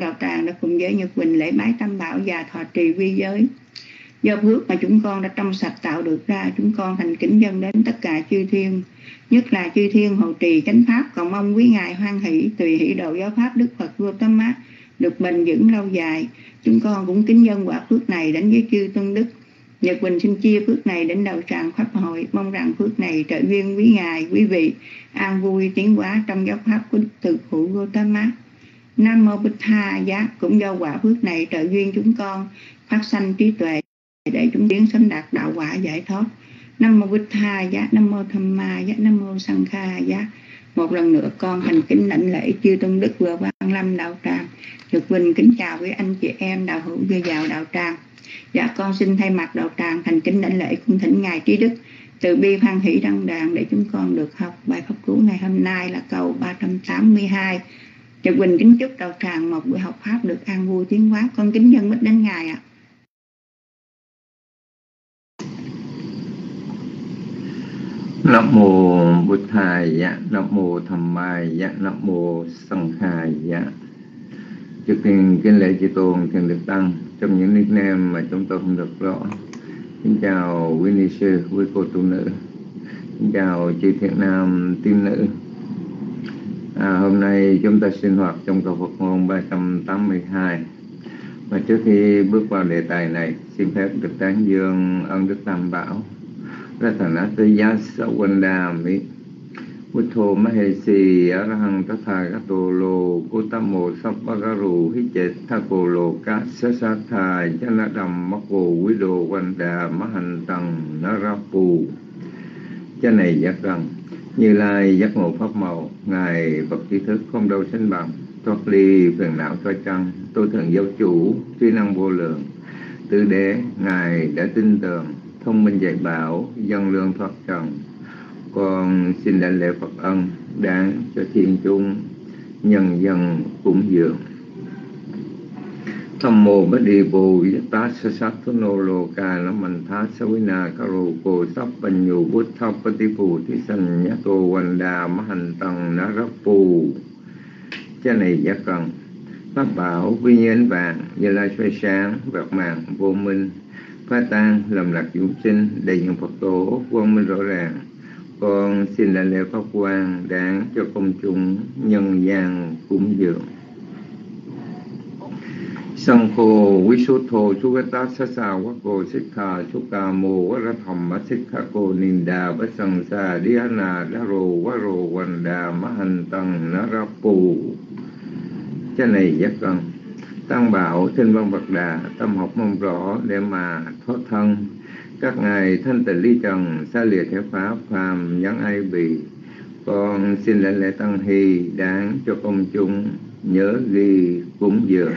đạo tràng đã cùng với Nhật Quỳnh lễ bái tam bảo và thọ trì quy giới. Do phước mà chúng con đã trong sạch tạo được ra, chúng con thành kính dân đến tất cả chư thiên, nhất là chư thiên hộ trì chánh pháp, cầu mong quý ngài hoan hỷ tùy hỷ độ giáo pháp Đức Phật Vua Tâm Mát được bền vững lâu dài. Chúng con cũng kính dân quả phước này đến với chư tôn đức. Nhật Quỳnh xin chia phước này đến đầu tràng pháp hội, mong rằng phước này trợ duyên quý ngài, quý vị an vui tiến hóa trong giáo pháp của Đức Từ Phụ Gotama. Nam Mô Bích Tha Giá cũng do quả phước này trợ duyên chúng con phát sanh trí tuệ để chúng tiến sớm đạt đạo quả giải thoát. Nam Mô Bích Tha Giá, Nam Mô Tham Ma Giá, Nam Mô Sang Kha Giá. Một lần nữa con thành kính lãnh lễ chư tôn đức vừa văn lâm đạo tràng. Được Vinh kính chào với anh chị em đạo hữu vừa vào đạo tràng. Dạ con xin thay mặt đạo tràng thành kính lãnh lễ cung thỉnh Ngài Trí Đức từ bi hoan hỷ đăng đàn để chúng con được học bài pháp cứu ngày hôm nay là câu 382 Nhật Quỳnh kính chúc đạo tràng một buổi học pháp được an vui tiến hóa. Con kính dân mít đến Ngài ạ. Nam mô Bụt Thầy dạ, Nam mô Tham Mai dạ, Nam mô Sân Khai. Dạ. Trước tiên kính lễ chư tôn thiền được tăng trong những nickname mà chúng tôi không được rõ. Xin chào quý ni sư, quý cô tu nữ. Xin chào chư thiện nam tiên nữ À, hôm nay chúng ta sinh hoạt trong câu Phật ngôn 382 Và trước khi bước vào đề tài này Xin phép được tán dương ân Đức Tam Bảo. Ratanataya Sawandami Buddho Mahesi Arahang Tatthagato Lo Gotamo Sappagaru Hiche Thako Lo Ka Sasatha Janadam Mako Wido Wanda Mahantang Narapu. Cha này giác rằng như Lai giác ngộ pháp màu, Ngài bậc trí thức không đâu sánh bằng, thoát ly phiền não cho chăng, tôi thần giáo chủ, trí năng vô lượng. Từ đế, Ngài đã tin tưởng, thông minh dạy bảo, dân lương thoát trần. Con xin đại lễ Phật ân, đáng cho thiên chung, nhân dân cúng dường. Tham mô bát đi bồ tá sa sát tu nô lô ca nó mình thá sa vi na ca rô cô sắp bành nhù bút thắp bát đi phù thi sanh nhá tu quanh đà má hành tăng ná rắp phù cha này giác cần pháp bảo vi như vàng, như lai soi sáng vẹt màng, vô minh phá tan lầm lạc dũng sinh đầy những phật tổ, quang minh rõ ràng. Con xin đại lễ pháp quang đáng cho công chúng nhân gian cúng dường. Sang khô vi số thô chú gát tá sa sa quá cô xích thà chú ca mô quá ra thầm má xích thà cô nìn đà bá sang sa đi á nà đá rô quá rô quần đà má hành tăng ná ra pù Cha này giác cần Tăng bảo thiên văn Phật đà Tâm học mong rõ để mà thoát thân. Các ngài thanh tịnh ly trần Xa lìa theo pháp phàm nhắn ai bị Con xin lễ lễ tăng hy Đáng cho công chúng nhớ ghi cúng dường.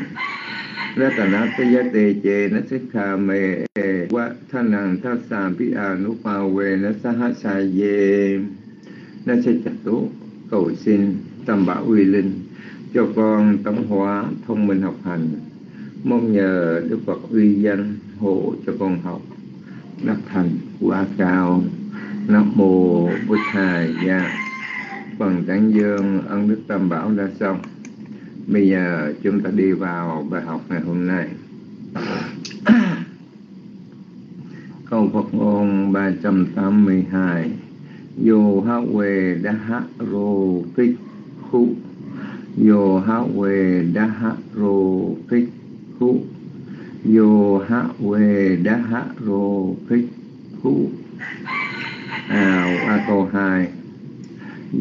Ratanatayate che na sikha me wa thanang thasa pi anupa we na sahasa ye na sẽ chặt tố cầu xin tam bảo uy linh, cho con tấm hóa thông minh học hành. Mong nhờ đức phật uy danh hộ cho con học, đắc thành quả cao. Nam mô bích thầy gia. Phần tán dương, ân đức tam bảo đã xong. Bây giờ chúng ta đi vào bài học ngày hôm nay. Câu Phật ngôn 382 Yo ha we da ha ro kích khu Yo ha we da ha ro kích khu Yo ha we da ha ro kích khu À, câu 2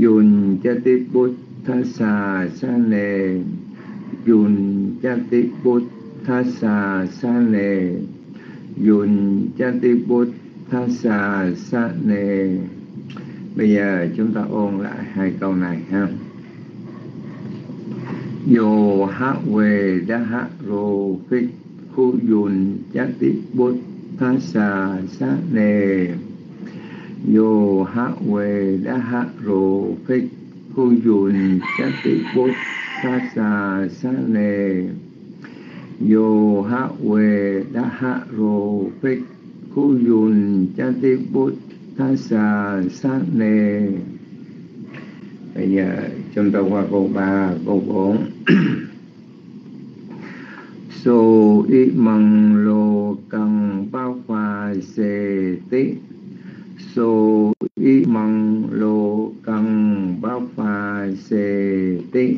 Yun cha tiếp bút Buddhasa sa nề yun Jati Buddhasa tha sa nề yun Jati Buddhasa sa nề bây giờ chúng ta ôn lại hai câu này ha. Yo ha we da ha ro phích khu yun Jati Buddhasa tha sa nề yo ha we da ha ro phích khu dùn chát tị bốt sa sa sa nề yo ha we Da ha ro phích. Khu dùn chát tị bốt sa sa sa nề bây giờ chúng ta qua câu ba, câu bốn. So y măng lô Cần bao pha xê tích so y măng lô căng bao pha xê tí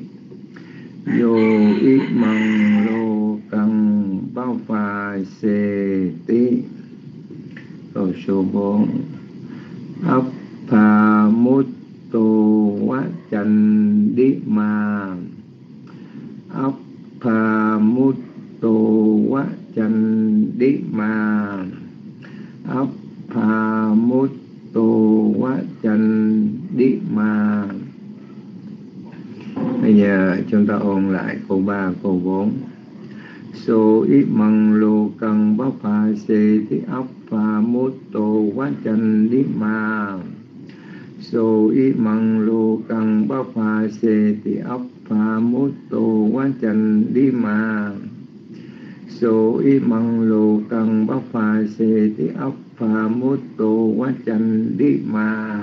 yo y măng lô căng bao pha xê tí câu số bốn ấp phà mút tô quá chanh đi ma. Ấp phà mút tô quá chanh đi ma ấp phà mút tô quá chanh đi ma bây giờ chúng ta ôn lại câu ba, câu bốn. Số ít măng lô căng bá pha xê tí ấp phà mút tô quá chân đi ma so ít măng lô căng bá pha xê tỳ ấp pha mốt tô quá chân đi mà. So ít măng lô căng bá pha xê tỳ ấp pha mốt tô quá chanh đi mà.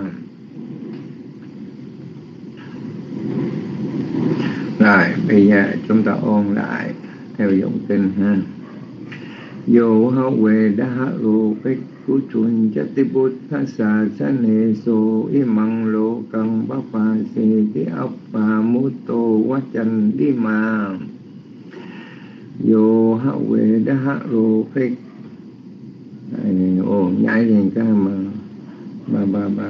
Rồi, bây giờ chúng ta ôn lại theo dòng kinh ha. Yo ha we da ha ro bích cú chun chất ti bút tha sa sa nê so y măng lô căng bá pha se ti ấp pha mô tô quá chân đi mà. Yo ha we da ha ro bích. Ồ nhảy lên cái mà bà bà bà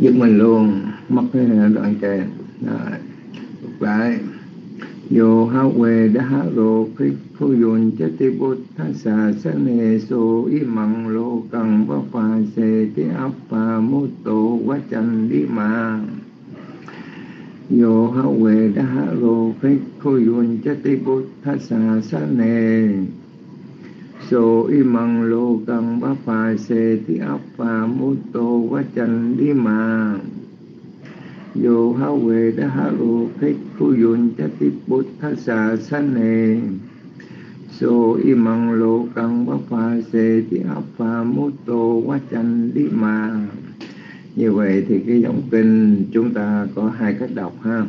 giật mình luôn, mất cái đoạn kèn rồi lại yo ha we da ha ro kri phu yun cha ti bút tha sa sa ne so y lo lô căng bá pha se ti áp pha mu tô quá chân đi mà. Yo ha we da ha ro kri phu yun cha ti bút tha sa sa ne so y măng lô căng bá pha se ti áp pha mô tô yo ha we da ha lo kích phu yun cha ti bút tha sa sa ne. So y măng lô căng bá pha se ti áp pha mô tô quá chanh đi mà như vậy thì cái giọng kinh chúng ta có hai cách đọc ha.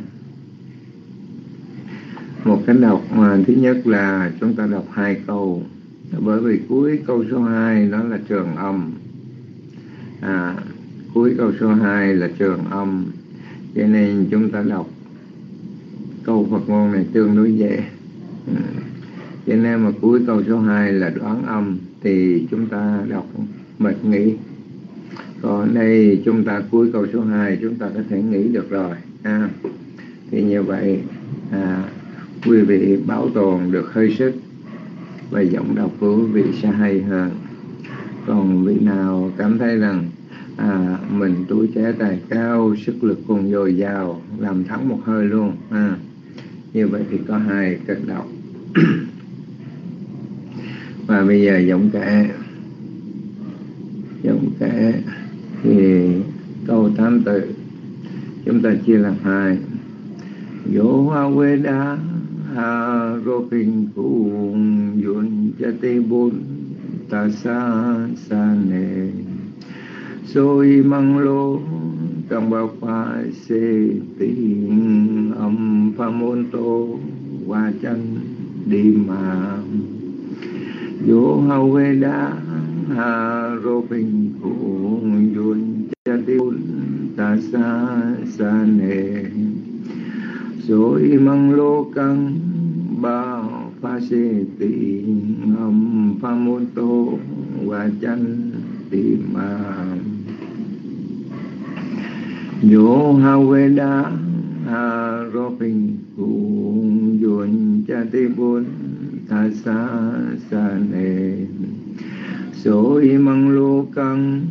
Một cách đọc mà thứ nhất là chúng ta đọc hai câu. Bởi vì cuối câu số 2 nó là trường âm. À, cuối câu số 2 là trường âm cho nên chúng ta đọc câu Phật ngôn này tương đối dễ. Ừ. Cho nên mà cuối câu số 2 là đoán âm thì chúng ta đọc mệt nghĩ còn đây chúng ta cuối câu số 2 chúng ta có thể nghĩ được rồi à, thì như vậy à, quý vị bảo tồn được hơi sức và giọng đọc của quý vị sẽ hay hơn. Còn vị nào cảm thấy rằng à, mình tuổi trẻ tài cao sức lực còn dồi dào làm thắng một hơi luôn à, như vậy thì có hai cách đọc và bây giờ giọng kệ giọng kệ thì câu tám tự chúng ta chia làm hai. Vô hoa quê đá ha ro pin cùng yun cho te bun ta sa sa nề. Soi măng lô trong bao pha xê tiếng âm pha môn tô hoa chân đi mà. Vô hầu về đá hà rô bình cùng dùn cha tiêu, ta xa xa nề. Rồi măng lô căng bao pha xê tiếng âm pha môn tô hoa chân đi mà. Yo ha we da ha ro pin cùng yun cha ti bun tha sa sa ne so y măng lô căng,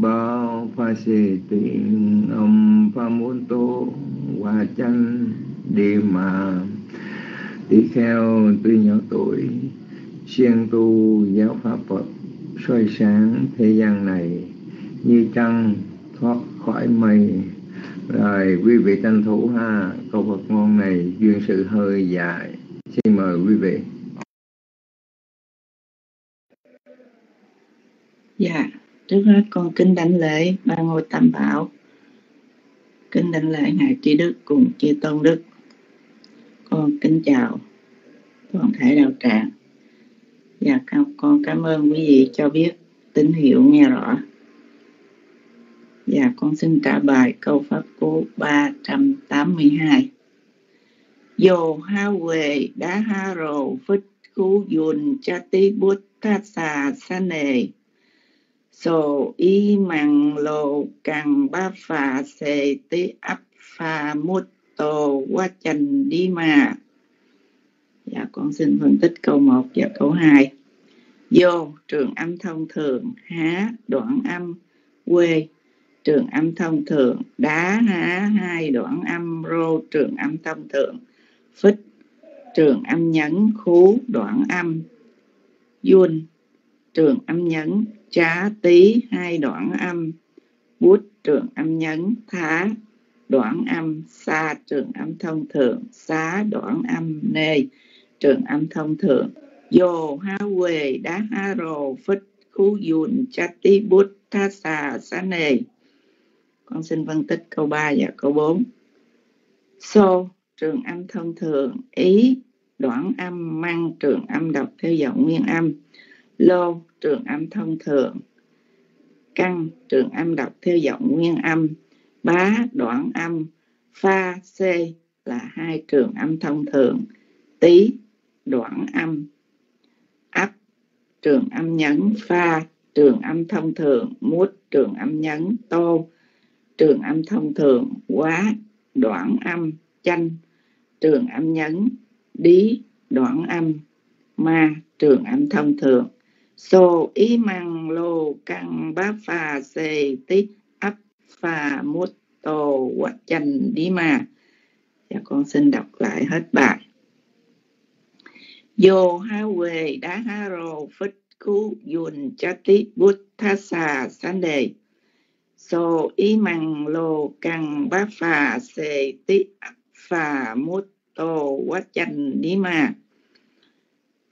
bao pha se tình, âm pha môn tô hòa chan đi mà. Tỷ kheo tuy nhỏ tuổi siêng tu giáo pháp Phật soi sáng thế gian này, như trăng thoát khỏi mây. Rồi, quý vị tranh thủ ha, câu Phật ngôn này duyên sự hơi dài. Xin mời quý vị. Dạ trước hết con kính đảnh lễ ba ngôi tam bảo. Kính đảnh lễ ngài tri đức cùng chư tôn đức. Con kính chào toàn thể đạo tràng. Dạ con cảm ơn quý vị cho biết tín hiệu nghe rõ dạ con xin trả bài câu pháp cú 382 Dồ ha huệ đá ha rồ phích khu dùn cha tí bút tha xà sa nề. Sồ y mặn lộ càng ba phà xề tí áp phà mút tô quá chành đi mà. Dạ con xin phân tích câu 1 và câu 2 Vô trường âm thông thường, há đoạn âm quê trường âm thông thường, đá, há, hai, đoạn âm, rô, trường âm thông thường, phích, trường âm nhấn, khú, đoạn âm yun trường âm nhấn, chá tí hai, đoạn âm, bút, trường âm nhấn, thá, đoạn âm xa trường âm thông thường, xá, đoạn âm, nê, trường âm thông thường dồ ha quề đá ha rồ phích khu dùn chát tí bút tha xà xá nề. Con xin phân tích câu 3 và câu 4. So, trường âm thông thường, ý, đoạn âm, măng, trường âm đọc theo giọng nguyên âm. Lô, trường âm thông thường. Căng, trường âm đọc theo giọng nguyên âm. Bá, đoạn âm. Pha, C là hai trường âm thông thường. Tí, đoạn âm ấp trường âm nhấn pha trường âm thông thường mút trường âm nhấn tô trường âm thông thường, quá, đoạn âm, chanh. Trường âm nhấn, đí, đoạn âm. Ma, trường âm thông thường. So, ý măng, lô, căng, bá, pha, xê tí ấp, pha, mút, tô quạch chanh đi ma. Và con xin đọc lại hết bài. Yo ha về đá ha rồ phích cú yun tít bút tha xà sanh đề so y mang lô căng bá phà, xê tí phà, mút tô quá chanh đi mà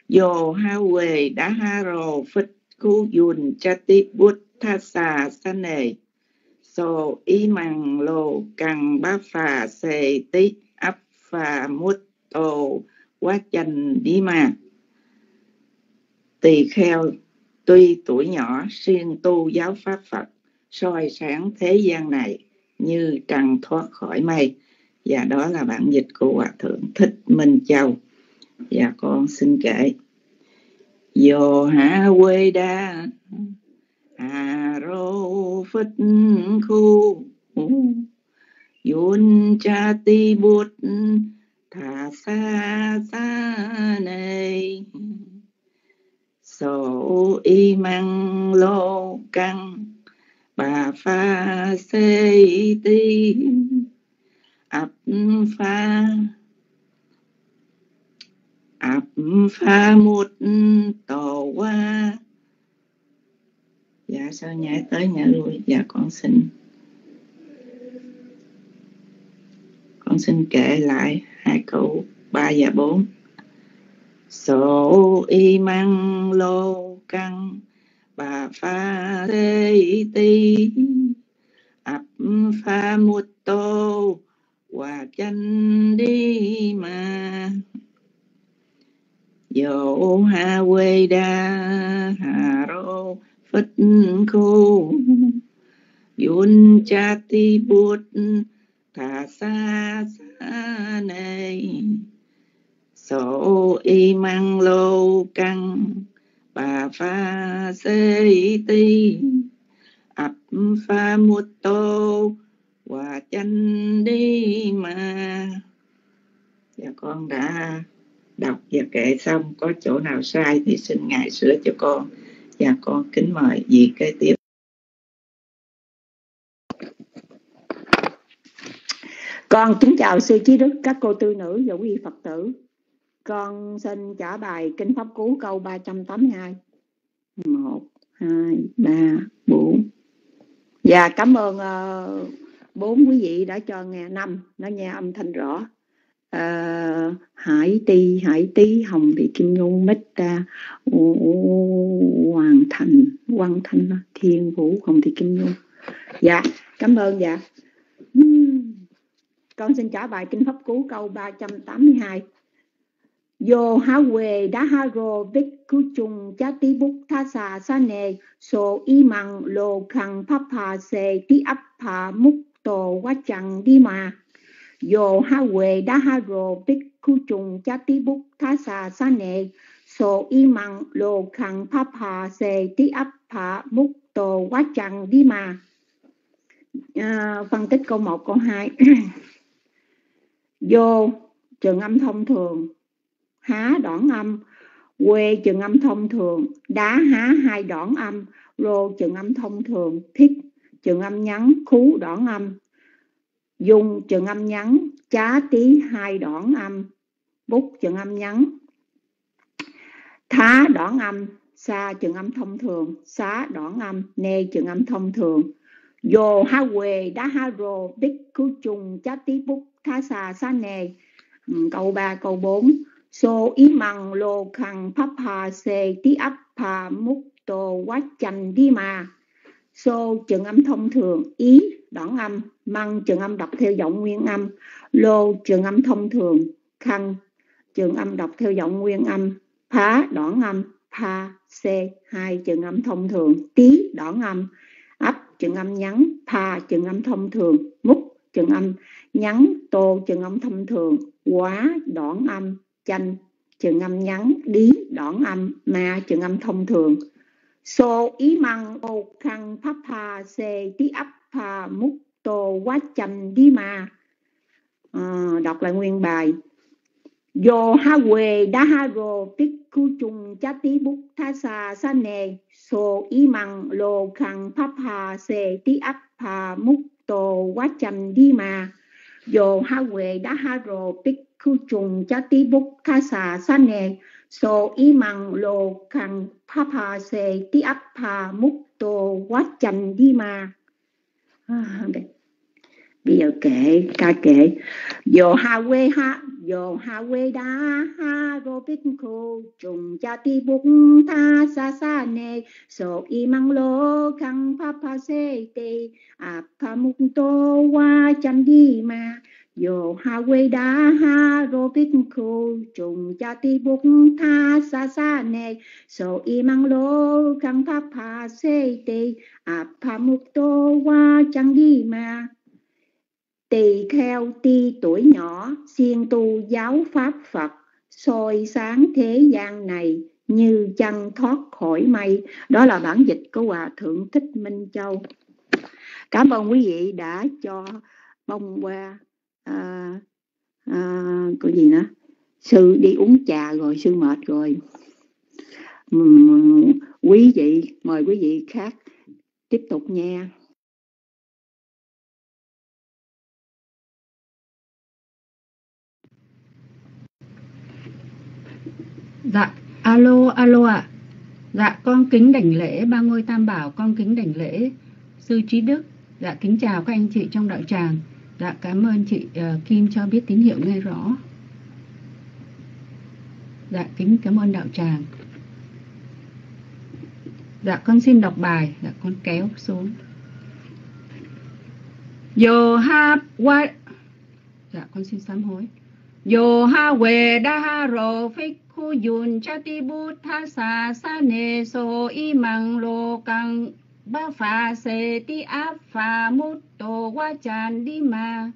Yo ha quê đá ha rồ phích cú yun chati bút tha xà san nề. So y mang lô căng bá phà, xê tí áp phà, mút tô quá chành đi mà tỳ kheo tuy tuổi nhỏ, siêng tu giáo pháp phật soi sáng thế gian này như trăng thoát khỏi mây. Và đó là bản dịch của hòa thượng thích minh châu. Và con xin kể. Vô hạ quê đa hà rô phất khu yun cha ti bút thà xa xa này sổ y măng lô căng bà pha xê ti ập pha ập pha một tổ qua dạ sao nhảy tới nhảy lui? Dạ con xin. Con xin kể lại hai câu ba và bốn. Số y măng lô căng bà pha thế ti ập pha một tô, hòa chân đi mà dỗ ha quê đa, hà rô phất khu. Yun cha ti bút thà xa xa này sổ y mang lô căng bà pha sê ti ập pha một tô hòa chanh đi mà dạ con đã đọc và kệ xong có chỗ nào sai thì xin ngài sửa cho con. Và con kính mời vị kế tiếp. Con kính chào sư trí đức, các cô tư nữ và quý Phật tử. Con xin trả bài Kinh Pháp Cú câu 382. 1, 2, 3, 4. Và cảm ơn uh, bốn quý vị đã cho nghe năm nó nghe âm thanh rõ. Uh, hải ti hải tí hồng thị kim nhung mít ta hoàng thành quang thanh thiên vũ hồng thị kim nhung dạ cảm ơn dạ con xin trả bài Kinh Pháp Cú câu 382. Yo ha we da ha ro vik ku chung cha ti buk tha sa sa ne so i mang lo khang pa pa se ti ap pa muk to wa chang đi mà. Yo ha we da ha ro vik ku chung cha ti buk tha sa sa ne so i mang lo khang pa pa se ti ap pa muk to wa chang đi mà. À, phân tích câu 1 câu 2 vô trường âm thông thường há đoạn âm. Quê trường âm thông thường, đá há hai đoạn âm. Rô trường âm thông thường thích trường âm nhắn, khú đoạn âm. Dùng trường âm nhắn, chá tí hai đoạn âm. Bút trường âm nhắn, thá đoạn âm. Xa trường âm thông thường, xá đoạn âm. Nê trường âm thông thường. Vô ha quê, đá ha rô, bích khu chung, chá tí bút, thá xà xá nê ừ, câu 3 câu 4 so ý măng lô khăn pháp hà xê tí ấp hà múc tô quá chành đi mà. So trường âm thông thường, ý, đoạn âm măng trường âm đọc theo giọng nguyên âm. Lô trường âm thông thường khăn trường âm đọc theo giọng nguyên âm. Phá, đoạn âm, pha c hai, trường âm thông thường. Tí, đoạn âm ấp trường âm nhắn. Pha, trường âm thông thường. Múc, trường âm nhắn. Tô, trường âm thông thường. Quá, đoạn âm chanh trường âm ngắn lý đoạn âm ma trường âm thông thường. So ý măng ô khăn pháp hà xê tí ấp hà múc tô quá chanh đi mà à, đọc lại nguyên bài. Yo ha quê đa ha rô tích khu chung chá tí bút tha sa sa nề. So ý măng lô khăn pháp hà xê tí ấp hà múc tô quá chanh đi mà Yo ha quê đa ha rô tích khu chung cha tí bút tha xa sa nè so ý măng lô khăn pha pha xê tí áp pha múc tô quá chanh đi mà. À, bây giờ kể ca kể. Yo ha we ha yo ha we da ha ro bích khô trùng cha ti bút tha xa xa ne so y mang lô khăn pa pa se te áp pa muk tô wa chan đi mà yo ha we da ha, ro bích khô cha ti bút tha, sa sa ne so i mang lo, kang pa pa se te, a pa muk to wa chang di ma. Tỳ kheo ti tuổi nhỏ siêng tu giáo pháp Phật, soi sáng thế gian này như chăng thoát khỏi mây. Đó là bản dịch của hòa thượng thích minh châu. Cảm ơn quý vị đã cho bông qua à, à, cái gì nữa sư đi uống trà rồi sư mệt rồi ừ, quý vị mời quý vị khác tiếp tục nha Dạ, alo, alo ạ. À. Dạ, con kính đảnh lễ ba ngôi tam bảo, con kính đảnh lễ sư trí đức. Dạ, kính chào các anh chị trong đạo tràng. Dạ, cảm ơn chị uh, Kim cho biết tín hiệu nghe rõ. Dạ, kính cảm ơn đạo tràng. Dạ, con xin đọc bài. Dạ, con kéo xuống. Yo ha wa Dạ, con xin sám hối. Yo ha we da ha ro phích khu yun cha ti bút tha sa sa ne so y mang lo căng ba pha se ti áp pha mút tô qua chan đi ma.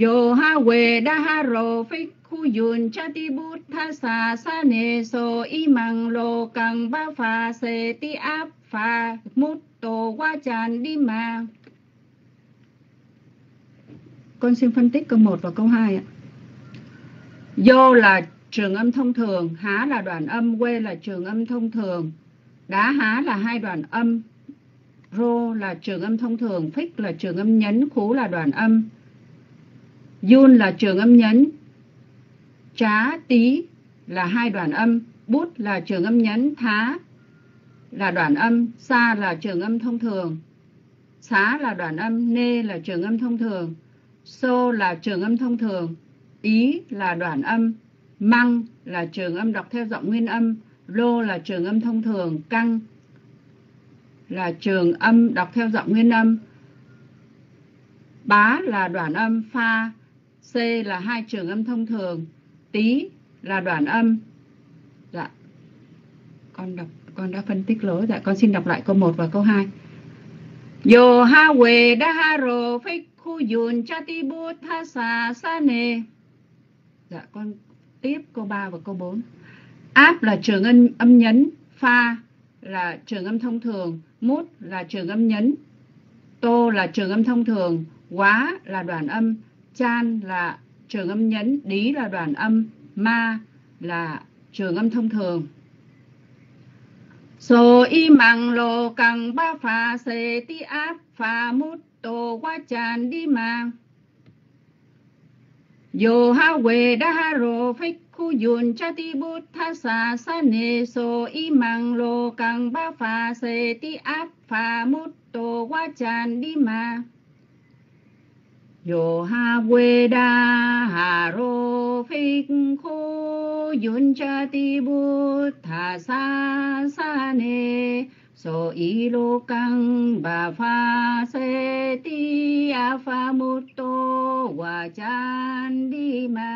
Yo ha we da ha ro phích khu yun cha ti bút tha sa sa ne so y mang lô căng ba pha se ti áp pha mút tô qua chan đi ma. Con xin phân tích câu 1 và câu 2 ạ. Yo là trường âm thông thường, há là đoạn âm, quê là trường âm thông thường, đá há là hai đoạn âm, rô là trường âm thông thường, phích là trường âm nhấn, khú là đoạn âm, yun là trường âm nhấn, trá tí là hai đoạn âm, bút là trường âm nhấn, thá là đoạn âm, sa là trường âm thông thường, xá là đoạn âm, nê là trường âm thông thường, xô là trường âm thông thường, ý là đoạn âm, măng là trường âm đọc theo giọng nguyên âm, lô là trường âm thông thường, căng là trường âm đọc theo giọng nguyên âm, bá là đoạn âm, pha, c là hai trường âm thông thường, tí là đoạn âm. Dạ. Con đọc con đã phân tích lỗi dạ con xin đọc lại câu 1 và câu 2 Yo ha we da ha ro phích khu yun cha ti bu tha sa sa ne. dạ con tiếp câu 3 và câu 4 áp là trường âm âm nhấn, pha là trường âm thông thường, mút là trường âm nhấn, tô là trường âm thông thường, quá là đoạn âm, chan là trường âm nhấn, đí là đoạn âm, ma là trường âm thông thường so y mang lô căng ba pha se ti áp, pha mút, tô quá chan đi mang. yo ha we da ha ro phích khu yun cha ti bút tha sa sa nê so y mang lô kang ba pha se ti áp pha mút tô quá chan đi ma Yo ha we da ha ro phích khu yun cha ti bút tha sa sa nê so y lô căng ba pha se ti áp pha mút tô wa chan đi ma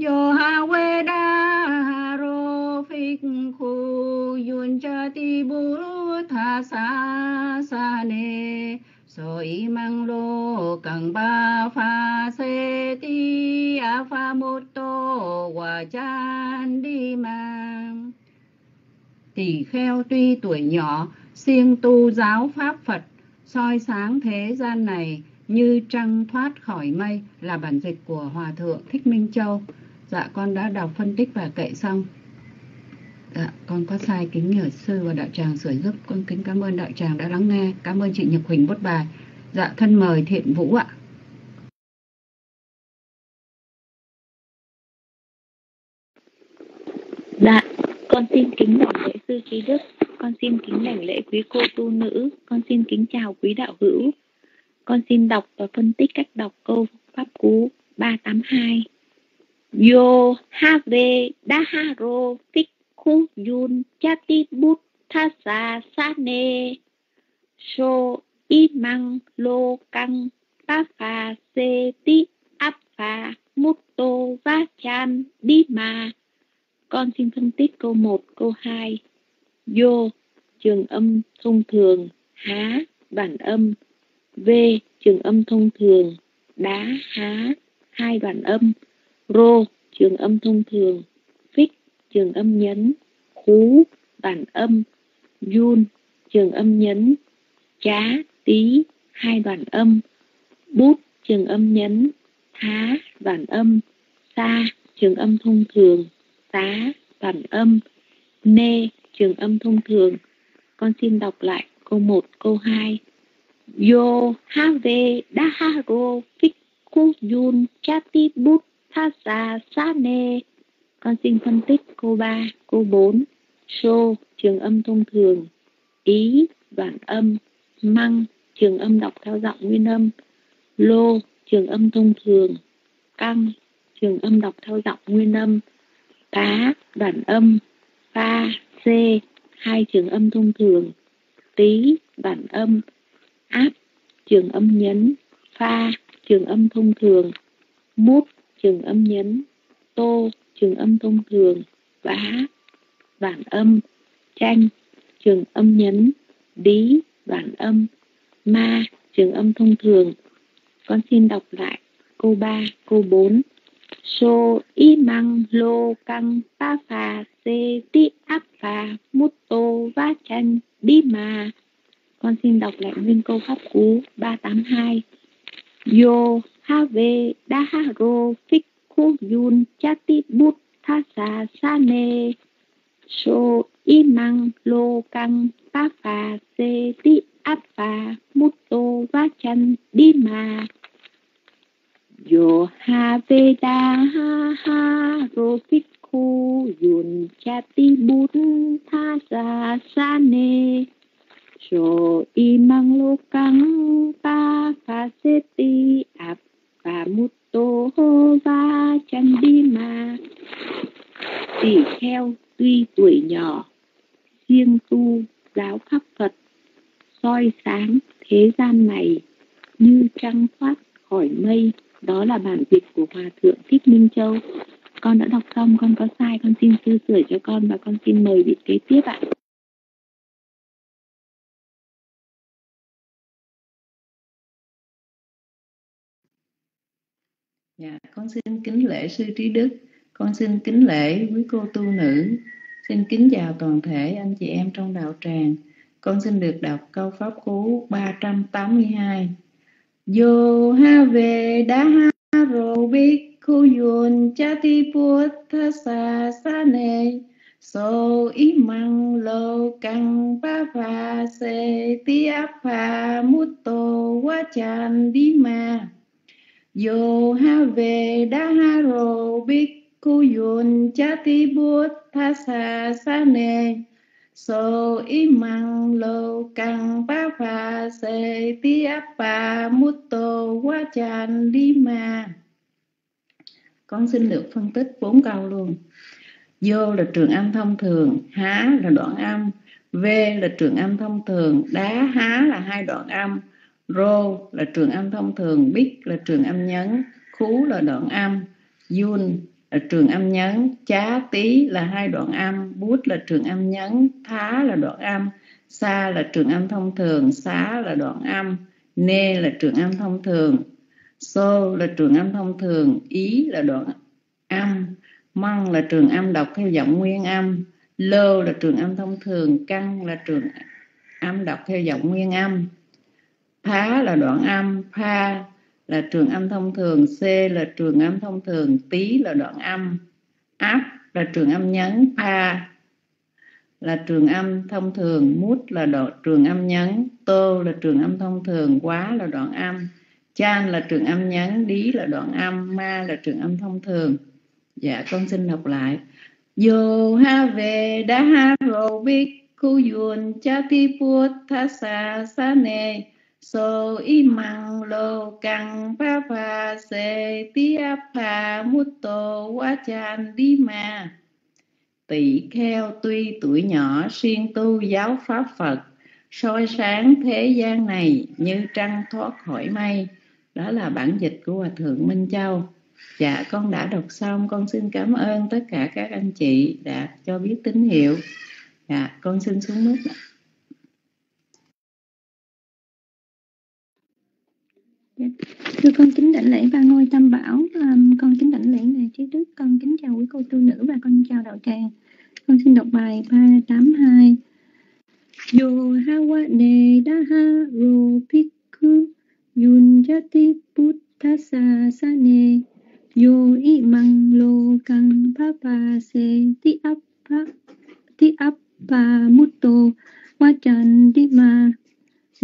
Yo ha we ha ro phích khu yun cha ti bút tha sa sa nê so y mang lô căng ba pha se ti, a pha mút tô wa chan đi mà tỳ kheo tuy tuổi nhỏ, siêng tu giáo pháp phật, soi sáng thế gian này như trăng thoát khỏi mây là bản dịch của hòa thượng thích minh châu dạ con đã đọc phân tích và kệ xong. Dạ con có sai kính nhờ sư và đạo tràng sửa giúp. Con kính cảm ơn đạo tràng đã lắng nghe. Cảm ơn chị nhật huỳnh bút bài. Dạ thân mời thiện vũ ạ. Dạ, con xin kính đảnh lễ sư trí đức, con xin kính đảnh lễ quý cô tu nữ, con xin kính chào quý đạo hữu. Con xin đọc và phân tích cách đọc câu pháp cú 382. Yo have daharo fikhu yun chati bút tha ne so imang lo căng ta phà se ti áp phà mút tô va chan đi mà con xin phân tích câu 1, câu 2. Vô, trường âm thông thường, há, đoạn âm. V, trường âm thông thường, đá, há, hai đoạn âm. Rô, trường âm thông thường, phích, trường âm nhấn, khú, bản âm. Yun, trường âm nhấn, chá, tí, hai đoạn âm. Bút, trường âm nhấn, thá đoạn âm. Sa, trường âm thông thường, tá, bản âm, nê, trường âm thông thường. Con xin đọc lại câu 1, câu 2. Yo have phích fikku yun chati bút thasa nê. Con xin phân tích cô 3, cô 4. So, trường âm thông thường. Ý, đoạn âm. Măng, trường âm đọc theo giọng nguyên âm. Lô, trường âm thông thường. Căng, trường âm đọc theo giọng nguyên âm cá đoạn âm pha c hai trường âm thông thường tí đoạn âm áp trường âm nhấn pha trường âm thông thường mút trường âm nhấn tô trường âm thông thường vá đoạn âm tranh trường âm nhấn đí đoạn âm ma trường âm thông thường. Con xin đọc lại câu 3, câu 4 so y măng lô căng pa phà se ti áp phà mút tô vá chanh đi mà con xin đọc lại nguyên câu pháp cú 382 Yo ha ve da ha ro phích khu yun cha ti bút tha sa sa nê so y măng lô căng pa phà se ti áp phà mút tô va chân đi mà Yo ha ve da ha ha ro khu yun cha ti bút tha sa sa ne so y mang lô căng pa pha se ti ap và mut tô va chân đi mà. Tỳ kheo tuy tuổi nhỏ, riêng tu giáo pháp Phật, soi sáng thế gian này như trăng thoát khỏi mây. Đó là bản dịch của hòa thượng thích minh châu. Con đã đọc xong, con có sai, con xin sư sửa cho con và con xin mời vị kế tiếp ạ. Dạ, con xin kính lễ sư trí đức, con xin kính lễ quý cô tu nữ, xin kính chào toàn thể anh chị em trong đạo tràng. Con xin được đọc câu pháp cú 382. Yo ha về đã ha rô biết khu yun cha ti puốt tha sa sa nê so ý măng lô căng pa pha se ti áp pha mút tô quá chan đi ma Yo ha về đa ha yun cha ti bút tha sa sa nê so y măng lô căng ba pha se ti áp pa mút tô quá chan đi ma con xin được phân tích bốn câu luôn. Vô là trường âm thông thường, há là đoạn âm. V là trường âm thông thường, đá há là hai đoạn âm rô là trường âm thông thường bích là trường âm nhấn khú là đoạn âm yun là trường âm nhấn chá tí là hai đoạn âm bút là trường âm nhấn thá là đoạn âm sa là trường âm thông thường xá là đoạn âm nê là trường âm thông thường xô là trường âm thông thường ý là đoạn âm măng là trường âm đọc theo giọng nguyên âm lô là trường âm thông thường căng là trường âm đọc theo giọng nguyên âm phá là đoạn âm, pha là trường âm thông thường, c là trường âm thông thường, tí là đoạn âm, áp là trường âm nhấn, pha là trường âm thông thường, mút là đoạn, trường âm nhấn, tô là trường âm thông thường, quá là đoạn âm, chan là trường âm nhấn, đí là đoạn âm, ma là trường âm thông thường. Dạ con xin đọc lại. Yo ha về đã ha rô bích khu yun cha ti put tha sa sa ne so imang lo căng pa pa se tia pa uto quá chan đi mà. Tỷ kheo tuy tuổi nhỏ siêng tu giáo pháp phật, soi sáng thế gian này như trăng thoát khỏi mây. Đó là bản dịch của hòa thượng minh châu. Dạ con đã đọc xong, con xin cảm ơn tất cả các anh chị đã cho biết tín hiệu. Dạ con xin xuống nước. Thưa con kính đảnh lễ ba ngôi tam bảo, um, con kính đảnh lễ ngài trí đức, con kính chào quý cô tu nữ và con chào đạo tràng. Con xin đọc bài 382. Yo hawa ne da ha ro pikku yun jati buddhasa sane yo i mang lo kang papa se. Ti appa ti appa mutto wajan di ma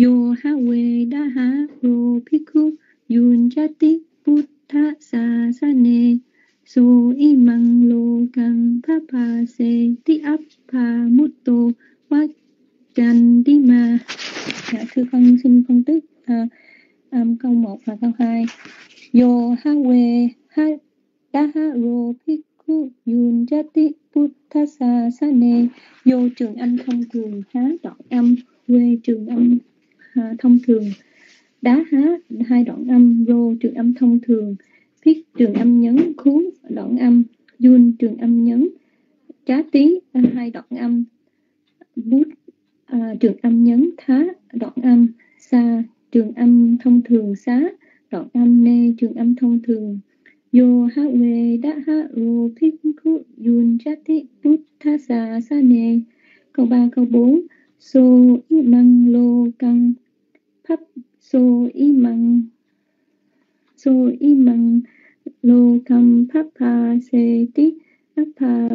Yo ha we da ha ro piku yun jati buddha sa sa ne. So imang lo kang pa se ti Appa mutto wa chan di ma. Dạ thưa con xin phân tích à, um, câu 1 và câu 2 yo ha we ha da ha ro piku yun jati buddha sa sa ne. Yo trường âm không cường há đoạn âm quê trường âm Thông thường. Đá há hai đoạn âm rô trường âm thông thường. Thiết trường âm nhấn khú đoạn âm. Dun trường âm nhấn. Chá tí à, hai đoạn âm. Bút à, trường âm nhấn thá đoạn âm. Sa trường âm thông thường xá đoạn âm nê trường âm thông thường. Yo ha we đá ha ro thích khu yun chá tí bút tha sa sa nê. Câu ba câu bốn. So mang lô căng pháp so imang so imang lô kam pháp pa se ti appa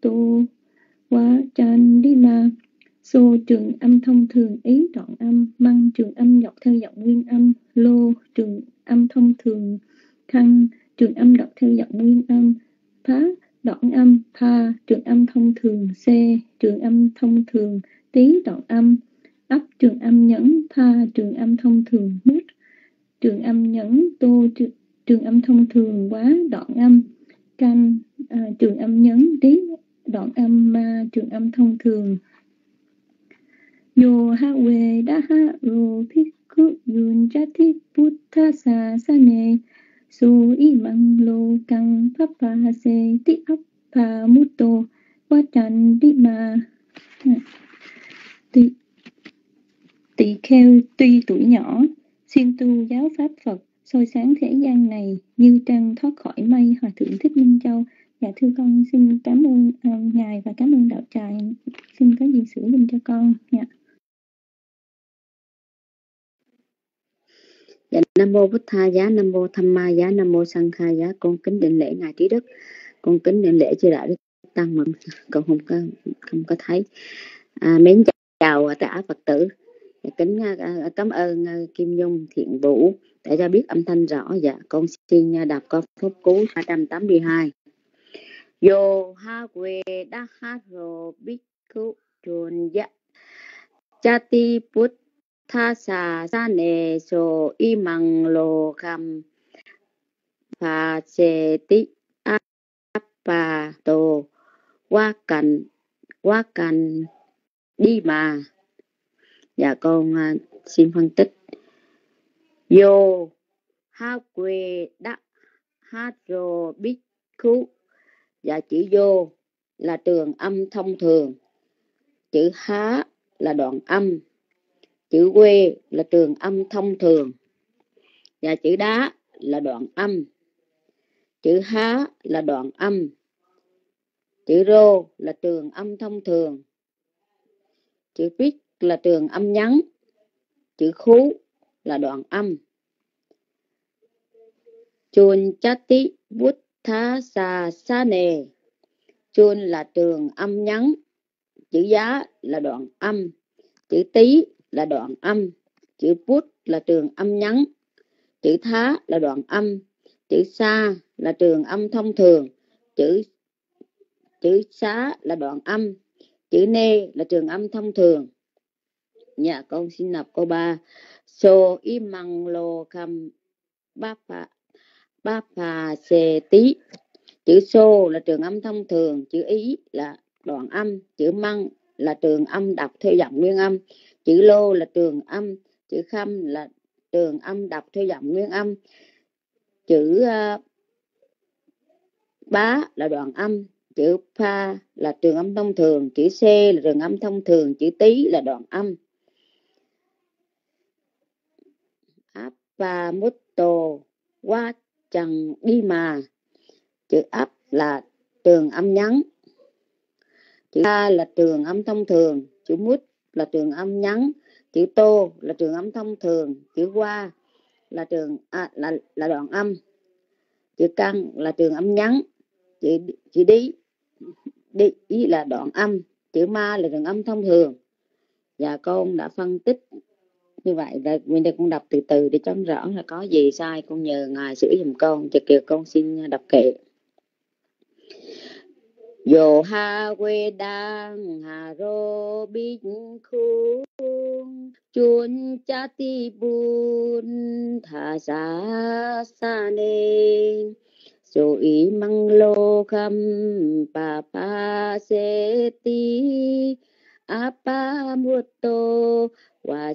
tô quá chan đi ma so trường âm thông thường ý đoạn âm, măng trường âm dọc theo giọng nguyên âm, lô trường âm thông thường khăn, trường âm đọc theo giọng nguyên âm, phá đoạn âm pa trường âm thông thường c trường âm thông thường, tí đoạn âm ấp trường âm nhẫn tha trường âm thông thường hút trường âm nhẫn tô trường, trường âm thông thường quá đoạn âm. Canh à, trường âm nhấn tí đoạn âm ma trường âm thông thường. Yo ha we da ha ro pikku yun cha jati buddha sa sa ne su pháp lokang se ti ấp appa muto vatan đi mà. Tỳ tỳ kheo tuy tuổi nhỏ siêng tu giáo pháp phật soi sáng thế gian này như trăng thoát khỏi mây hòa thượng thích minh châu dạ thưa con xin cảm ơn uh, ngài và cảm ơn đạo tràng xin có gì sửa dùm cho con dạ Dạ, Nam mô Bút Tha giá, Nam mô Tham Ma giá, Nam mô Sang Kha giá. Con kính định lễ ngài trí đức, con kính định lễ chư đại đức tăng mà con không có không có thấy. À, mến chào à, tất cả Phật tử. Kính à, à, cảm ơn à, Kim Nhung Thiện Vũ để cho biết âm thanh rõ. Dạ, con xin đọc câu pháp cú 382. Yo ha quê đa ha rô bích khu chuồn dạ chati put tha sa sa nề so y măng lô kham và se ti appa tô qua cành qua cành đi mà dạ con à, xin phân tích. Yo, ha quê đa ha rô bích khu dạ chữ vô là trường âm thông thường. Chữ há là đoạn âm. Chữ quê là trường âm thông thường. Và chữ đá là đoạn âm. Chữ há là đoạn âm. Chữ rô là trường âm thông thường. Chữ bích là trường âm nhắn, chữ khú là đoạn âm. Chun chati bút tha sa sa nề. Chun là trường âm nhắn, chữ giá là đoạn âm. Chữ tí là đoạn âm. Chữ bút là trường âm nhắn, chữ thá là đoạn âm. Chữ sa là trường âm thông thường, chữ chữ xá là đoạn âm. Chữ nê là trường âm thông thường nhà con xin đọc câu ba. So im măng lô kham ba phà ba phà xê tí chữ so là trường âm thông thường chữ ý là đoạn âm chữ măng là trường âm đọc theo giọng nguyên âm. Chữ lô là trường âm chữ khâm là trường âm đọc theo giọng nguyên âm. Chữ uh, bá là đoạn âm chữ pha là trường âm thông thường chữ c là trường âm thông thường chữ tí là đoạn âm áp và mút tô qua chẳng đi mà. Chữ áp là trường âm nhắn. Chữ a là trường âm thông thường. Chữ mút là trường âm nhắn. Chữ tô là trường âm thông thường. Chữ qua là trường à, là là đoạn âm. Chữ căng là trường âm nhắn. Chữ chữ đi đi ý là đoạn âm. Chữ ma là trường âm thông thường. Và con đã phân tích như vậy và mình đây con đọc từ từ để cho rõ là có gì sai. Con nhờ ngài sửa giùm con, cho kiều con xin đọc kệ. Yo ha quê đang hà rô binh khu chuôn cha ti bun thả xa xa nên so ý măng lô kham pa pa se ti apa muto wa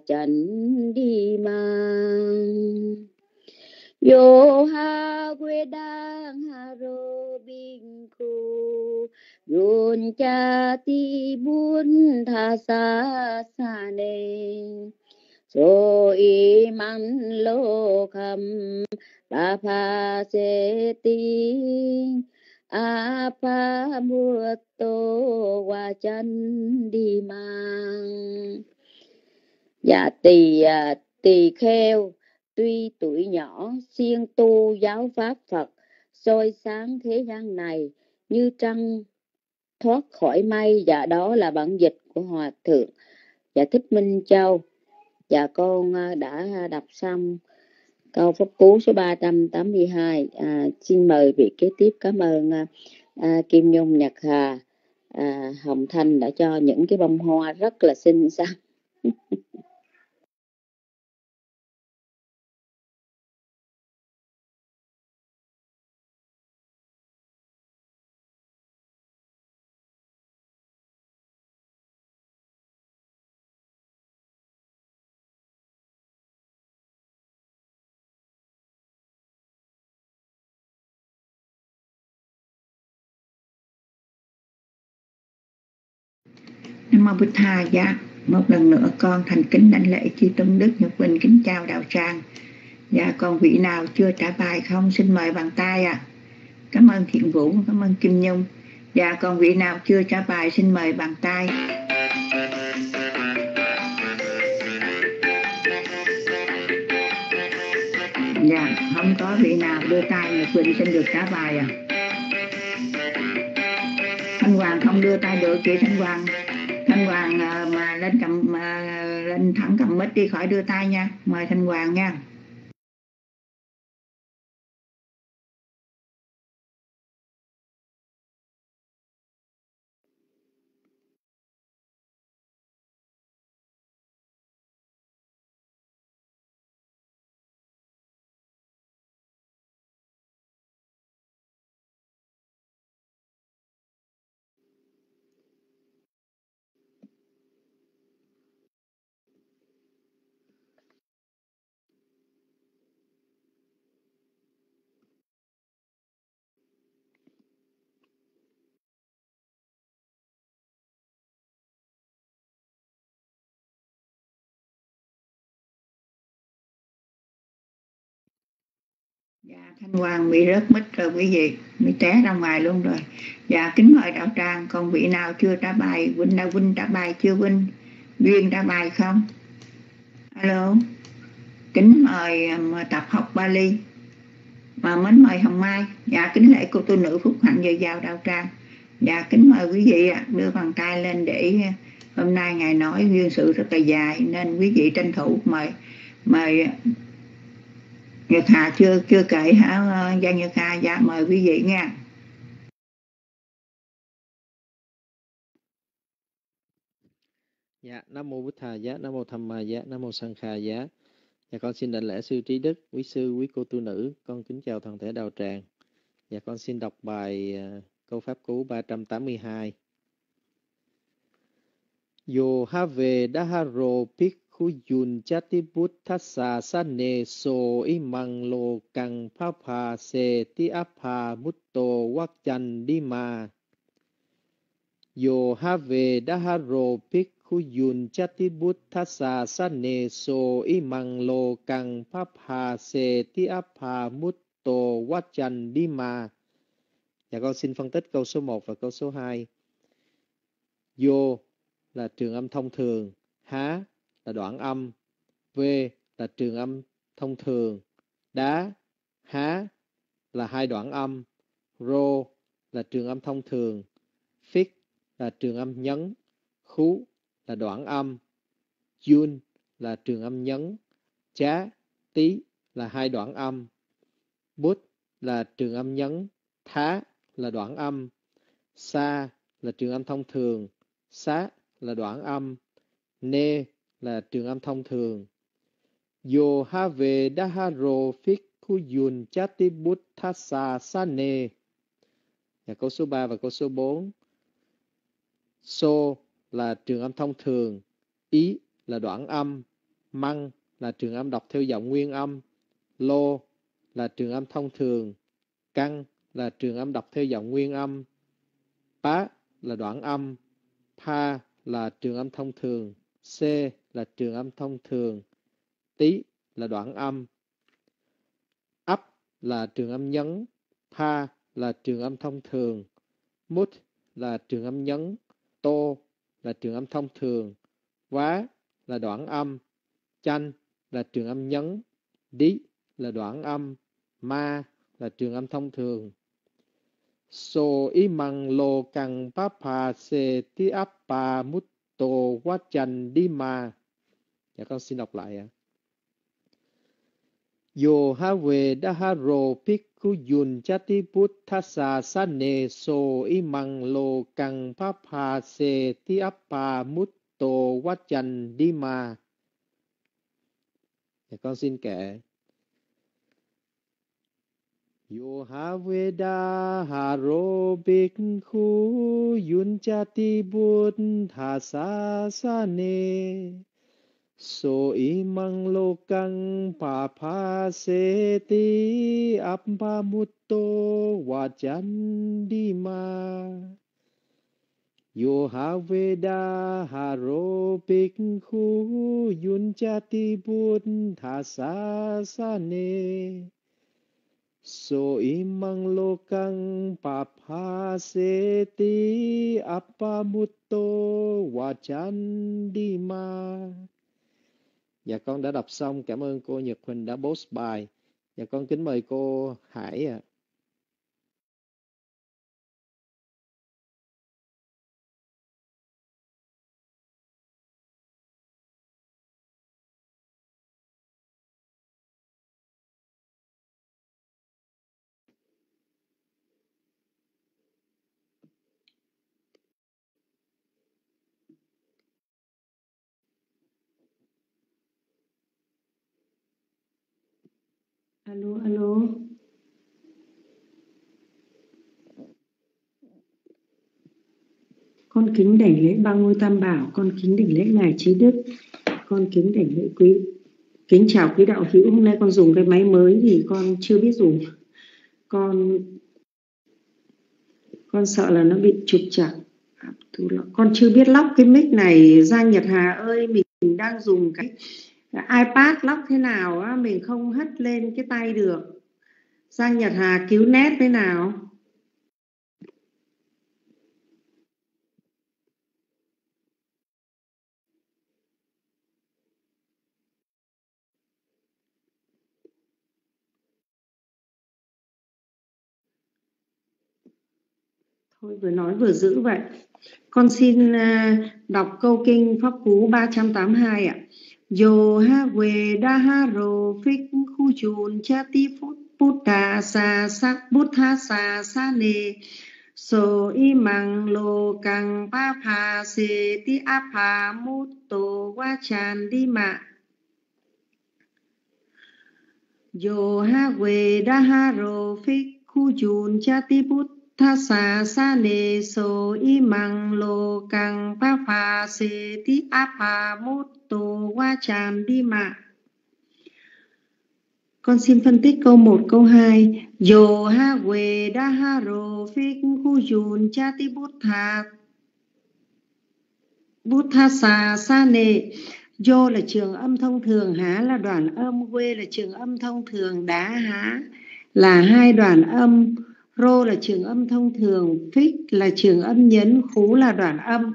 di mang Yo ha quê đang ha rô binh khu Yun cha ti bun tha sa sa nê So i man lo kham ba pha se ti a pa mua chân đi mang. Dạ tỳ à, tỳ kheo, tuy tuổi nhỏ, siêng tu giáo pháp Phật, soi sáng thế gian này như trăng thoát khỏi mây dạ đó là bản dịch của hòa thượng. Dạ thích minh châu. Dạ con à, đã đọc xong câu pháp cú số 382 à, xin mời vị kế tiếp cảm ơn à, à, Kim Nhung Nhật Hà à, Hồng Thanh đã cho những cái bông hoa rất là xinh xắn. Nam dạ. Một lần nữa, con thành kính đảnh lễ chư tôn đức nhật bình kính chào đạo tràng. Dạ còn vị nào chưa trả bài không? Xin mời bằng tay ạ. À. cảm ơn thiện vũ, cảm ơn kim nhung. Dạ còn vị nào chưa trả bài, xin mời bằng tay. Dạ không có vị nào đưa tay, nhật bình xin được trả bài à thanh hoàng không đưa tay được chị thanh hoàng thanh hoàng ờ, mà lên cầm, mà ờ, lên thẳng cầm mít đi khỏi đưa tay nha. Mời thanh hoàng nha. Thanh Hoàng bị rớt mít rồi quý vị, bị té ra ngoài luôn rồi. Dạ, kính mời đạo tràng, còn vị nào chưa trả bài, Vinh đã Vinh trả bài chưa Vinh? Duyên trả bài không? Alo, kính mời um, tập học Bali mà mến mời Hồng Mai. Dạ, kính lễ cô tu nữ Phúc Hạnh giờ giao đạo tràng. Dạ, kính mời quý vị ạ, đưa bàn tay lên để hôm nay ngài nói duyên sự rất là dài nên quý vị tranh thủ mời mời Nhật Hà chưa chưa kể hả ờ, Giang Nhật Hà dạ mời quý vị nha Dạ, Nam Mô Bụt Thà Giá, Nam Mô Tham Ma Giá, Nam Mô Sang Kha Giá. Dạ, con xin đảnh lễ sư trí đức, quý sư, quý cô tu nữ. Con kính chào toàn thể đạo tràng. Dạ, con xin đọc bài ờ, câu pháp cú 382. Yo have daharo pik Khuyun chati buddhasa sane so mang lo kang pha se ti apha mutto wakjan dima. Yo have daharo Khuyun chati buddhasa sane so mang lo kang pha se ti apha mutto wakjan dima. Nhà con xin phân tích câu số 1 và câu số 2. Yo là trường âm thông thường, há là đoạn âm, V là trường âm thông thường, đá, há là hai đoạn âm, rô là trường âm thông thường, phích là trường âm nhấn, khú là đoạn âm, yun là trường âm nhấn, chá, tí là hai đoạn âm, bút là trường âm nhấn, thá là đoạn âm, sa là trường âm thông thường, xá là đoạn âm, nê là trường âm thông thường. Yo have daharo phikuyun chati buddhasa sane. Dạ, và câu số 3 và câu số 4. So là trường âm thông thường. Ý là đoạn âm. Măng là trường âm đọc theo giọng nguyên âm. Lô là trường âm thông thường. Căng là trường âm đọc theo giọng nguyên âm. Pá là đoạn âm. Pa là trường âm thông thường. C là trường âm thông thường, tí là đoạn âm, ấp là trường âm nhấn, pa là trường âm thông thường, mút là trường âm nhấn, tô là trường âm thông thường, quá là đoạn âm, chanh là trường âm nhấn, đi là đoạn âm, ma là trường âm thông thường. So y măng lô căng pa se ti áp pa mút tô quá chanh đi ma Dạ con xin đọc lại ạ. Yo have daharo pikuyun chati buddhasa sane so imang lo kang papa se ti appa mutto wachan dima. Dạ con xin kể. Yo have daharo bhikkhu yun chati buddhasa sane so imang lokang papaseti appamutto wajandima Yo ha Veda ha ro bhikkhu yun chati buddha sa sa ne so imang lokang wajan di ma Yo haveda haropikhu yunchati buddhasasane So imang lokang wajan di ma Dạ con đã đọc xong, cảm ơn cô Nhật Huỳnh đã post bài. Dạ con kính mời cô Hải ạ. À. alo alo con kính đảnh lễ ba ngôi tam bảo, con kính đảnh lễ ngài trí đức, con kính đảnh lễ quý, kính chào quý đạo hữu. Hôm nay con dùng cái máy mới thì con chưa biết dùng. Con con sợ là nó bị trục chặt con chưa biết lóc cái mic này. Giang nhật hà ơi, mình đang dùng cái iPad lóc thế nào á? Mình không hất lên cái tay được. Giang Nhật Hà cứu nét thế nào? Thôi vừa nói vừa giữ vậy. Con xin à, đọc câu kinh Pháp Cú 382 ạ. Yo ha we da ha ro phích khu chùn cha ti phút bút đà sa sắc bút tha sa sa nê so y mang lô căng pa pa se ti a pa mut tô wa chan đi ma Yo ha we da ha ro phích khu chùn cha ti bút tha sa sa nê so y mang lô căng pa pa se ti a pa mút tô qua tràn đi mà con xin phân tích câu 1, câu 2. Yo ha we da ha ro phik khu yun cha ti bút tha. Bút tha sa sa nệ Yo là trường âm thông thường, há là đoạn âm, quê là trường âm thông thường, đá há là hai đoạn âm, rô là trường âm thông thường, phích là trường âm nhấn, khú là đoạn âm.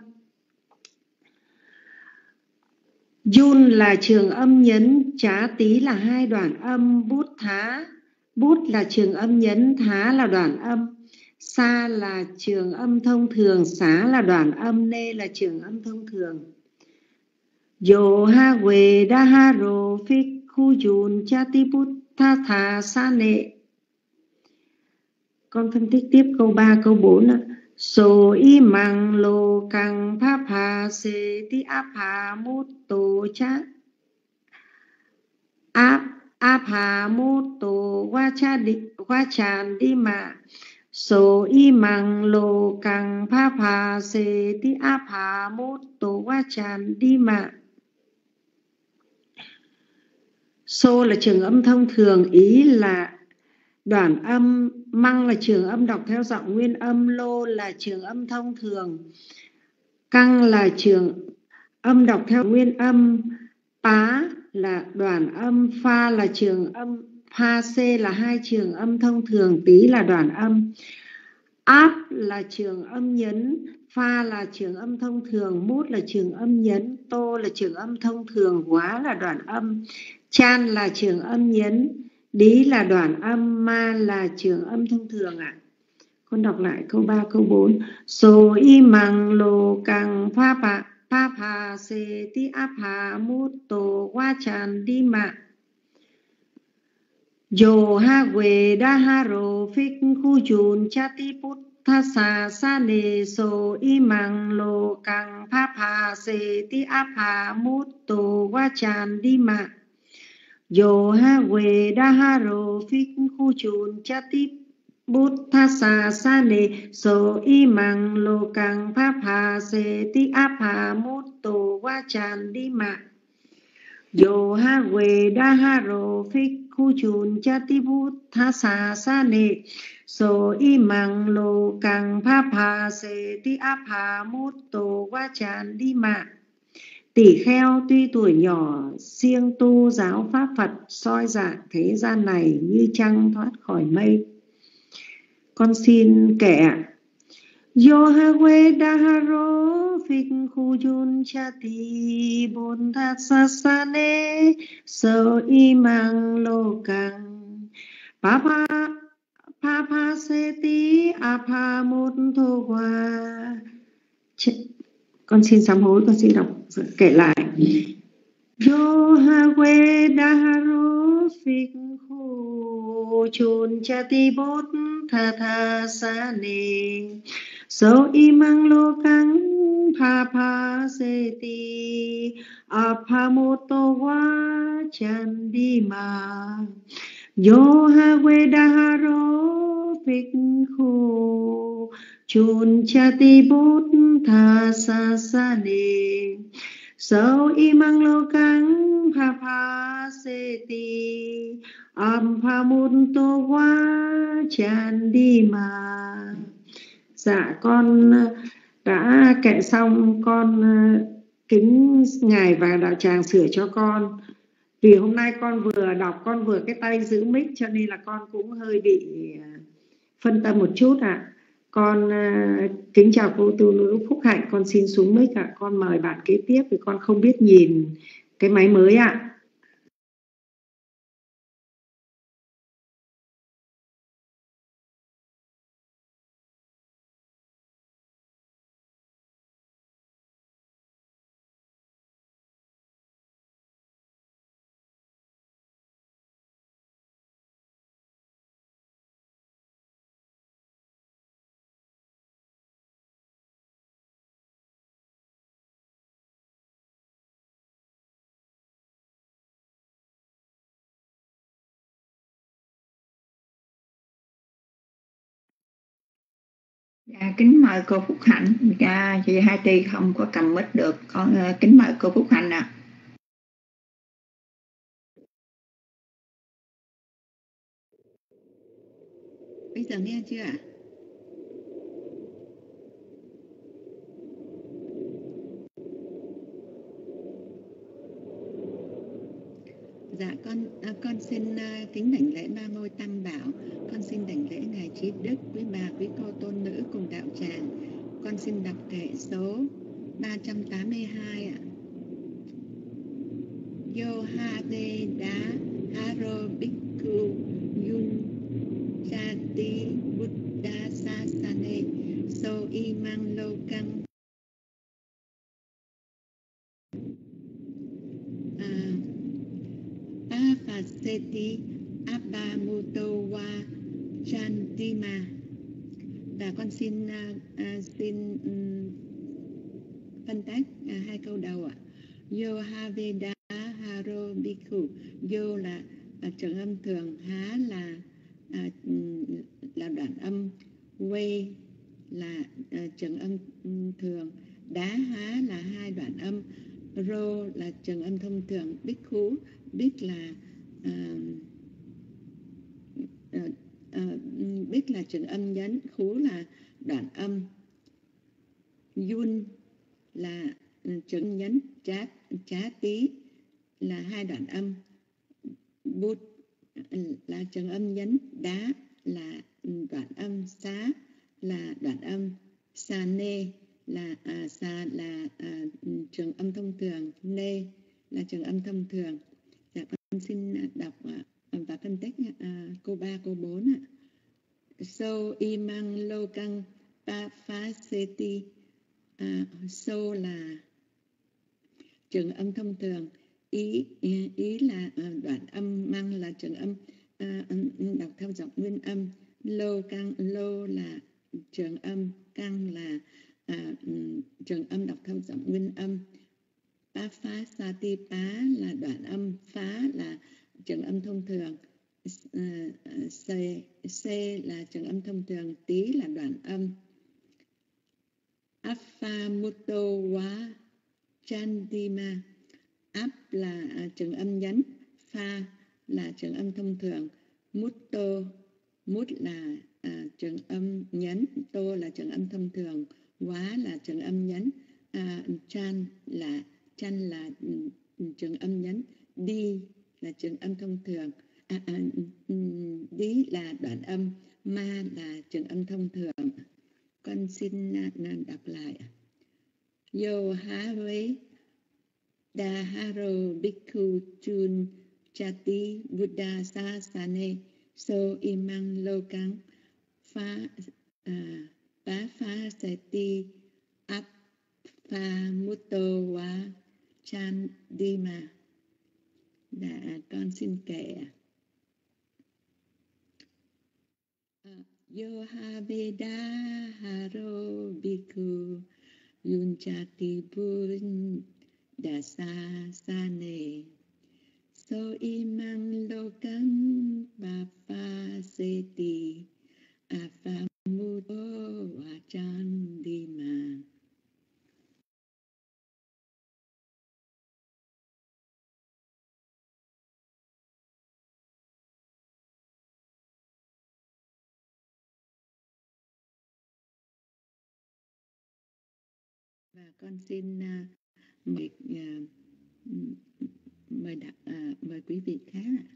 Yun là trường âm nhấn, chá tí là hai đoạn âm, bút thá. Bút là trường âm nhấn, thá là đoạn âm. Sa là trường âm thông thường, xá là đoạn âm, nê là trường âm thông thường. Yo ha quê da ha ro phích khu yun cha ti bút tha thà sa nệ. Con phân tích tiếp câu 3, câu 4 ạ. So y mang lô căng pháp hà se ti áp hà mút tổ cha áp áp hà mút tổ qua cha đi qua tràn đi mà. So y mang lô căng pháp hà se ti áp hà mút tổ qua tràn đi mà. So là trường âm thông thường ý là đoạn âm măng là trường âm đọc theo giọng nguyên âm, lô là trường âm thông thường, căng là trường âm đọc theo nguyên âm pá là đoạn âm, pha là trường âm, pha c là hai trường âm thông thường tí là đoạn âm. Áp là trường âm nhấn, pha là trường âm thông thường, mút là trường âm nhấn, tô là trường âm thông thường quá là đoạn âm, chan là trường âm nhấn Đí là đoạn âm, ma là trường âm thông thường ạ. À. Con đọc lại câu 3, câu 4. Sô y mang lô căng pha pa pa pa se ti áp hà mút tổ qua chan đi mạ. Yo ha quê đa ha rô phích khu chùn cha ti put tha sa sa nê so y mang lô căng pha pa se ti áp hà mút tổ qua chan đi mạ. Yo ha we da ha ro phích khu chun cha tip bút tha sa sa nê so y mang lô kang pháp hà se ti áp hà mút tổ qua tràn đi mạ Yo ha we da ha ro phích khu chun cha ti bút tha sa sa nê so mang lo kang pha pha se ti apa mút tổ wa chan đi mà tỷ kheo tuy tuổi nhỏ, siêng tu giáo pháp phật, soi dạng thế gian này như trăng thoát khỏi mây. Con xin kể ạ. Yohawe Daharo Phik Khujun Chati Bồn Thát Sa Sa Nê, Sơ Y Mang Lô Căng. Papa Papa Seti Apa Môn Thô Hoa con xin sám hối, con xin đọc kể lại. Yohawe Daharo Phik Khujun Chati Bồn Tha Tha Sa Nê so imang lokang papa seti apamoto wa chandima yoha vedaharo khu chun chati buddha sasane so imang lokang papa seti apamoto wa mà. Dạ con, đã kệ xong, con ờ, kính ngài và đạo tràng sửa cho con. Vì hôm nay con vừa đọc, con vừa cái tay giữ mic, cho nên là con cũng hơi bị ờ, phân tâm một chút ạ. à con ờ, kính chào cô tu nữ phúc hạnh con xin xuống mic ạ à. con mời bạn kế tiếp vì con không biết nhìn cái máy mới ạ à. Kính mời cô Phúc Hạnh. À, chị Hai Ti không có cầm mic được. Con à, kính mời cô Phúc Hạnh ạ. À. Bây giờ nghe chưa ạ? Dạ con à, con xin à, kính đảnh lễ ba ngôi tam bảo, con xin đảnh lễ ngài trí đức, quý bà, quý cô tôn nữ cùng đạo tràng. Con xin đọc kệ số 382 ạ. Yo ha de đá haro bhikkhu yun chati buddha sasane so imang lokang Seti Abamutowa Chantima và con xin uh, uh, xin um, phân tách uh, hai câu đầu ạ. Yo Haveda Haro Bhikkhu Yo là uh, trường âm thường, Há là uh, là đoạn âm, we là uh, trường âm thường, Đá Há là hai đoạn âm, Rô là trường âm thông thường, Bhikkhu Bích là à, à, biết là trường âm nhấn khú là đoạn âm. Yun là ừ, trường nhấn trá trá tí là hai đoạn âm. Bút ừ, là trường âm nhấn đá là đoạn âm xá là đoạn âm. Sa nê là à, sa là à, ừ, trường âm thông thường. Nê là trường âm thông thường con xin đọc và phân tích à, câu 3, câu 4 ạ. So imang lokang pa phá seti à, so là trường âm thông thường. Ý ý là à, đoạn âm mang là trường âm. À, đọc theo giọng nguyên âm. Lô căng lô là trường âm. Căng là à, trường âm đọc theo giọng nguyên âm. Pa phá sa ti là đoạn âm, phá là trường âm thông thường, ờ, c, c là trường âm thông thường, tí là đoạn âm. Apha muto wa chandima. Áp là ờ, trường âm nhấn, pha là trường âm thông thường, mutto, mut là à, trường âm nhấn tô là trường âm thông thường quá là trường âm nhấn à, chan là chân là ừ, ừ, trường âm nhấn đi là trường âm thông thường. À, à, ừ, đi là đoạn âm ma là trường âm thông thường. Con xin à, à, đọc lại. Yo ha với Daharo Bhikkhu Chun Chati Buddha Sasane So Imang Lokang à, Pha à, Bá Pha Sati Ap Pha Muto Wa Chan Dima Dạ con xin kể uh, à, Veda Haro Bhikkhu Yunchati Bun Dasasane So imang lokang bapa seti afamuto wajan dimang Và con xin uh, mời uh, mời đặt mời quý vị khác ạ.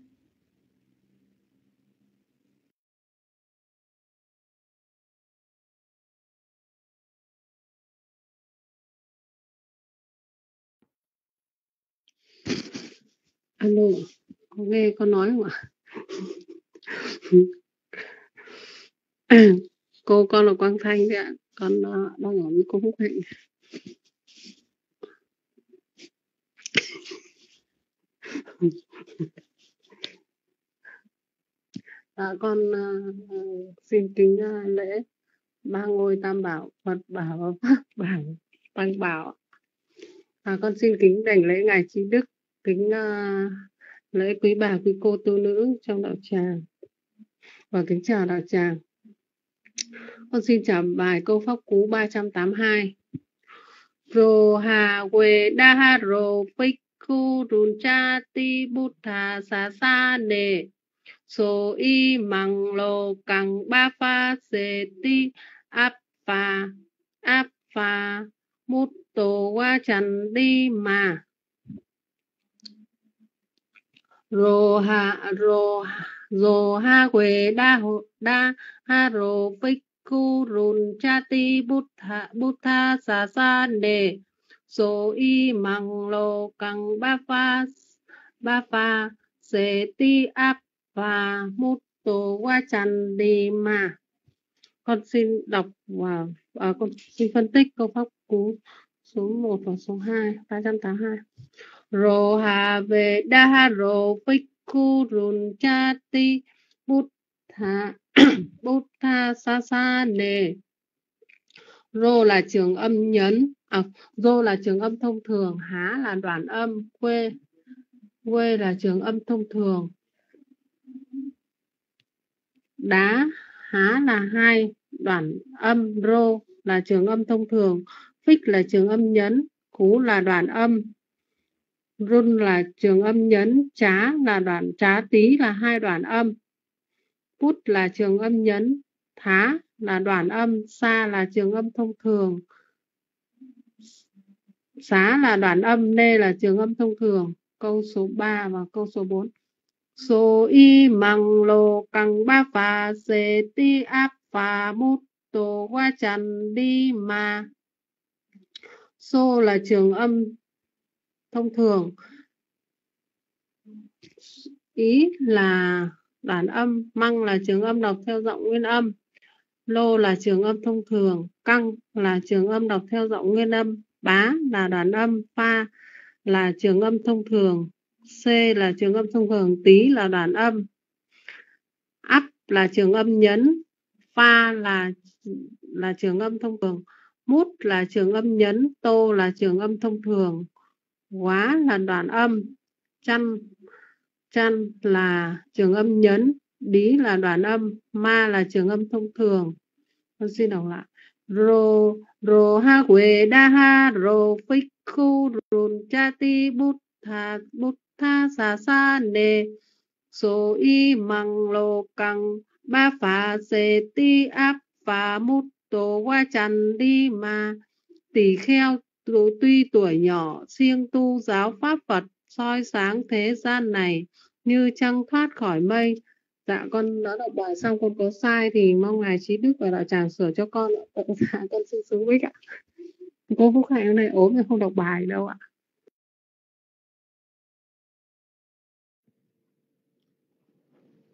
Alo, có nghe con nói không ạ? cô con là Quang Thanh đấy ạ, con uh, đang ở với cô Phúc Hạnh. À, con uh, xin kính uh, lễ. Ba ngôi tam bảo Phật bảo và Pháp bảo tăng bảo. À, con xin kính đảnh lễ ngài trí đức kính uh, lễ quý bà quý cô tu nữ trong đạo tràng. Và kính chào đạo tràng. Con xin trả bài câu pháp cú 382 Rô hà quê đa ha rô phích khu rùn cha ti bút thà xa xa nề số y măng lô căng ba pha xê ti áp pha áp pha mút tổ qua chẳng đi mà rô ha rô rô ha quê đa đa ha rô phích kurun chati buddha buddha sa sa đề so y mang lô căng ba pha ba pha se ti áp và mút tổ qua chăn đi mà con xin đọc và à, con xin phân tích câu pháp cú số 1 và số 2 382 Rô hà về đa rô phích khu run cha ti bút tha bút tha sa sa nề rô là trường âm nhấn à, rô là trường âm thông thường há là đoạn âm quê quê là trường âm thông thường. Đá há là hai đoạn âm rô là trường âm thông thường phích là trường âm nhấn cú là đoạn âm. Run là trường âm nhấn trá là đoạn trá tí là hai đoạn âm put là trường âm nhấn, thá là đoạn âm, sa là trường âm thông thường. Xá là đoạn âm, nê là trường âm thông thường. Câu số 3 và câu số 4 Số y măng lô căng ba phà, xê ti áp phà mút tổ qua chăn đi mà. So là trường âm thông thường. Ý là đàn âm măng là trường âm đọc theo giọng nguyên âm lô là trường âm thông thường căng là trường âm đọc theo giọng nguyên âm bá là đàn âm pha là trường âm thông thường C là trường âm thông thường, tí là đàn âm. áp là trường âm nhấn, pha là là trường âm thông thường, mút là trường âm nhấn, tô là trường âm thông thường, quá là đoạn âm, chăn chăn là trường âm nhấn, đí là đoạn âm, ma là trường âm thông thường. Con xin đọc lại. Rô rô ha quê đa ha rô phích khu rùn cha ti bút tha bút tha sa sa nề số y măng lô căng ba phà xê ti áp phà mút tổ qua chăn đi mà tỳ kheo tuy tuổi nhỏ siêng tu giáo pháp Phật soi sáng thế gian này như trăng thoát khỏi mây. Dạ con đã đọc bài xong con có sai thì mong ngài trí đức và đạo tràng sửa cho con ạ. Dạ con xin xuống bích ạ. Cô phúc hạnh hôm nay ốm thì không đọc bài đâu ạ.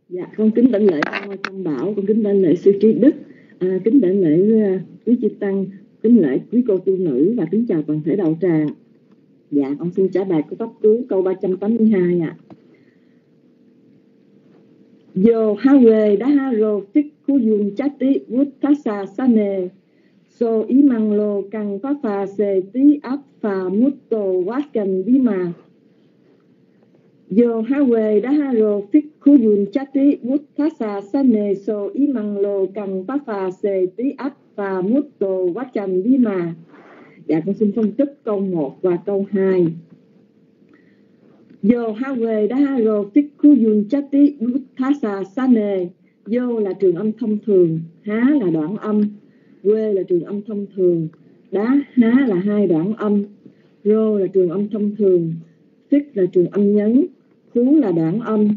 Dạ con kính đảnh lễ con trong bảo con kính đảnh lễ sư trí đức à, kính đảnh lễ à, quý chư tăng kính lễ quý cô tu nữ và kính chào toàn thể đạo tràng dạ ông xin trả bài của pháp cứu, câu 382 ạ. À. Yo hawe daharo fikku yun chati vuttasa sane so imang lo kang pa pha se ti áp phà mutto wakan bima Yo hawe daharo fikku yun chati vuttasa sane so imang lo kang pa pha se ti áp phà mutto wakan bima Dạ con xin phân tích câu 1 và câu 2 Yo Hawe Daharo thá Chati Buddhasa nề Yo là trường âm thông thường Há là đoạn âm. Quê là trường âm thông thường Đá há là hai đoạn âm. Rô là trường âm thông thường Phích là trường âm nhấn Khú là đoạn âm.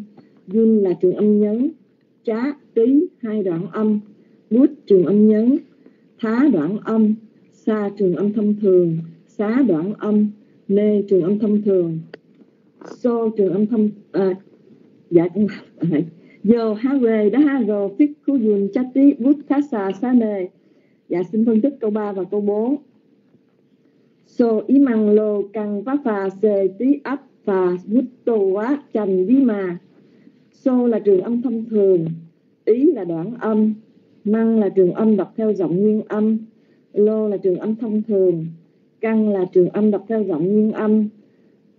Yun là trường âm nhấn Chá, tí, hai đoạn âm. Bút trường âm nhấn Thá đoạn âm. Sa trường âm thông thường Xá đoạn âm Nê trường âm thông thường. So trường âm thông à, dạ con à, giờ há về đá há rồi phích khu dùn tí bút khá xà xá nê. dạ xin phân tích câu 3 và câu 4 so ý măng lô căng phá phà xề tí ấp phà bút tô quá chành đi mà. So là trường âm thông thường ý là đoạn âm măng là trường âm đọc theo giọng nguyên âm lô là trường âm thông thường căng là trường âm đọc theo giọng nguyên âm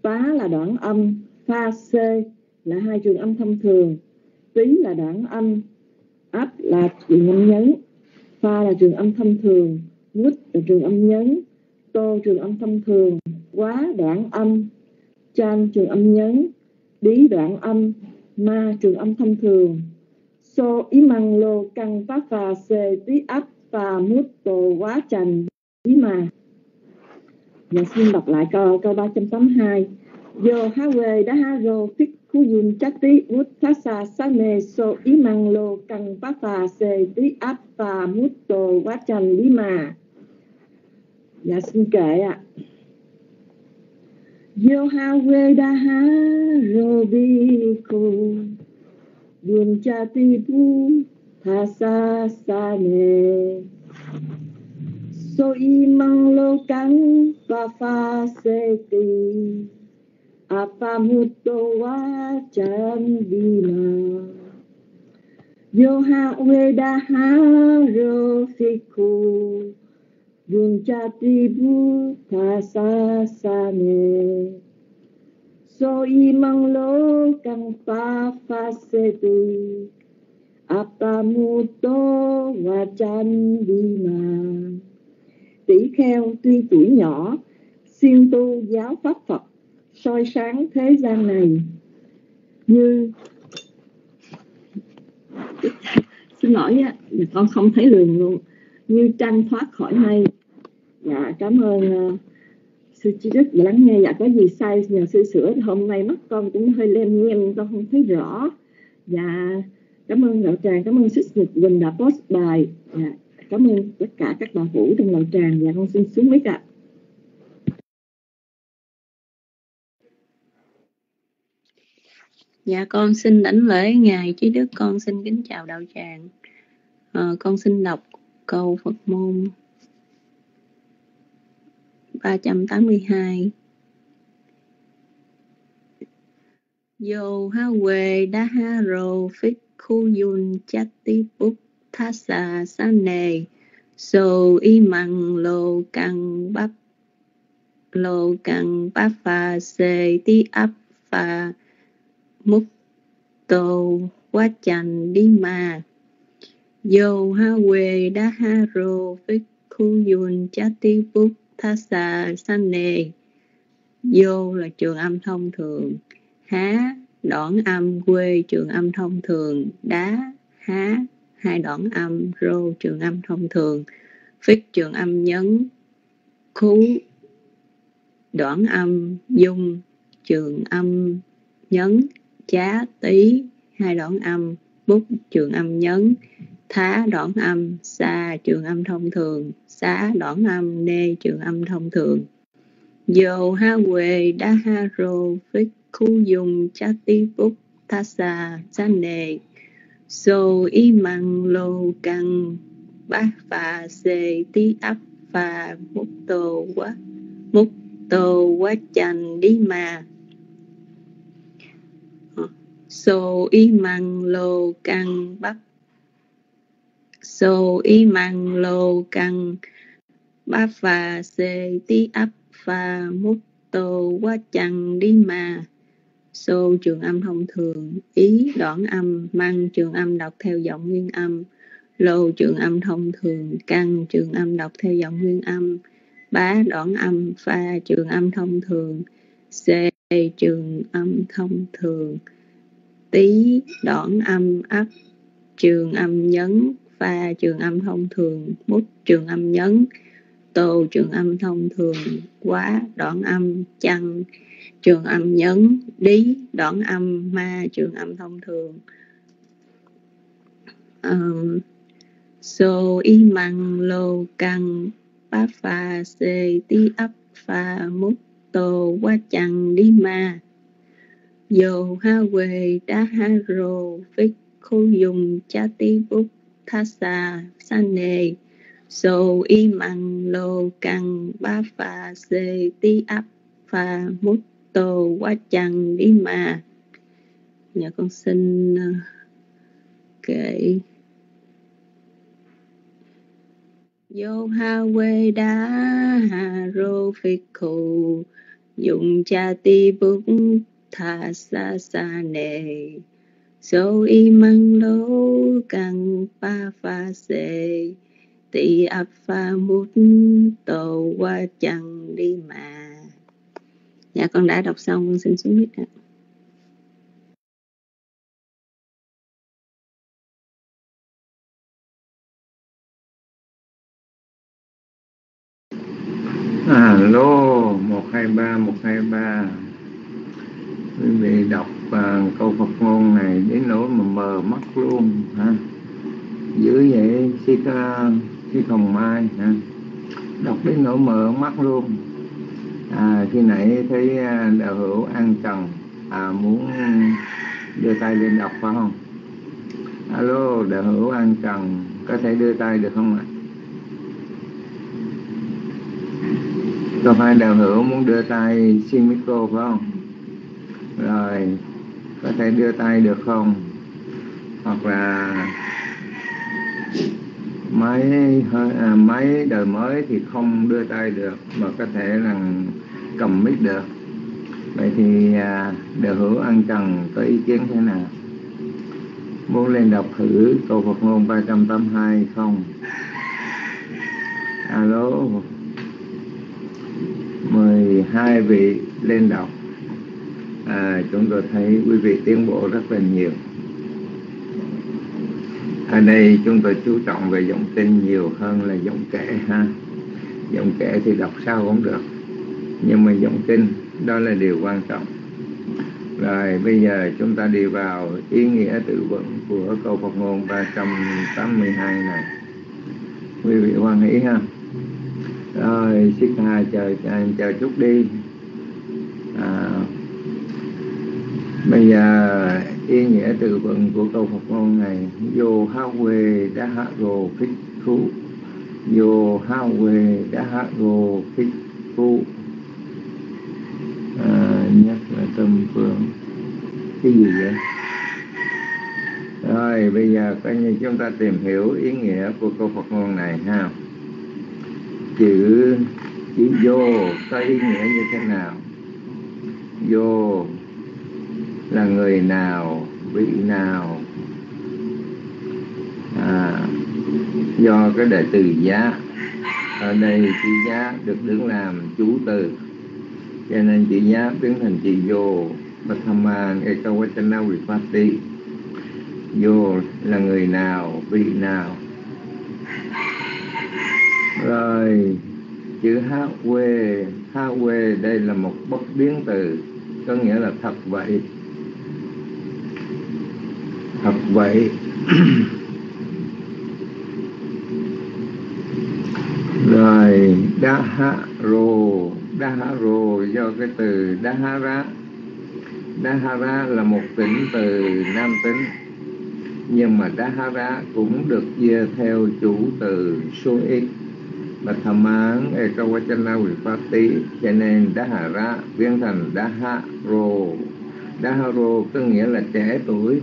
Phá là đoạn âm, pha c là hai trường âm thông thường, tí là đoạn âm, áp là trường âm nhấn, pha là trường âm thông thường, nút là trường âm nhấn, tô trường âm thông thường, quá đoạn âm, chan trường âm nhấn, đí đoạn âm, ma trường âm thông thường, so ý măng lô căng phá pha c tí áp phà mút tô quá chành ý mà và xin đọc lại câu câu 382. Yo hawe daharo phích khu yun chati mút thasa sane so măng lô, căng pa phà, xê tí áp phà, mút tô quá trần lý mà. Dạ xin kể ạ. Yo hawe đã ha yun bi khu thasa sane tí imang lo căng pa phà se tí apamuto wacandina Yoha weda haro fiku Bunchati bhuta sane So imang lo kang pa Apamuto wacandina Tỷ kheo tuy tuổi nhỏ siêng tu giáo pháp Phật soi sáng thế gian này như xin lỗi á con không thấy lường luôn. Như tranh thoát khỏi mây. Dạ cảm ơn uh, sư chỉ rất lắng nghe. Dạ có gì sai nhờ sư sửa hôm nay mắt con cũng hơi lem nhem con không thấy rõ. Dạ cảm ơn đạo tràng cảm ơn sư nhật quỳnh đã post bài. À, cảm ơn tất cả các bà vũ trong đạo tràng. Và con xin xuống mic ạ. Dạ con xin đảnh lễ Ngài chí Đức. Con xin kính chào đạo tràng. À, Con xin đọc câu Phật môn 382 Yo ha quê đa ha rô phích khu yun chati bút tha xà sa nề sô y măng lô căng bắp lô căng bắp pha xê ti áp pha múc tô quá chành đi mà. Yo ha quê đa ha rô với khu yun chati bút tha xà san nề Yo là trường âm thông thường. Há đoạn âm quê trường âm thông thường, Đá, há, hai đoạn âm, rô trường âm thông thường, phích trường âm nhấn, khú, đoạn âm dung, trường âm nhấn, chá tí hai đoạn âm, bút trường âm nhấn, thá đoạn âm xa trường âm thông thường, xá đoạn âm, nê trường âm thông thường. Dồ ha quê, đá ha rô, phích khu dùng chá tí tha sa sa nề so y măng lô căng bát phà xê tí ấp phà múc tô quá, múc tô quá chành đi mà ờ, so y măng lô căng bát so y măng lô căng bát phà xê tí ấp phà múc tô quá chành đi mà Xô trường âm thông thường, ý đoạn âm, măng trường âm đọc theo giọng nguyên âm, lô trường âm thông thường, căng trường âm đọc theo giọng nguyên âm, bá đoạn âm, pha trường âm thông thường, c trường âm thông thường, tí đoạn âm ấp trường âm nhấn, pha trường âm thông thường, mút trường âm nhấn, tô trường âm thông thường, quá đoạn âm, chăng trường âm nhấn đí đoạn âm ma trường âm thông thường. Um, so y măng lô căng bá pha se tí ấp pha mút tô quá chăng đi ma. Dồ ha quê đá ha rô vích khu dùng cha tí bút tha xa sa nề. So y măng lô căng bá pha se tí ấp pha mút tô quá chăng đi mà. Nhà con xin ờ, kể. Vô ha quê đá hà rô phi khù Dùng cha ti bút thà xa xa nề. Số y măng lô căng pa pha xê tì áp pha mút tô qua chăng đi mà. Dạ con đã đọc xong, con xin xuống mic ạ. Alo, 123, 123 Quý vị đọc uh, câu Phật ngôn này đến nỗi mà mờ mắt luôn ha. Dữ vậy khi, uh, khi à, không mai ha. Đọc đến nỗi mờ mắt luôn à, khi nãy thấy à, đạo hữu an trần à, muốn à, đưa tay lên đọc phải không? Alo đạo hữu an trần có thể đưa tay được không ạ? Có phải đạo hữu muốn đưa tay xin micro phải không? Rồi có thể đưa tay được không? Hoặc là máy à, máy đời mới thì không đưa tay được mà có thể là cầm mic được. Vậy thì à, đời hữu ăn cần có ý kiến thế nào? Muốn lên đọc thử câu Phật ngôn 382 không? Alo. 12 vị lên đọc. À, chúng tôi thấy quý vị tiến bộ rất là nhiều. Ở đây chúng tôi chú trọng về giọng tin nhiều hơn là giọng kể ha. Giọng kể thì đọc sao cũng được nhưng mà giọng kinh đó là điều quan trọng. Rồi bây giờ chúng ta đi vào ý nghĩa tự vận của câu Phật ngôn 382 này. Quý vị quan hỷ ha? Rồi xin hà chờ chờ chút đi. À, bây giờ ý nghĩa từ vựng của câu Phật ngôn này. Vô ha quê đã hạ gồ khích khu vô ha quê đã hạ gồ khích khu nhất là tâm phương. Cái gì vậy? Rồi bây giờ coi như chúng ta tìm hiểu ý nghĩa của câu Phật ngôn này ha. Chữ chữ vô có ý nghĩa như thế nào? Vô là người nào vị nào? À, do cái đề từ giá. Ở đây chữ giá được đứng làm chủ từ cho nên chị giá biến thành chị vô Bhatthama Ekawachana Vipati vô là người nào, vị nào? Rồi, chữ hát quê. Hát quê đây là một bất biến từ, có nghĩa là thật vậy. Thật vậy. Rồi, đa ha rô đa ha do cái từ đa ha ra. Đa ra là một tỉnh từ nam tính. Nhưng mà đa ra cũng được chia theo chủ từ số ít và tham án ekawachana vipati cho nên đa ha ra biến thành đa ha rô đa ha rô có nghĩa là trẻ tuổi,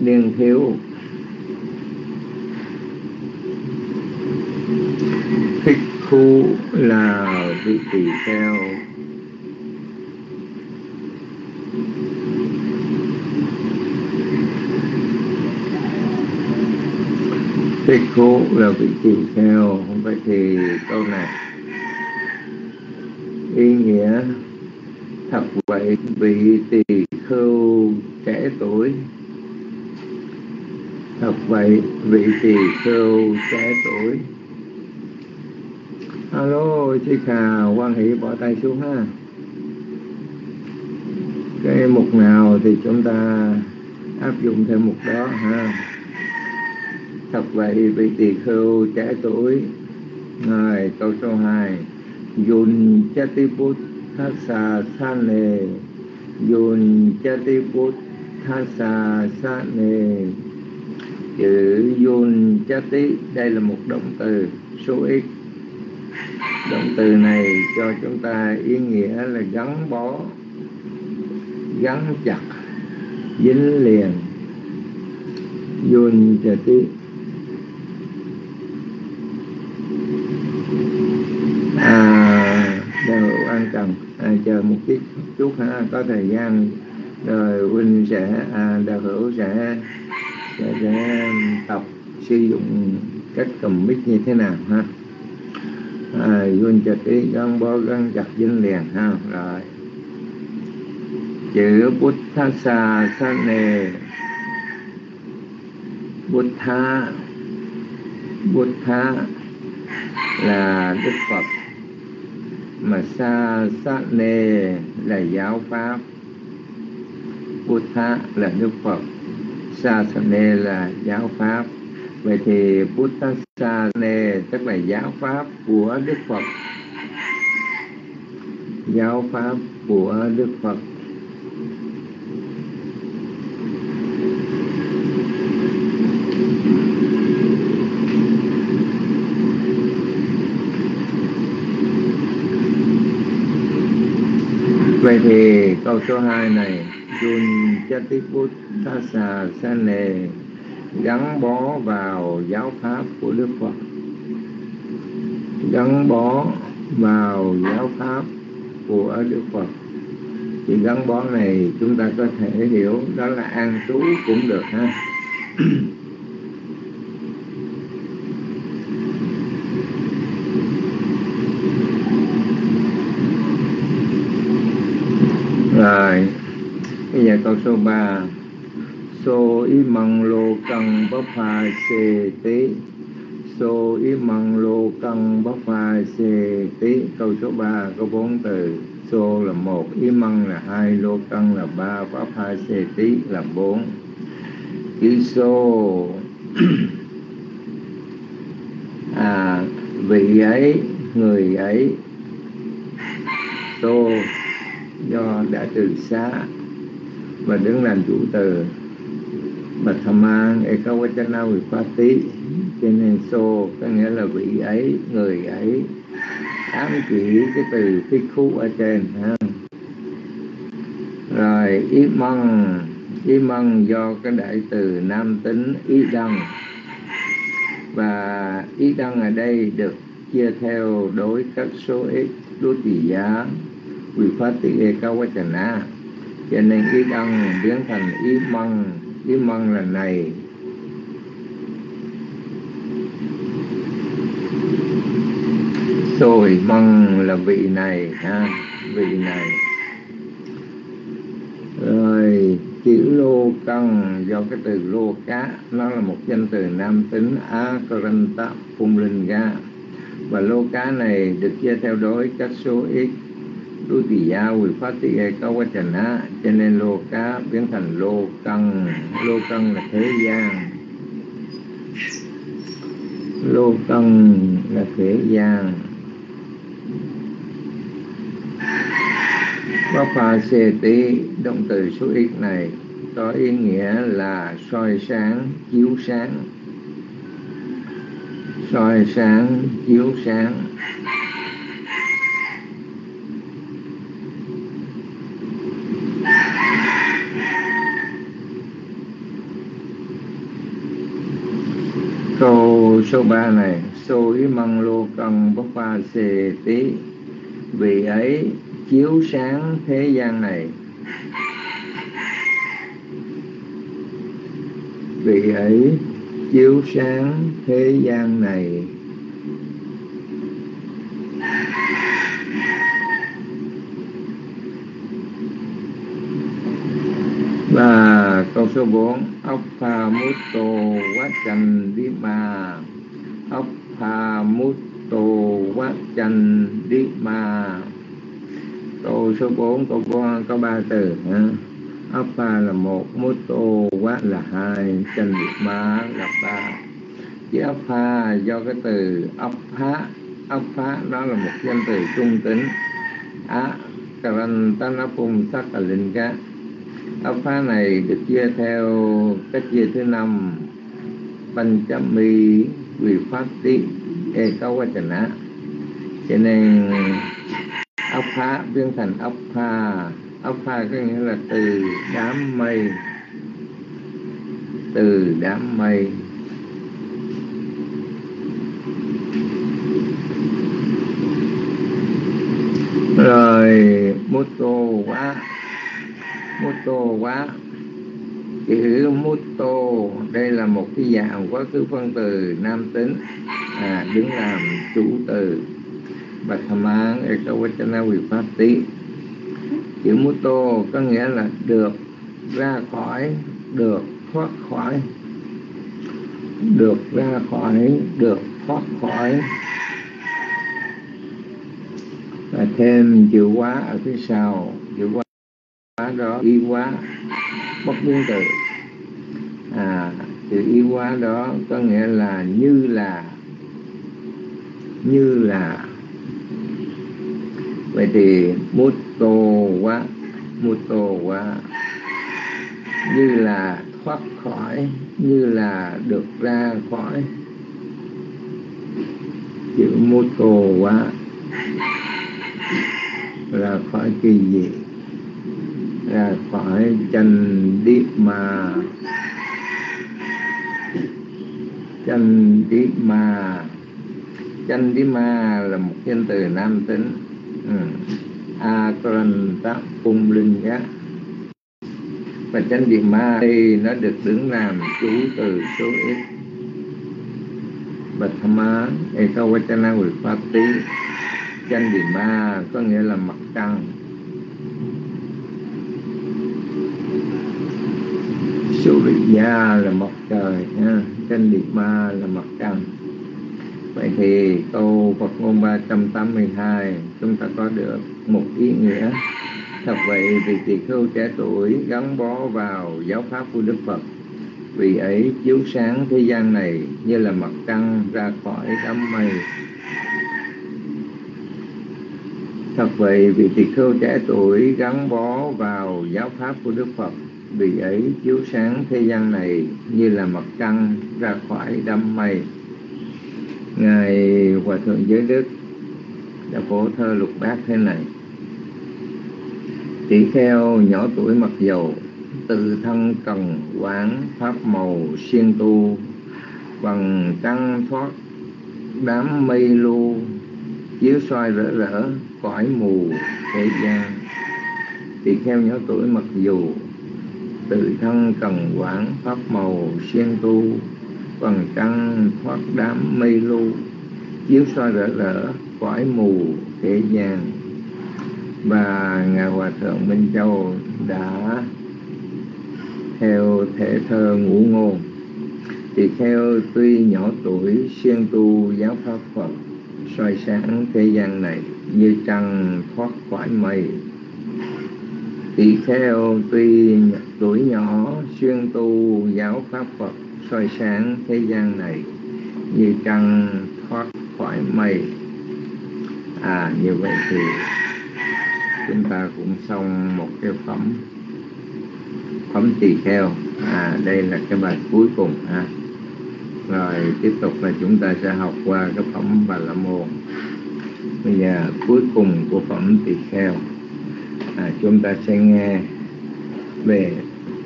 niên thiếu. Thích khu là vị tỳ kheo. Thích khu là vị tỳ kheo. Vậy thì câu này. Ý nghĩa thật vậy vị tỳ khưu trẻ tuổi. Thật vậy vị tỳ khưu trẻ tuổi alo, chị khà quan hệ bỏ tay xuống ha. Cái mục nào thì chúng ta áp dụng theo mục đó ha. Thật vậy, vị tỳ khưu trẻ tuổi, ngài câu số 2 yun chati bút thasa sane, yun chati bút thasa sane. Chữ yun chati đây là một động từ số ít động từ này cho chúng ta ý nghĩa là gắn bó gắn chặt dính liền yun à đều an cần à, chờ một chút chút ha có thời gian. Rồi huynh sẽ à, đạo hữu sẽ, sẽ sẽ tập sử dụng cách cầm mic như thế nào ha? À, vun chặt ý gắn bó gắn chặt dính liền ha rồi. Chữ bút tha sa sa nề. Bút tha bút tha là đức phật mà sa sa nề là giáo pháp. Buddha là Đức Phật sa sa nề là giáo pháp vậy thì Buddha sa tức là giáo pháp của Đức Phật. Giáo pháp của Đức Phật. Vậy thì câu số 2 này, Jun Chatiput Sa Sane gắn bó vào giáo pháp của Đức Phật. Gắn bó vào giáo pháp của Đức Phật. Thì gắn bó này chúng ta có thể hiểu đó là an trú cũng được ha. Rồi, bây giờ câu số 3 So y măng lô căng bắp phà xê tí So y măng lô căng bắp phà xê tí Câu số 3 có bốn từ. So là một, y măng là hai, lô căng là ba, bắp phà xê tí là bốn. Chữ so. À, vị ấy, người ấy. So do đã từ xa và đứng làm chủ từ và tham an ekawachana vipati cho nên so, có nghĩa là vị ấy, người ấy, ám chỉ cái từ thích khu ở trên, ha. Rồi, ý măng ý măng do cái đại từ nam tính ý đăng. Và ý đăng ở đây được chia theo đối các số ít, đối tỷ giá. Quy phát tỷ e cao quá trần á cho nên ý đăng biến thành ý măng ý măng là này rồi măng là vị này ha, vị này. Rồi, chữ lô căng do cái từ lô cá, nó là một danh từ nam tính akaranta phung linh ga. Và lô cá này được chia theo đối các số ít đu tỳ gia quỳ phát tỷ e có quá trình á cho nên lô cá biến thành lô cân lô cân là thế gian. Lô cân là thế gian. Bá pha xê tí động từ số ít này có ý nghĩa là soi sáng, chiếu sáng. Soi sáng, chiếu sáng câu số 3 này Sô ý măng lô cân bốc pha xê tí. Vì ấy, chiếu sáng thế gian này. Vì ấy, chiếu sáng thế gian này. Và câu số 4 ốc pha mút tô ốc pha mút tù quát chanh đi ma. Câu số 4 câu có, có ba từ ha. Ốc pha là một mút tù quát là hai chanh đi ma là ba. Chữ ốc pha do cái từ ốc phá. Ốc phá đó là một danh từ trung tính. Á Karantanapum Sakalinka Ốc phá này được chia theo cách chia thứ năm Panchami Vipatti á Cho nên ốc phá biến thành ốc pha ốc pha có nghĩa là từ đám mây. Từ đám mây. Rồi mô tô quá mô tô quá chữ mutto đây là một cái dạng quá khứ phân từ nam tính à, đứng làm chủ từ bạch tham án vipatti chữ mutto có nghĩa là được ra khỏi được thoát khỏi. Được ra khỏi được thoát khỏi. Và thêm chữ quá ở phía sau. Chữ quá đó, y quá, bất biến từ à chữ y quá đó có nghĩa là như là như là. Vậy thì mút tô quá, mút tô quá. Như là thoát khỏi, như là được ra khỏi. Chữ mô tô quá là khỏi kỳ gì ra khỏi chân đi mà. Chân đi ma, chân đi ma là một danh từ nam tính. Ừ. a còn tác cung linh giác. Và chân đi ma đây nó được đứng làm chú từ số ít. Bạch tham á phát tí chân đi ma có nghĩa là mặt trăng. Surya là mặt trời ha. Trên Điệp Ma là mặt trăng. Vậy thì câu Phật ngôn 382 Chúng ta có được một ý nghĩa. Thật vậy vì tỳ khưu trẻ tuổi gắn bó vào giáo pháp của Đức Phật. Vì ấy, chiếu sáng thế gian này như là mặt trăng ra khỏi đám mây. Thật vậy vì tỳ khưu trẻ tuổi gắn bó vào giáo pháp của Đức Phật vì ấy, chiếu sáng thế gian này như là mặt trăng ra khỏi đám mây. Ngài hòa thượng giới đức đã phổ thơ lục bát thế này. Tỷ kheo nhỏ tuổi mặc dầu, tự thân cần quán pháp màu siêng tu, bằng trăng thoát đám mây lu, chiếu soi rỡ rỡ cõi mù thế gian. Tỷ kheo nhỏ tuổi mặc dù tự thân cần quảng pháp màu siêng tu, bằng trăng thoát đám mây lu, chiếu soi rỡ rỡ cõi mù thế gian. Và ngài hòa thượng minh châu đã theo thể thơ ngũ ngôn. Thì theo tuy nhỏ tuổi siêng tu giáo pháp phật, soi sáng thế gian này như trăng thoát khỏi mây tỳ kheo tuy tuổi nhỏ xuyên tu, giáo pháp phật soi sáng thế gian này, như trăng thoát khỏi mây. À như vậy thì chúng ta cũng xong một cái phẩm phẩm tỳ kheo. À đây là cái bài cuối cùng ha rồi, tiếp tục là chúng ta sẽ học qua cái phẩm bà la môn. Bây giờ, cuối cùng của phẩm tỳ kheo à, chúng ta sẽ nghe về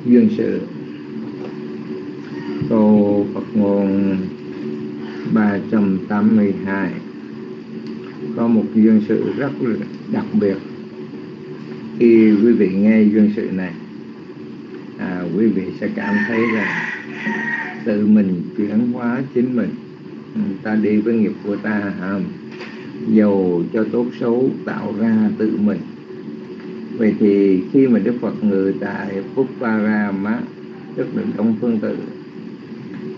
duyên sự câu Phật ngôn 382 có một duyên sự rất đặc biệt. Khi quý vị nghe duyên sự này à, quý vị sẽ cảm thấy là tự mình chuyển hóa chính mình. Ừ, ta đi với nghiệp của ta hàm dầu cho tốt xấu tạo ra tự mình vậy thì khi mà đức phật ngự tại Pùpa Ram á, tức là trong phương tự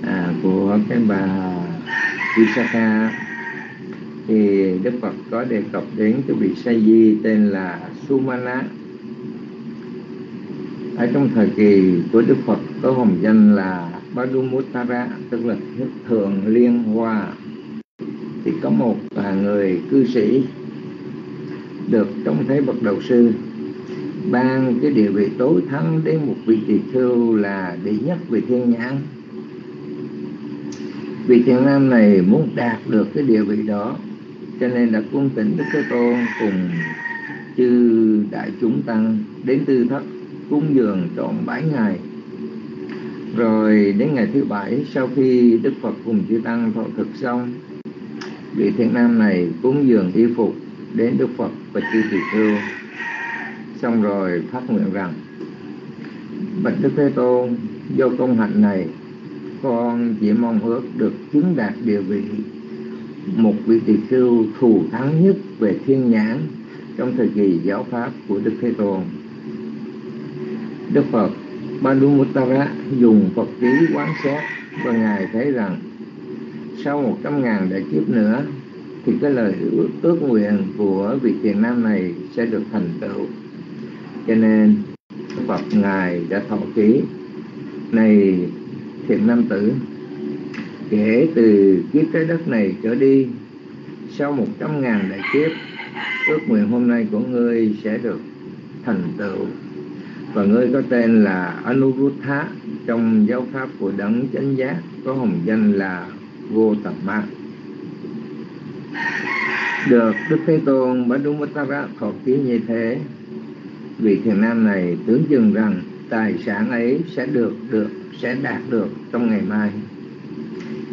à, của cái bà Visakha thì Đức Phật có đề cập đến cái vị sa di tên là Sumana. Ở trong thời kỳ của Đức Phật có hồng danh là Padumuttara tức là thượng liên hoa. Thì có một là người cư sĩ được trong thấy bậc đầu sư ban cái địa vị tối thắng đến một vị tỳ khưu là đệ nhất vị thiên nhãn. Vị thiện nam này muốn đạt được cái địa vị đó, cho nên đã cung tỉnh đức thế tôn cùng chư đại chúng tăng đến tư thất, cúng dường trọn bảy ngày. Rồi đến ngày thứ bảy, sau khi đức phật cùng chư tăng thọ thực xong, vị thiện nam này cúng dường y phục đến đức phật và chư tỳ khưu xong rồi phát nguyện rằng bạch đức thế tôn do công hạnh này con chỉ mong ước được chứng đạt địa vị một vị tỳ khưu thù thắng nhất về thiên nhãn trong thời kỳ giáo pháp của Đức Thế Tôn. Đức Phật Padumuttara dùng Phật trí quán xét và Ngài thấy rằng sau một trăm ngàn đại kiếp nữa thì cái lời ước, ước nguyện của vị thiền nam này sẽ được thành tựu. Cho nên Phật Ngài đã thọ ký. Này thiện nam tử, kể từ kiếp trái đất này trở đi, sau một trăm ngàn đại kiếp, ước nguyện hôm nay của ngươi sẽ được thành tựu. Và ngươi có tên là Anuruddha trong giáo pháp của đấng chánh giác, có hồng danh là vô tầm ma. Được Đức Thế Tôn Badumuttara thọ ký như thế vị thiền nam này tưởng chừng rằng tài sản ấy sẽ được được, sẽ đạt được trong ngày mai.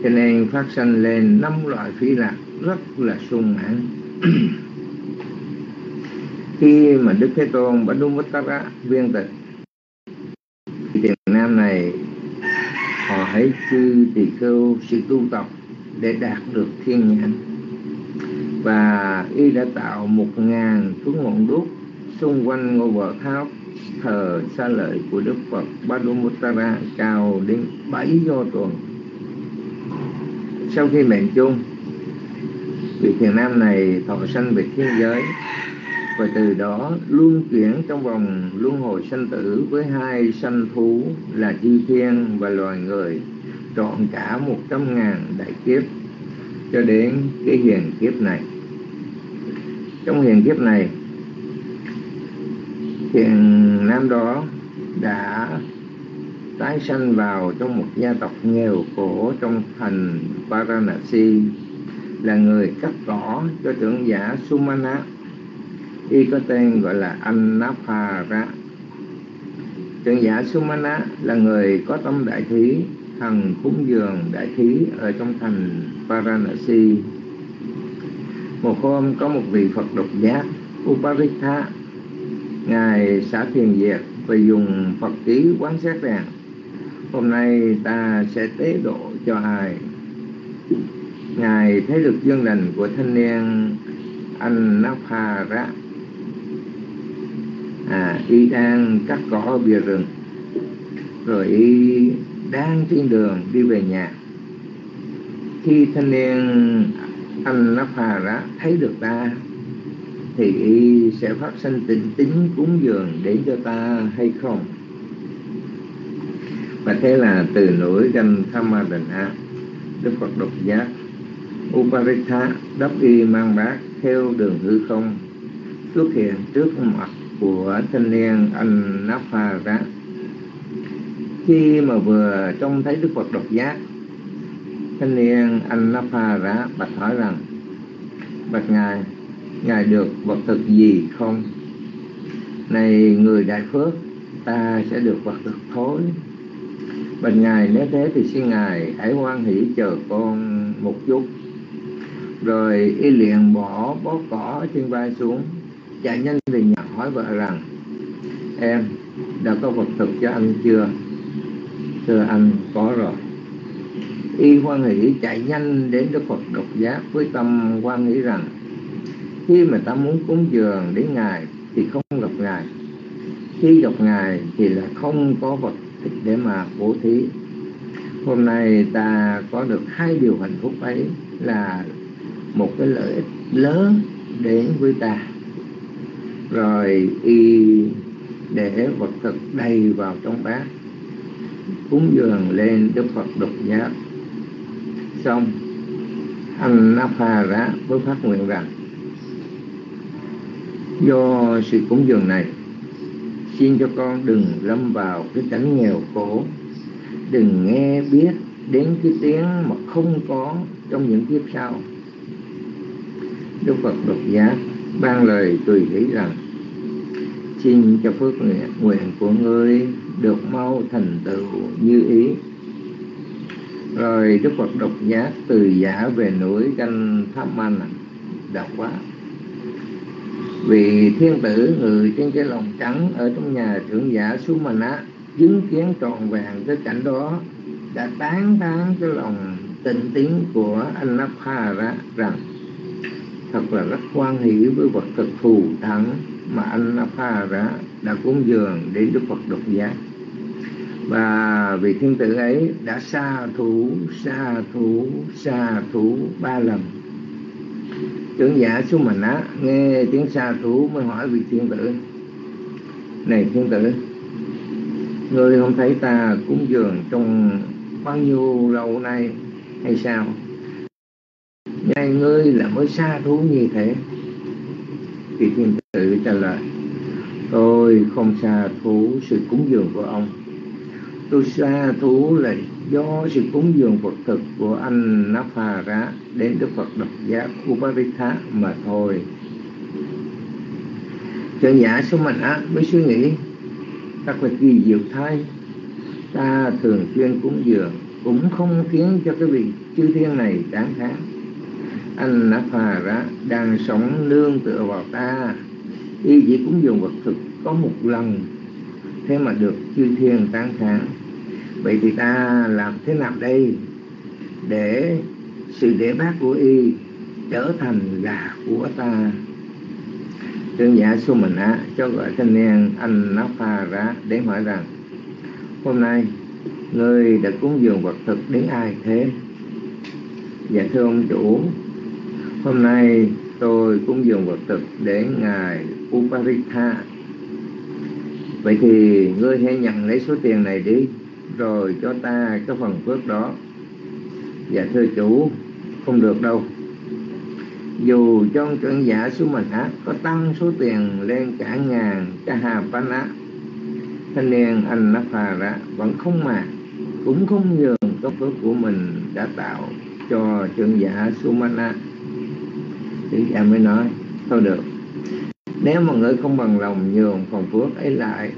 Cho nên phát sanh lên năm loại phi lạc rất là sung mãn. Khi mà đức thế tôn Badumuttara viên tịch thiền nam này họ hãy chư tỳ khưu sự tu tập để đạt được thiên nhãn. Và y đã tạo một ngàn thứ ngọn đuốc xung quanh ngôi bờ tháp thờ xa lợi của Đức Phật Padumuttara cao đến bảy do tuần. Sau khi mệnh chung, vị thiền nam này thọ sanh về thiên giới và từ đó luân chuyển trong vòng luân hồi sanh tử với hai sanh thú là chư thiên và loài người trọn cả một trăm ngàn đại kiếp cho đến cái hiền kiếp này. Trong hiền kiếp này, thiền nam đó đã tái sanh vào trong một gia tộc nghèo khổ trong thành Varanasi, là người cắt cỏ cho trưởng giả Sumana, y có tên gọi là Annapara trưởng giả Sumana là người có tâm đại thí, thần cúng dường đại thí ở trong thành Varanasi. Một hôm có một vị Phật độc giác, Uparitha Ngài xả thiền diệt và dùng Phật trí quán xét rằng hôm nay ta sẽ tế độ cho ai. Ngài thấy được dân lành của thanh niên anh Naphara à, y đang cắt cỏ bìa rừng rồi y đang trên đường đi về nhà khi thanh niên anh Nắp thấy được ta thì y sẽ phát sinh tình tính cúng dường để cho ta hay không? Và thế là từ nỗi ganh tham ma định á đức phật độc giác, uparitha, đắp y mang bát theo đường hư không, xuất hiện trước mặt của thanh niên anh Napha Rá khi mà vừa trông thấy đức phật độc giác, thanh niên anh Napha Rá bạch hỏi rằng, bạch ngài ngài được vật thực gì không? Này người đại phước, ta sẽ được vật thực thối. Bạch ngài nếu thế thì xin ngài hãy hoan hỷ chờ con một chút. Rồi y liền bỏ bó cỏ trên vai xuống. Chạy nhanh về nhà hỏi vợ rằng, em, đã có vật thực cho anh chưa? Thưa anh, có rồi. Y hoan hỷ chạy nhanh đến đức phật độc giác với tâm quan nghĩ rằng khi mà ta muốn cúng dường đến ngài thì không gặp ngài. Khi gặp ngài thì là không có vật thịt để mà bố thí. Hôm nay ta có được hai điều hạnh phúc ấy là một cái lợi ích lớn đến với ta. Rồi y để vật thực đầy vào trong bát, cúng dường lên đức phật độc giác. Xong anh Napha Rá mới phát nguyện rằng do sự cúng dường này xin cho con đừng lâm vào cái cảnh nghèo khổ. Đừng nghe biết đến cái tiếng mà không có trong những kiếp sau. Đức phật độc giác ban lời tùy ý rằng xin cho phước nguyện, nguyện của ngươi được mau thành tựu như ý. Rồi đức phật độc giác từ giả về núi canh tháp man đọc quá vì thiên tử, người trên cái lòng trắng ở trong nhà trưởng giả Sumana, chứng kiến tròn vẹn cái cảnh đó, đã tán tán cái lòng tình tiếng của anh Napha rằng, thật là rất quan hỷ với vật thực thù thắng mà anh Napha đã cúng dường đến Đức Phật độc giác. Và vị thiên tử ấy đã xa thủ xa thủ xa thủ ba lần trưởng giả xuống mình á nghe tiếng xa thú mới hỏi vị thiên tử. Này thiên tử, ngươi không thấy ta cúng dường trong bao nhiêu lâu nay hay sao? Nay ngươi là mới xa thú như thế. Thì thiên tử trả lời, tôi không xa thú sự cúng dường của ông tôi xa thú là do sự cúng dường Phật thực của anh Napha Rá đến Đức Phật độc giác Uparitha mà thôi. cho giả số mình á, mới suy nghĩ thật là kỳ diệu thay, ta thường xuyên cúng dường, cũng không khiến cho cái vị chư thiên này đáng kháng anh Napha Rá đang sống nương tựa vào ta y chỉ cúng dường vật thực có một lần thế mà được chư thiên tán thán. Vậy thì ta làm thế nào đây để sự để bác của y trở thành là của ta? Trương giả Su Mình Á cho gọi thanh niên anh nó pha ra để hỏi rằng, Hôm nay người đã cúng dường vật thực đến ai thế? Dạ thưa ông chủ, Hôm nay tôi cúng dường vật thực để Ngài Uparitha Vậy thì ngươi hãy nhận lấy số tiền này đi, rồi cho ta cái phần phước đó. Dạ thưa chủ, không được đâu. Dù trong trận giả số mình ác có tăng số tiền lên cả ngàn cả hà bán á thanh niên anh nó phà ra vẫn không mà, cũng không nhường cái phước của mình đã tạo cho trận giả Sumana thì em mới nói, thôi được nếu mà người không bằng lòng nhường phần phước ấy lại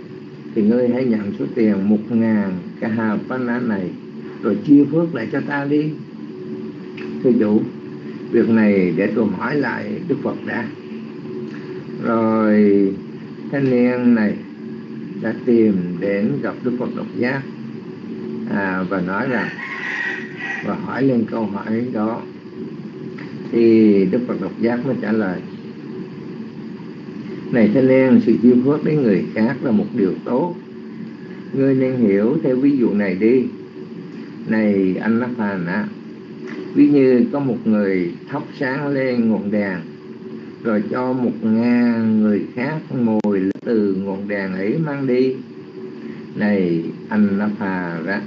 thì ngươi hãy nhận số tiền một ngàn cái hà pan án này rồi chia phước lại cho ta đi. Thưa chủ việc này để tôi hỏi lại đức phật đã. Rồi thanh niên này đã tìm đến gặp đức phật độc giác à, và nói rằng và hỏi lên câu hỏi đó. Thì đức phật độc giác mới trả lời này thanh niên sự chiêu phước đến người khác là một điều tốt. Ngươi nên hiểu theo ví dụ này đi. Này anh Nắp Hàn á ví như có một người thắp sáng lên ngọn đèn, rồi cho một ngàn người khác mồi từ ngọn đèn ấy mang đi. Này anh Nắp Hà ra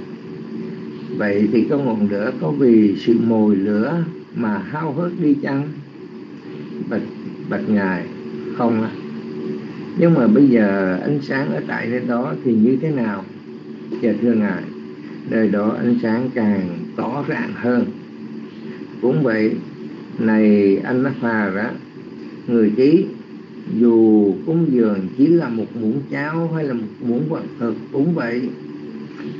vậy thì có ngọn lửa có vì sự mồi lửa mà hao hớt đi chăng? Bạch bạch ngài, không à nhưng mà bây giờ ánh sáng ở tại nơi đó thì như thế nào? Dạ thưa ngài, nơi đó ánh sáng càng tỏ rạng hơn. Cũng vậy, này anh nó phà đó người trí, dù cúng dường chỉ là một muỗng cháo hay là một muỗng vật thực, cũng vậy,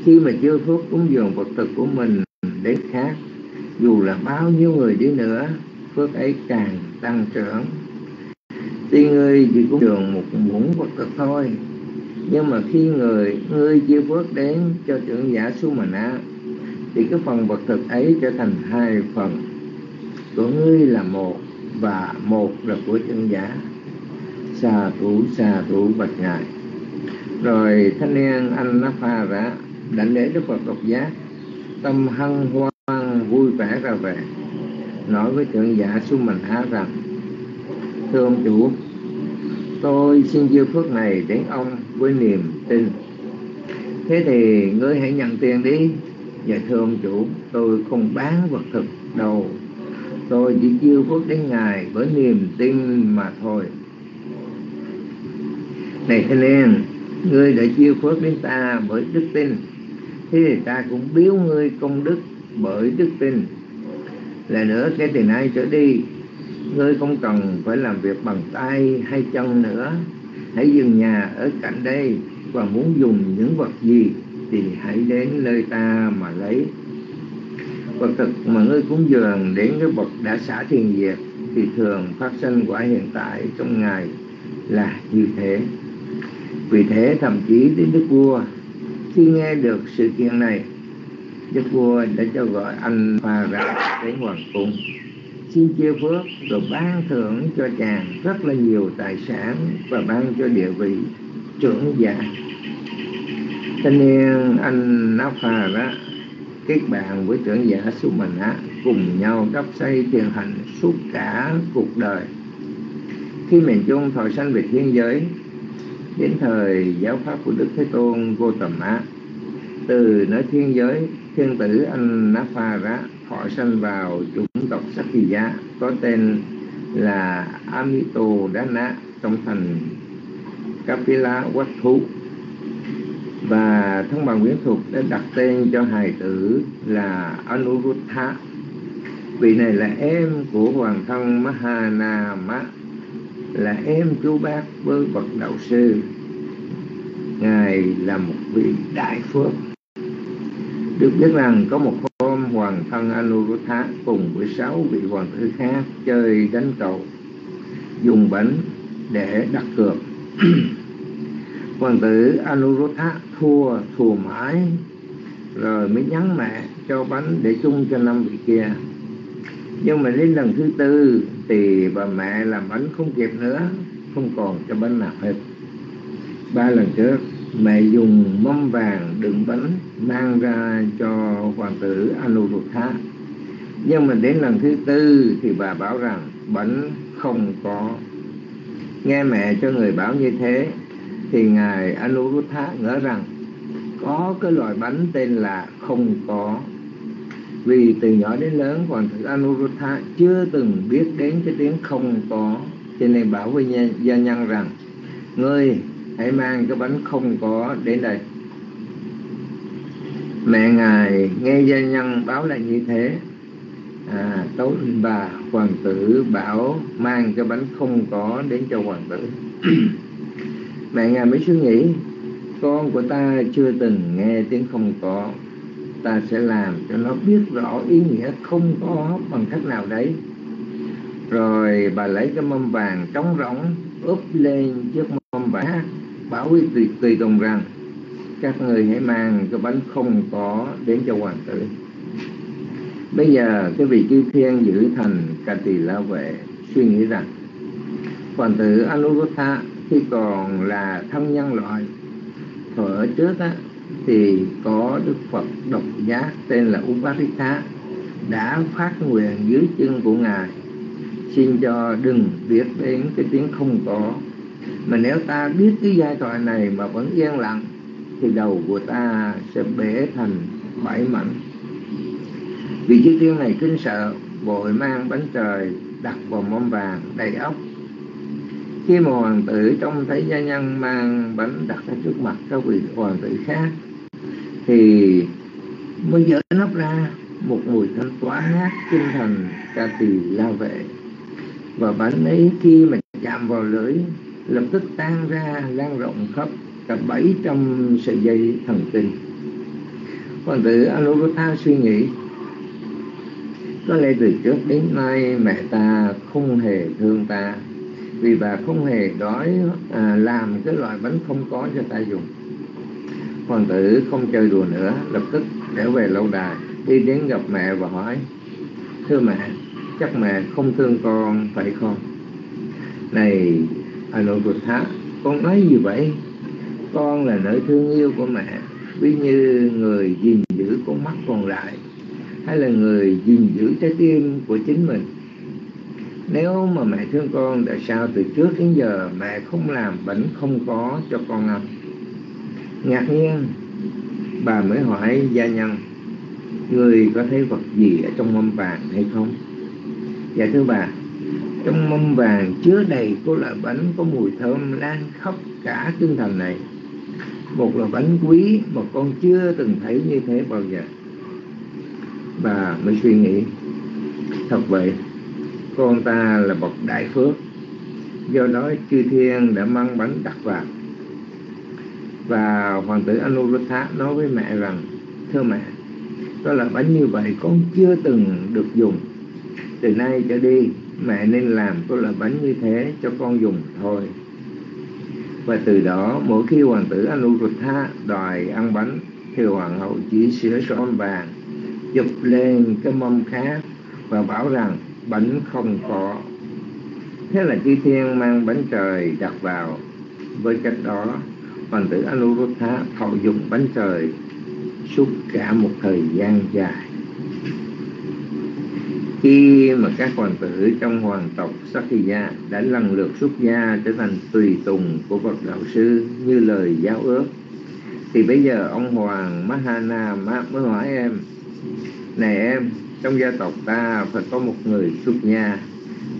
khi mà chưa phước cúng dường vật thực của mình đến khác, dù là bao nhiêu người đi nữa, phước ấy càng tăng trưởng tuy ngươi chỉ cúng dường một muỗng vật thực thôi, nhưng mà khi người, ngươi chia phước đến cho trưởng giả Sumana, thì cái phần vật thực ấy trở thành hai phần. Của ngươi là một, và một là của trưởng giả. Xà thủ xà thủ, bạch ngài. Rồi thanh niên anh nó pha ra đảnh lễ đức phật độc giác. Tâm hân hoan, vui vẻ ra về. Nói với trưởng giả Sumana mình rằng thưa ông chủ tôi xin dư phước này đến ông với niềm tin. Thế thì ngươi hãy nhận tiền đi dạ thưa ông chủ. Tôi không bán vật thực đâu. Tôi chỉ chiêu phước đến ngài với niềm tin mà thôi. Này thanh niên ngươi đã chiêu phước đến ta bởi đức tin. Thế thì ta cũng biếu ngươi công đức bởi đức tin. Là nữa kể từ nay trở đi ngươi không cần phải làm việc bằng tay hay chân nữa. Hãy dừng nhà ở cạnh đây và muốn dùng những vật gì thì hãy đến nơi ta mà lấy. Vật thực mà ngươi cúng dường đến cái bậc đã xả thiền diệt thì thường phát sinh quả hiện tại trong ngày là như thế. Vì thế thậm chí đến đức vua, khi nghe được sự kiện này, đức vua đã cho gọi anh pha ra đến hoàng cung xin chia phước rồi ban thưởng cho chàng rất là nhiều tài sản và ban cho địa vị trưởng giả. Cho nên anh Náo Phà đó kết bạn với trưởng giả Sumana cùng nhau đắp xây thiền hành suốt cả cuộc đời. Khi miền Trung thọ sanh về thiên giới, đến thời giáo pháp của Đức Thế Tôn vô tần á, từ nơi thiên giới, thiên tử anh Napara họ sanh vào chủng tộc sắc kỳ giá có tên là Amito Dana, trong thành Kapila Quách Thú. Và thân bằng quyến thuộc đã đặt tên cho hài tử là Anuruddha. Vị này là em của hoàng thân Mahanama, là em chú bác với bậc đạo sư. Ngài là một vị đại phước được biết rằng có một hôm hoàng thân Anuruddha cùng với sáu vị hoàng tử khác chơi đánh cầu, dùng bánh để đặt cược. Hoàng tử Anuruddha thua thua mãi, rồi mới nhắn mẹ cho bánh để chung cho năm vị kia. Nhưng mà đến lần thứ tư thì bà mẹ làm bánh không kịp nữa, không còn cho bánh nào hết. Ba lần trước, mẹ dùng mâm vàng đựng bánh mang ra cho hoàng tử Anuruddha. Nhưng mà đến lần thứ tư thì bà bảo rằng bánh không có. Nghe mẹ cho người bảo như thế thì ngài Anuruddha ngỡ rằng có cái loại bánh tên là không có. Vì từ nhỏ đến lớn hoàng tử Anuruddha chưa từng biết đến cái tiếng không có. Cho nên bảo với gia nhân rằng, ngươi hãy mang cái bánh không có đến đây mẹ ngài nghe gia nhân báo là như thế. À, tối bà hoàng tử bảo mang cái bánh không có đến cho hoàng tử. Mẹ ngài mới suy nghĩ con của ta chưa từng nghe tiếng không có. Ta sẽ làm cho nó biết rõ ý nghĩa không có bằng cách nào đấy. Rồi bà lấy cái mâm vàng trống rỗng úp lên chiếc mâm vàng bảo với tùy, tùy tùng rằng các người hãy mang cái bánh không có đến cho hoàng tử. Bây giờ cái vị chư thiên giữ thành ca tỳ la vệ suy nghĩ rằng, hoàng tử anuruddha khi còn là thân nhân loại thở trước á, thì có đức phật độc giác tên là uparita đã phát nguyện dưới chân của ngài, xin cho đừng biết đến cái tiếng không có. Mà nếu ta biết cái giai thoại này mà vẫn yên lặng thì đầu của ta sẽ bể thành bảy mảnh. Vì chư thiên này kinh sợ, vội mang bánh trời đặt vào mâm vàng đầy ốc. Khi mà hoàng tử trông thấy gia nhân mang bánh đặt ra trước mặt các vị hoàng tử khác, thì mới dỡ nắp ra một mùi thanh tỏa ngát kinh thần ca tỳ la vệ. Và bánh ấy khi mà chạm vào lưỡi, lập tức tan ra, lan rộng khắp cả bảy trăm sợi dây thần kinh. Hoàng tử Anuruddha suy nghĩ có lẽ từ trước đến nay mẹ ta không hề thương ta vì bà không hề đói à, làm cái loại bánh không có cho ta dùng. Hoàng tử không chơi đùa nữa lập tức trở về lâu đài đi đến gặp mẹ và hỏi thưa mẹ chắc mẹ không thương con phải không? Này Anuruddha con nói gì vậy? Con là nỗi thương yêu của mẹ. Ví như người gìn giữ con mắt còn lại, hay là người gìn giữ trái tim của chính mình. Nếu mà mẹ thương con tại sao? Từ trước đến giờ mẹ không làm bánh không có cho con ăn. Ngạc nhiên, bà mới hỏi gia nhân, người có thấy vật gì ở trong mâm vàng hay không? Dạ thưa bà, trong mâm vàng chứa đầy có loại bánh có mùi thơm lan khắp cả tinh thần này một là bánh quý mà con chưa từng thấy như thế bao giờ. Bà mới suy nghĩ, thật vậy, con ta là bậc đại phước, do đó chư thiên đã mang bánh đặt vào. Và hoàng tử Anuruddha nói với mẹ rằng, thưa mẹ, đó là bánh như vậy con chưa từng được dùng. Từ nay trở đi, mẹ nên làm có là bánh như thế cho con dùng thôi và từ đó, mỗi khi hoàng tử Anuruddha đòi ăn bánh, thì hoàng hậu chỉ sửa son vàng, chụp lên cái mâm khác và bảo rằng bánh không có. Thế là chư thiên mang bánh trời đặt vào. Với cách đó, hoàng tử Anuruddha thọ dụng bánh trời suốt cả một thời gian dài khi mà các hoàng tử trong hoàng tộc Sakya đã lần lượt xuất gia trở thành tùy tùng của bậc đạo sư như lời giáo ước, thì bây giờ ông hoàng Mahana mới hỏi em, này em, trong gia tộc ta phải có một người xuất gia,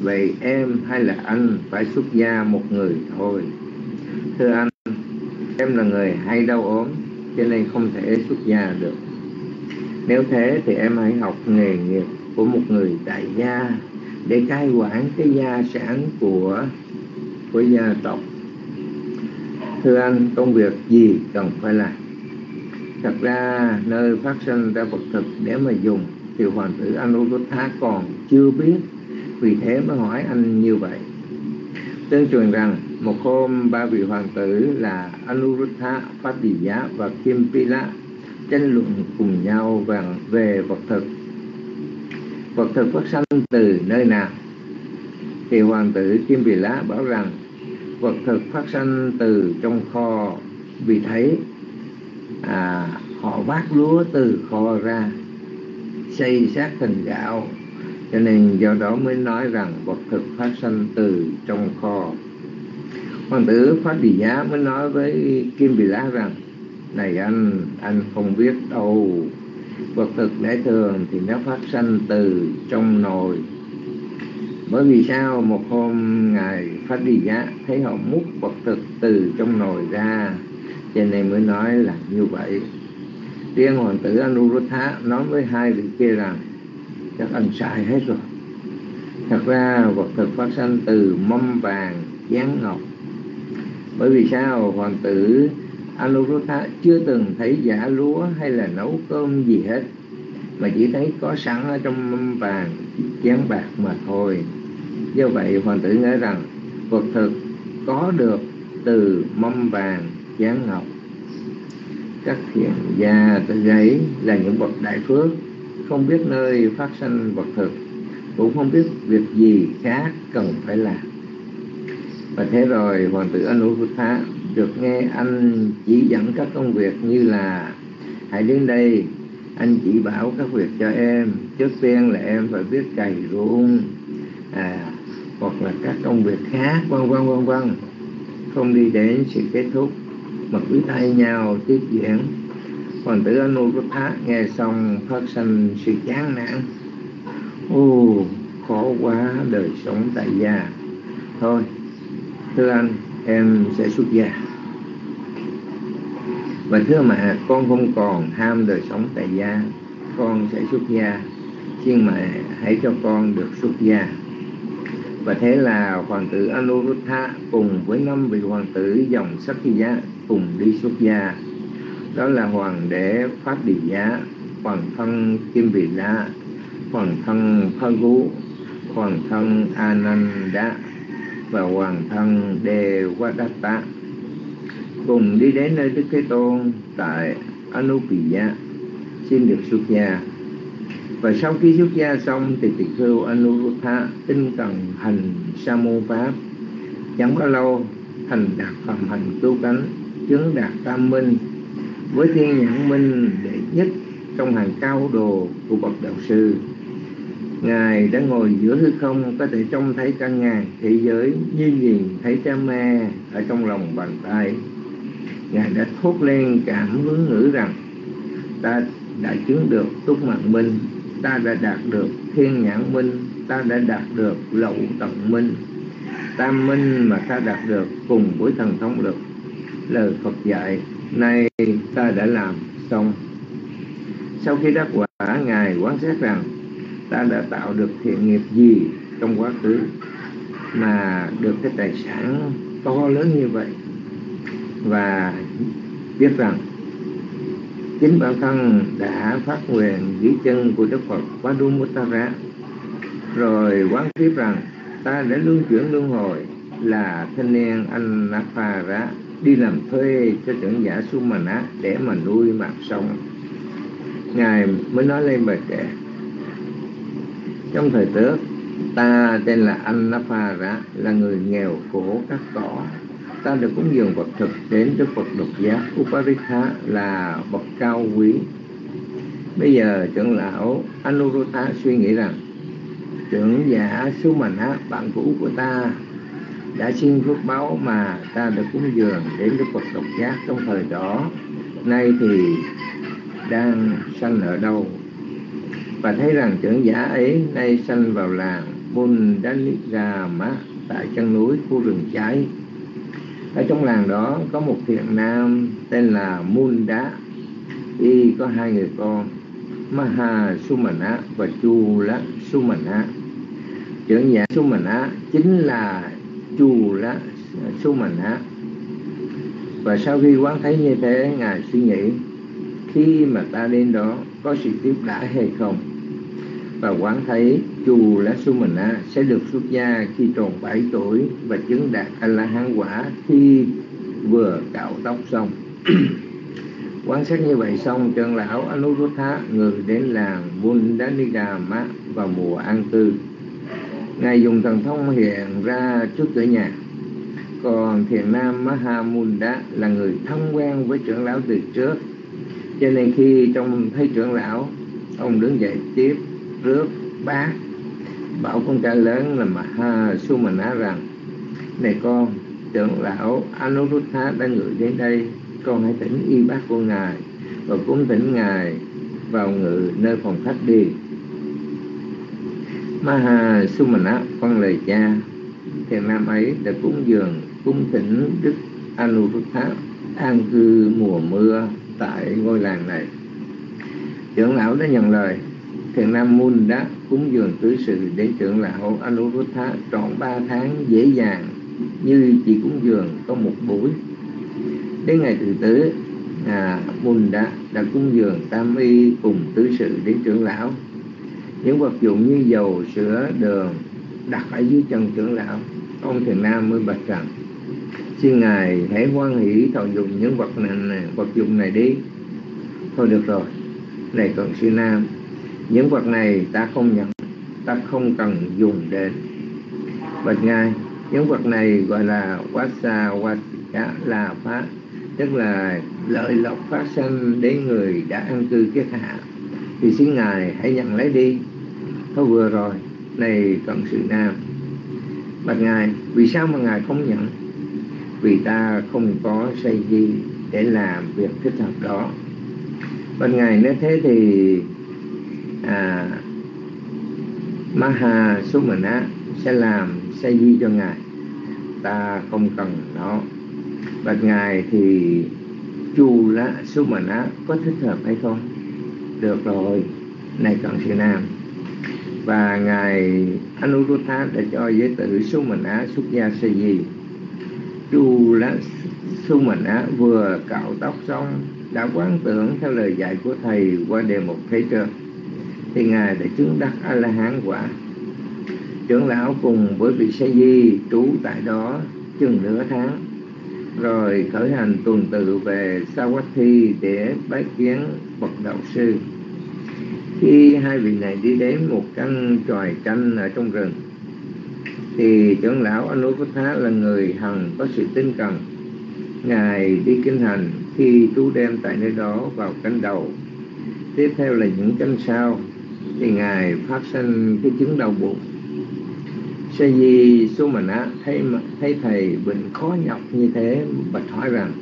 vậy em hay là anh phải xuất gia một người thôi? Thưa anh, em là người hay đau ốm, cho nên không thể xuất gia được. Nếu thế thì em hãy học nghề nghiệp của một người đại gia để cai quản cái gia sản của của gia tộc. Thưa anh công việc gì cần phải làm? Thật ra nơi phát sinh ra vật thực để mà dùng thì hoàng tử Anuruddha còn chưa biết vì thế mới hỏi anh như vậy. Tương truyền rằng một hôm ba vị hoàng tử là Anuruddha, Pattiya và Kimpila tranh luận cùng nhau về, về vật thực vật thực phát sanh từ nơi nào? Thì hoàng tử Kim Vì Lá bảo rằng vật thực phát sanh từ trong kho vì thấy. À, họ vác lúa từ kho ra xây sát thành gạo. Cho nên do đó mới nói rằng vật thực phát sanh từ trong kho. Hoàng tử phát đi giá mới nói với kim bì lá rằng này anh anh không biết đâu vật thực lẽ thường thì nó phát sanh từ trong nồi. Bởi vì sao một hôm ngài phát đi giá thấy họ múc vật thực từ trong nồi ra, cho nên mới nói là như vậy. Riêng hoàng tử Anuruddha nói với hai vị kia rằng chắc anh sai hết rồi. Thật ra vật thực phát sanh từ mâm vàng dán ngọc. Bởi vì sao hoàng tử Anuruddha chưa từng thấy giả lúa hay là nấu cơm gì hết, mà chỉ thấy có sẵn ở trong mâm vàng, chén bạc mà thôi. Do vậy, hoàng tử nói rằng, vật thực có được từ mâm vàng, chén ngọc. Các thiện gia tự giấy là những bậc đại phước không biết nơi phát sinh vật thực, cũng không biết việc gì khác cần phải làm. Và thế rồi, hoàng tử Anuruddha được nghe anh chỉ dẫn các công việc như là hãy đến đây anh chỉ bảo các việc cho em trước tiên là em phải biết cày ruộng à, hoặc là các công việc khác vân vân vân vân. Không đi đến sự kết thúc mà cứ thay nhau tiếp diễn. Còn tử Anuruddha nghe xong phát sinh sự chán nản. Ô khó quá đời sống tại gia. Thôi thưa anh em sẽ xuất gia. Và thưa mẹ con không còn ham đời sống tại gia, con sẽ xuất gia. Xin mẹ hãy cho con được xuất gia. Và thế là hoàng tử Anuruddha cùng với năm vị hoàng tử dòng sắc giá cùng đi xuất gia. Đó là hoàng đế pháp địa giá, hoàng thân kim vị la hoàng thân phagu hoàng thân ananda và hoàng thân đề Devadatta cùng đi đến nơi Đức Thế Tôn tại Anupiya xin được xuất gia. Và sau khi xuất gia xong thì tỳ khưu Anuruddha tinh cần hành sa môn pháp. Chẳng bao lâu, thành đạt phẩm hành cứu cánh chứng đạt tam minh. Với thiên nhãn minh đệ nhất trong hàng cao đồ của bậc đạo sư ngài đã ngồi giữa hư không, có thể trông thấy cả ngàn thế giới như nhìn thấy cha mẹ ở trong lòng bàn tay. Ngài đã thốt lên cảm hướng ngữ rằng, ta đã chứng được túc mạng minh ta đã đạt được thiên nhãn minh ta đã đạt được lậu tận minh tam minh mà ta đạt được cùng với thần thông lực. Lời Phật dạy, nay ta đã làm xong. Sau khi đắc quả, ngài quán xét rằng ta đã tạo được thiện nghiệp gì trong quá khứ mà được cái tài sản to lớn như vậy? Và biết rằng chính bản thân đã phát nguyện dưới chân của Đức Phật Padumuttara rồi quán tiếp rằng ta đã luân chuyển luân hồi là thanh niên anh Napara đi làm thuê cho trưởng giả Sumana để mà nuôi mạng sống. Ngài mới nói lên bài kệ trong thời trước ta tên là anh Napara là người nghèo khổ các cỏ. Ta được cúng dường vật thực đến Đức Phật độc giác. Uparitha là bậc cao quý. Bây giờ, trưởng lão Anuruddha suy nghĩ rằng, trưởng giả Sumana, bạn cũ của ta đã xin phước báo mà ta được cúng dường đến Đức Phật độc giác trong thời đó. Nay thì đang sanh ở đâu? Và thấy rằng trưởng giả ấy nay sanh vào làng Bundanigama tại chân núi khu rừng cháy ở trong làng đó có một thiện nam tên là Munda. Y có hai người con Maha Sumana và Chula Sumana trưởng giả Sumana chính là Chula Sumana và sau khi quán thấy như thế, ngài suy nghĩ, khi mà ta đến đó, có sự tiếp đãi hay không? Và quán thấy chù lá su mình á sẽ được xuất gia khi tròn 7 tuổi và chứng đạt a la hán quả khi vừa cạo tóc xong. Quan sát như vậy xong, trần lão Anuruddha người đến làng Bundanigama vào mùa an cư. Ngài dùng thần thông hiện ra trước cửa nhà. Còn thiền nam Mahamunda là người thân quen với trưởng lão từ trước. Cho nên khi trong thấy trưởng lão, ông đứng dậy tiếp rước bác. Bảo con trai lớn là Maha Sumana rằng, này con trưởng lão Anuruddha đang ngự đến đây, con hãy tỉnh y bác của ngài và cúng tỉnh ngài vào ngự nơi phòng khách đi. Maha Sumana con lời cha thiền nam ấy đã cúng dường, cúng thỉnh đức Anuruddha an cư mùa mưa tại ngôi làng này. Trưởng lão đã nhận lời thiền nam Mun đã cúng dường tứ sự để trưởng lão Anuruddha trọn ba tháng dễ dàng như chỉ cúng dường có một buổi. Đến ngày thứ tử à, Mun đã đã cúng dường tam y cùng tứ sự đến trưởng lão. Những vật dụng như dầu sữa đường đặt ở dưới chân trưởng lão. Ông thiền nam mới bạch rằng xin ngài hãy hoan hỷ thọ dùng những vật này, vật dụng này đi. Thôi được rồi này còn sư nam những vật này ta không nhận, ta không cần dùng đến. Bạch ngài, những vật này gọi là wasa đã là pháp tức là lợi lộc phát sinh đến người đã an cư kiết hạ. Thì xin ngài hãy nhận lấy đi. Thôi vừa rồi, này cần sự nam. Bạch ngài, vì sao mà ngài không nhận? Vì ta không có xây gì để làm việc thích hợp đó. Bạch ngài nếu thế thì à, Maha Sumana sẽ làm xây di cho ngài. Ta không cần nó. Và ngài thì chu lá Sumana có thích hợp hay không? Được rồi này cận sự nam. Và ngài Anuruddha đã cho giới tử Sumana xuất gia xây di. Chu lá Sumana vừa cạo tóc xong đã quán tưởng theo lời dạy của thầy qua đề mục thế trên thì ngài đã chứng đắc a la hán quả. Trưởng lão cùng với vị sa di trú tại đó chừng nửa tháng, rồi khởi hành tuần tự về Sawathi để bái kiến bậc đạo sư. Khi hai vị này đi đến một căn tròi canh ở trong rừng, thì trưởng lão Anuruddha là người hằng có sự tinh cần. Ngài đi kinh hành khi trú đêm tại nơi đó vào canh đầu. Tiếp theo là những canh sau thì ngài phát sinh cái chứng đau bụng sa di su mà á thấy thấy thầy bệnh khó nhọc như thế, bạch hỏi rằng,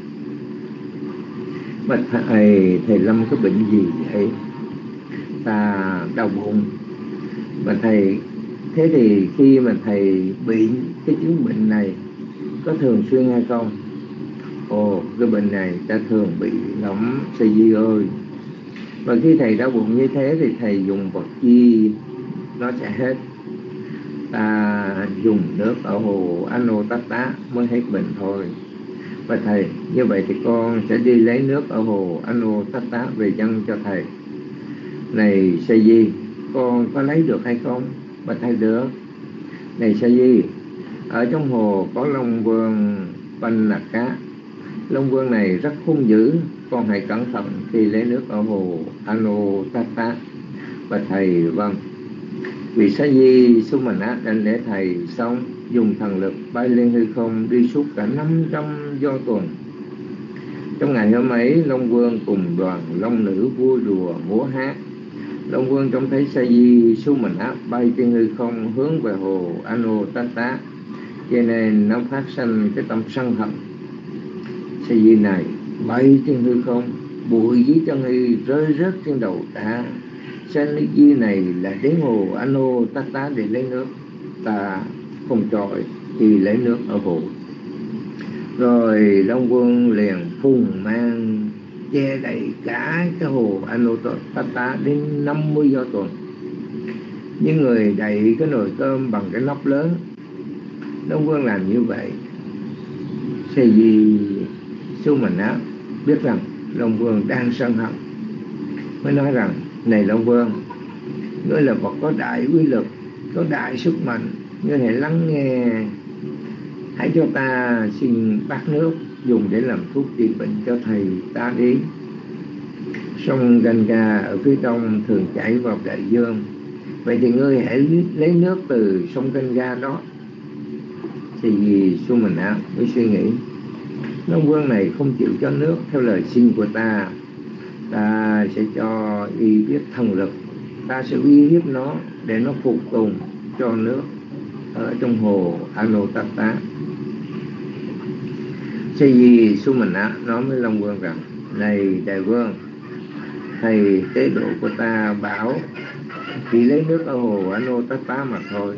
bạch thầy thầy lâm cái bệnh gì vậy? Ta đau bụng mà thầy, thế thì khi mà thầy bị cái chứng bệnh này, có thường xuyên hay không? Ồ, cái bệnh này ta thường bị lắm sa di ơi và khi thầy đau bụng như thế thì thầy dùng vật chi, nó sẽ hết. Ta dùng nước ở hồ Anotata mới hết bệnh thôi. Và thầy, như vậy thì con sẽ đi lấy nước ở hồ Anotata về dân cho thầy. Này sa di con có lấy được hay không? Và thầy được. Này sa di ở trong hồ có long vương banh là cá long vương này rất hung dữ con hãy cẩn thận khi lấy nước ở hồ Anotata và thầy vâng vì sa di Sumana đã lễ thầy xong dùng thần lực bay lên hư không đi suốt cả 500 do tuần. Trong ngày hôm ấy, Long Vương cùng đoàn Long Nữ vui đùa múa hát. Long Vương trông thấy sa di Sumana bay trên hư không hướng về hồ Anotata cho nên nó phát sinh cái tâm sân hận. Sa di này bay trên hư không bụi dưới chân y rơi rớt trên đầu ta xem lý di này là tiếng hồ ano ta ta để lấy nước. Ta không trọi thì lấy nước ở hồ rồi long quân liền phùng mang, che đậy cả cái hồ ano ta ta đến 50 do tuần. Những người đậy cái nồi cơm bằng cái nóc lớn. Long quân làm như vậy. Xây gì su mình áp biết rằng long vương đang sân hận. Mới nói rằng, này long vương, ngươi là vật có đại uy lực, có đại sức mạnh, ngươi hãy lắng nghe. Hãy cho ta xin bát nước dùng để làm thuốc trị bệnh cho thầy ta đi. Sông Ganga ở phía đông thường chảy vào đại dương. Vậy thì ngươi hãy lấy nước từ sông Ganga đó. Thì gì Sumana mới suy nghĩ Long Vương này không chịu cho nước, theo lời xin của ta. Ta sẽ cho y biết thần lực. Ta sẽ uy hiếp nó để nó phục tùng cho nước ở trong hồ Anotata. Sayi Sumana nói với Long Vương rằng, này đại vương, thầy tế độ của ta bảo chỉ lấy nước ở hồ Anotata mà thôi.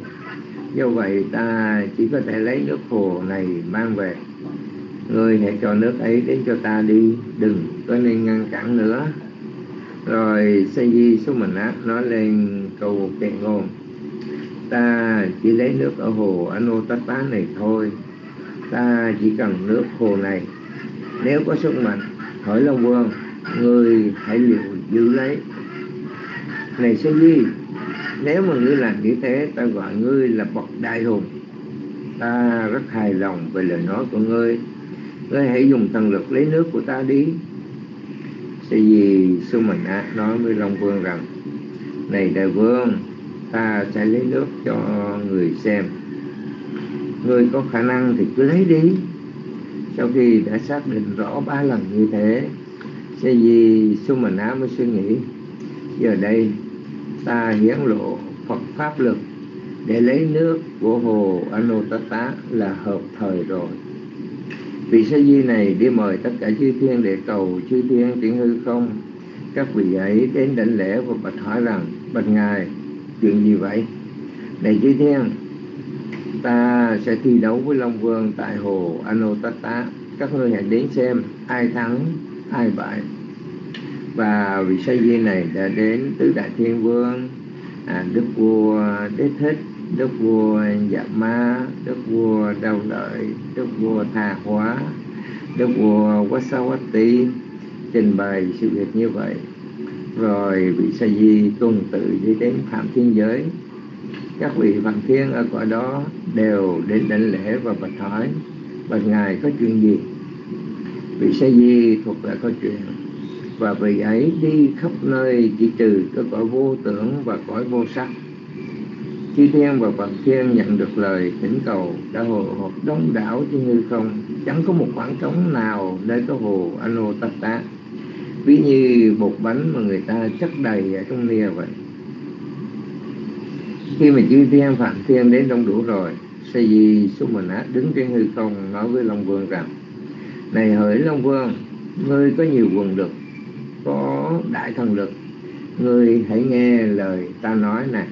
Do vậy ta chỉ có thể lấy nước hồ này mang về. Ngươi hãy cho nước ấy đến cho ta đi, Đừng có nên ngăn cản nữa. Rồi Sayi Sumana nói lên câu kệ ngôn. Ta chỉ lấy nước ở hồ Anotata này thôi. Ta chỉ cần nước hồ này. Nếu có sức mạnh, Hỏi Long Vương, Ngươi hãy liệu giữ lấy. Này Sayi Nếu mà ngươi làm như thế, Ta gọi ngươi là bậc đại hùng. Ta rất hài lòng về lời nói của ngươi ngươi hãy dùng thần lực lấy nước của ta đi. Tại vì Sư Mình Á nói với Long Vương rằng, Này đại vương, Ta sẽ lấy nước cho người xem. Người có khả năng thì cứ lấy đi. Sau khi đã xác định rõ ba lần như thế Sẽ vì Sư Mình Á mới suy nghĩ, giờ đây, ta hiển lộ Phật pháp lực để lấy nước của hồ Anotata là hợp thời rồi vị sa di này đi mời tất cả chư thiên để cầu chư thiên chuyển hư không? Các vị ấy đến đảnh lễ và bạch hỏi rằng bạch ngài chuyện gì vậy? Này chư thiên ta sẽ thi đấu với long vương tại hồ anotata. Các ngươi hãy đến xem ai thắng ai bại. Và vị sa di này đã đến tứ đại thiên vương à, đức vua đế thích đức vua dạ ma đức vua đau lợi đức vua tha hóa, đức vua wasawati trình bày sự việc như vậy. Rồi vị sa di tuần tự đi đến phạm thiên giới. Các vị phạm thiên ở cõi đó đều đến đảnh lễ và bạch hỏi, bạch ngài có chuyện gì? Vị sa di thuộc lại câu chuyện, và vị ấy đi khắp nơi chỉ trừ cái cõi vô tưởng và cõi vô sắc chư thiên và phật thiên nhận được lời thỉnh cầu, đã hồ hộp đông đảo trên hư không, chẳng có một khoảng trống nào nơi có hồ anotata ví như bột bánh mà người ta chất đầy ở trong nia vậy. Khi mà chư thiên phạm thiên đến đông đủ rồi, sa di sumana đứng trên hư không nói với long vương rằng, này hỡi long vương, ngươi có nhiều quần lực, có đại thần lực, ngươi hãy nghe lời ta nói nè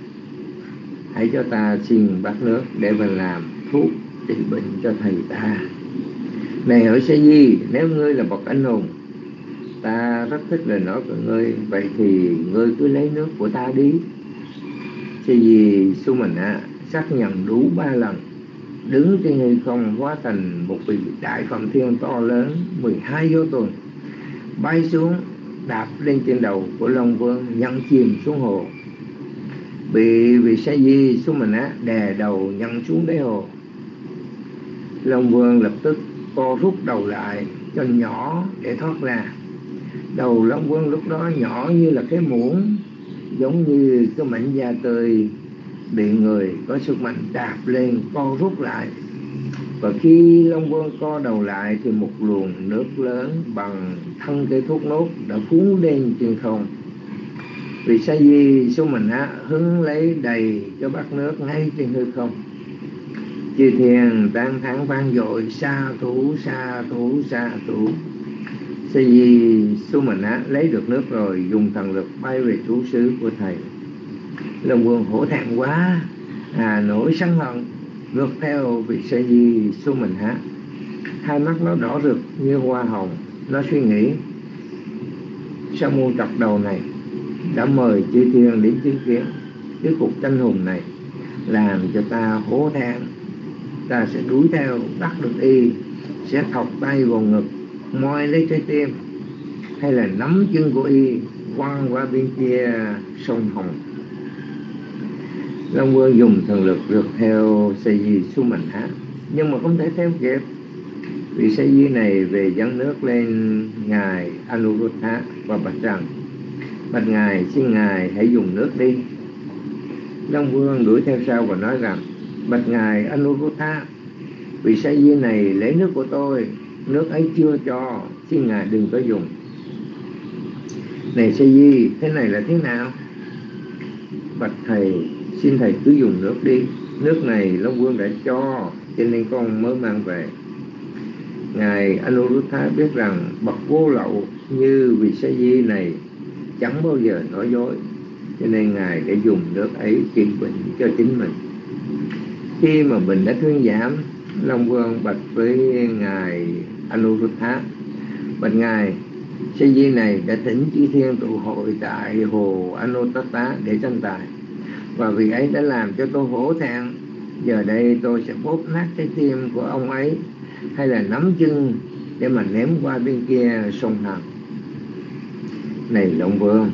hãy cho ta xin bát nước để mình làm thuốc trị bệnh cho thầy ta. Này hỡi sa di, nếu ngươi là bậc anh hùng, ta rất thích lời nói của ngươi. Vậy thì ngươi cứ lấy nước của ta đi. Sa di su mình á, xác nhận đủ ba lần. Đứng trên hư không hóa thành một vị đại phạm thiên to lớn 12 vô tuần. Bay xuống, đạp lên trên đầu của long vương nhận chìm xuống hồ bị vị sa di su mình á, đè đầu nhăn xuống đáy hồ. Long vương lập tức co rút đầu lại cho nhỏ để thoát ra. Đầu long quân lúc đó nhỏ như là cái muỗng, giống như cái mảnh da tươi. Bị người có sức mạnh đạp lên, co rút lại. Và khi long quân co đầu lại thì một luồng nước lớn bằng thân cây thuốc nốt đã cuốn lên trên không vì sa di số mình á hứng lấy đầy cho bát nước ngay trên hư không chư thiền tán thán vang dội xa thủ xa thủ xa thủ Sa di số Mình Á lấy được nước rồi dùng thần lực bay về trú xứ của thầy. lòng Vương hổ thẹn quá, à nổi sân hận, ngược theo vị Sa di số Mình Á. Hai mắt nó đỏ rực như hoa hồng, nó suy nghĩ sao môn trọc đầu này đã mời chư thiên đến chứng kiến. Cái cuộc tranh hùng này làm cho ta hố than. Ta sẽ đuổi theo, bắt được y, sẽ thọc tay vào ngực, moi lấy trái tim. Hay là nắm chân của y, quăng qua bên kia sông Hồng. Long Vương dùng thần lực rượt theo xây Di xuống mạnh há nhưng mà không thể theo kịp. Vì xây Di này về dẫn nước lên ngài Anuruddha và bạch rằng bạch ngài, xin ngài hãy dùng nước đi. Long Vương đuổi theo sau và nói rằng, bạch ngài Anuruddha vì Sa Di này lấy nước của tôi, nước ấy chưa cho, xin ngài đừng có dùng. Này sa di, thế này là thế nào? Bạch thầy, xin thầy cứ dùng nước đi, nước này long vương đã cho cho nên con mới mang về. Ngài anuruddha biết rằng bậc vô lậu như vị sa di này chẳng bao giờ nói dối. Cho nên ngài đã dùng nước ấy trị bệnh cho chính mình. Khi mà mình đã thuyên giảm, long vương bạch với ngài Anuruddha, Bạch Ngài Sa di này đã thỉnh chư thiên tụ hội tại hồ Anotata để tranh tài. Và vì ấy đã làm cho tôi hổ thẹn. Giờ đây tôi sẽ bóp nát trái tim của ông ấy, hay là nắm chân để mà ném qua bên kia sông Hằng này Long Vương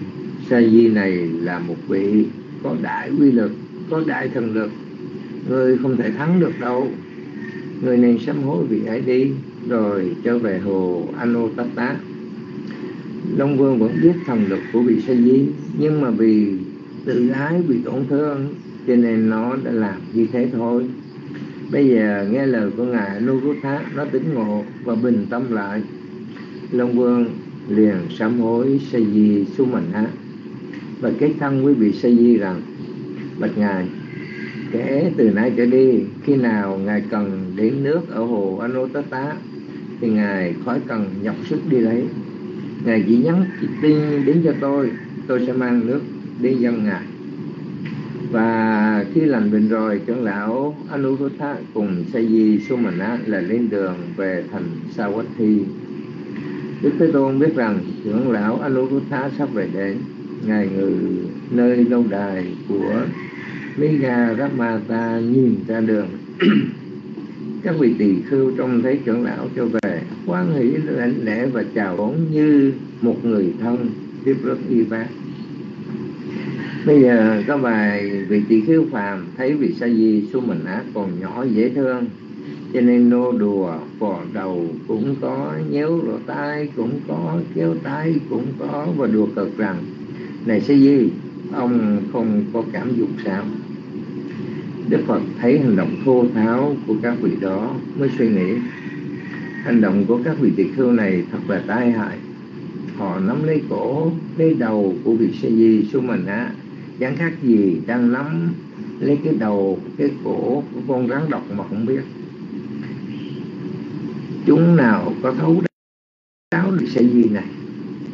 Sa di này là một vị có đại quy lực có đại thần lực người không thể thắng được đâu người nên sám hối vị ấy đi, rồi trở về hồ Anotata. Long Vương vẫn biết thần lực của vị Sa Di, nhưng mà vì tự ái, bị tổn thương, cho nên nó đã làm như thế thôi. bây giờ nghe lời của ngài Anuruddha nó tỉnh ngộ và bình tâm lại Long Vương liền sám hối sa di Sumana và cái thân quý vị sa di rằng, bạch ngài, kể từ nay trở đi, khi nào ngài cần đến nước ở hồ Anotata, thì ngài khỏi cần nhọc sức đi lấy. Ngài chỉ nhắn tin đến cho tôi tôi sẽ mang nước đi dân ngài. Và khi lành bệnh rồi, trưởng lão Anuruddha cùng Sayi Sumana là lên đường về thành Sawathi Đức Thế Tôn biết rằng trưởng lão Anuruddha sắp về đến, ngài ngự nơi lâu đài của Miga Ramata nhìn ra đường. Các vị tỳ khưu trông thấy trưởng lão cho về, hoan hỷ lãnh lễ và chào đón như một người thân tiếp rất y bác. Bây giờ có vài vị tỳ khưu phàm thấy vị sa di su mình á còn nhỏ dễ thương cho nên nô đùa, vò đầu cũng có, nhéo lỗ tai cũng có, kéo tay cũng có và đùa cợt rằng, này sa di, ông không có cảm dục sao? Đức Phật thấy hành động thô tháo của các vị đó mới suy nghĩ. Hành động của các vị tỳ khưu này thật là tai hại. Họ nắm lấy cổ, lấy đầu của vị sa di su mình á chẳng khác gì đang nắm lấy cái đầu, cái cổ của con rắn độc mà không biết chúng nào có thấu đáo được sa di này.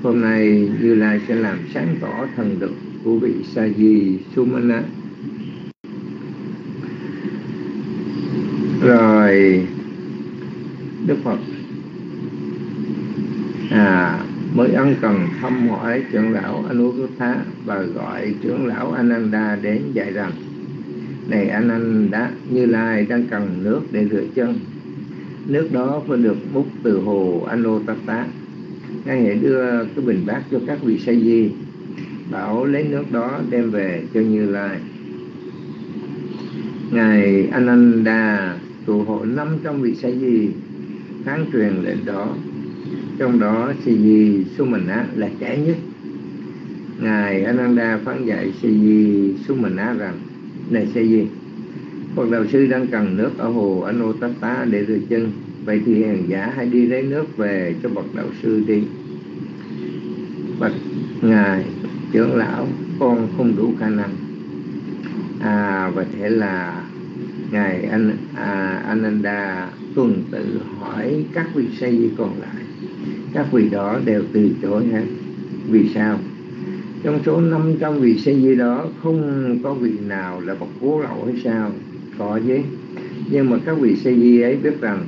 Hôm nay như lai sẽ làm sáng tỏ thần lực của vị sa di sumana rồi, đức phật. À mới ân cần thăm hỏi trưởng lão Anuruddha và gọi trưởng lão Ananda đến dạy rằng, này Ananda, Như Lai đang cần nước để rửa chân nước đó phải được bốc từ hồ Anotata ngài hãy đưa cái bình bát cho các vị sa di, bảo lấy nước đó đem về cho Như Lai. Ngài Ananda tụ hội 500 vị sa di, kháng truyền lệnh đó. Trong đó sa Di Sumana là trẻ nhất. Ngài Ananda phán dạy sa Di Sumana rằng, Này sa Di Bậc Đạo Sư đang cần nước ở hồ Anotata để rửa chân. Vậy thì hàng giả hãy đi lấy nước về cho Bậc Đạo Sư đi. Bậc Ngài trưởng lão con không đủ khả năng. À, Và thế là Ngài anh à, Ananda tuần tự hỏi các vị sa di còn lại. Các vị đó đều từ chối hết. Vì sao? Trong số 500 vị sa di đó không có vị nào là bậc cố lậu hay sao? Có chứ. Nhưng mà các vị sa di ấy biết rằng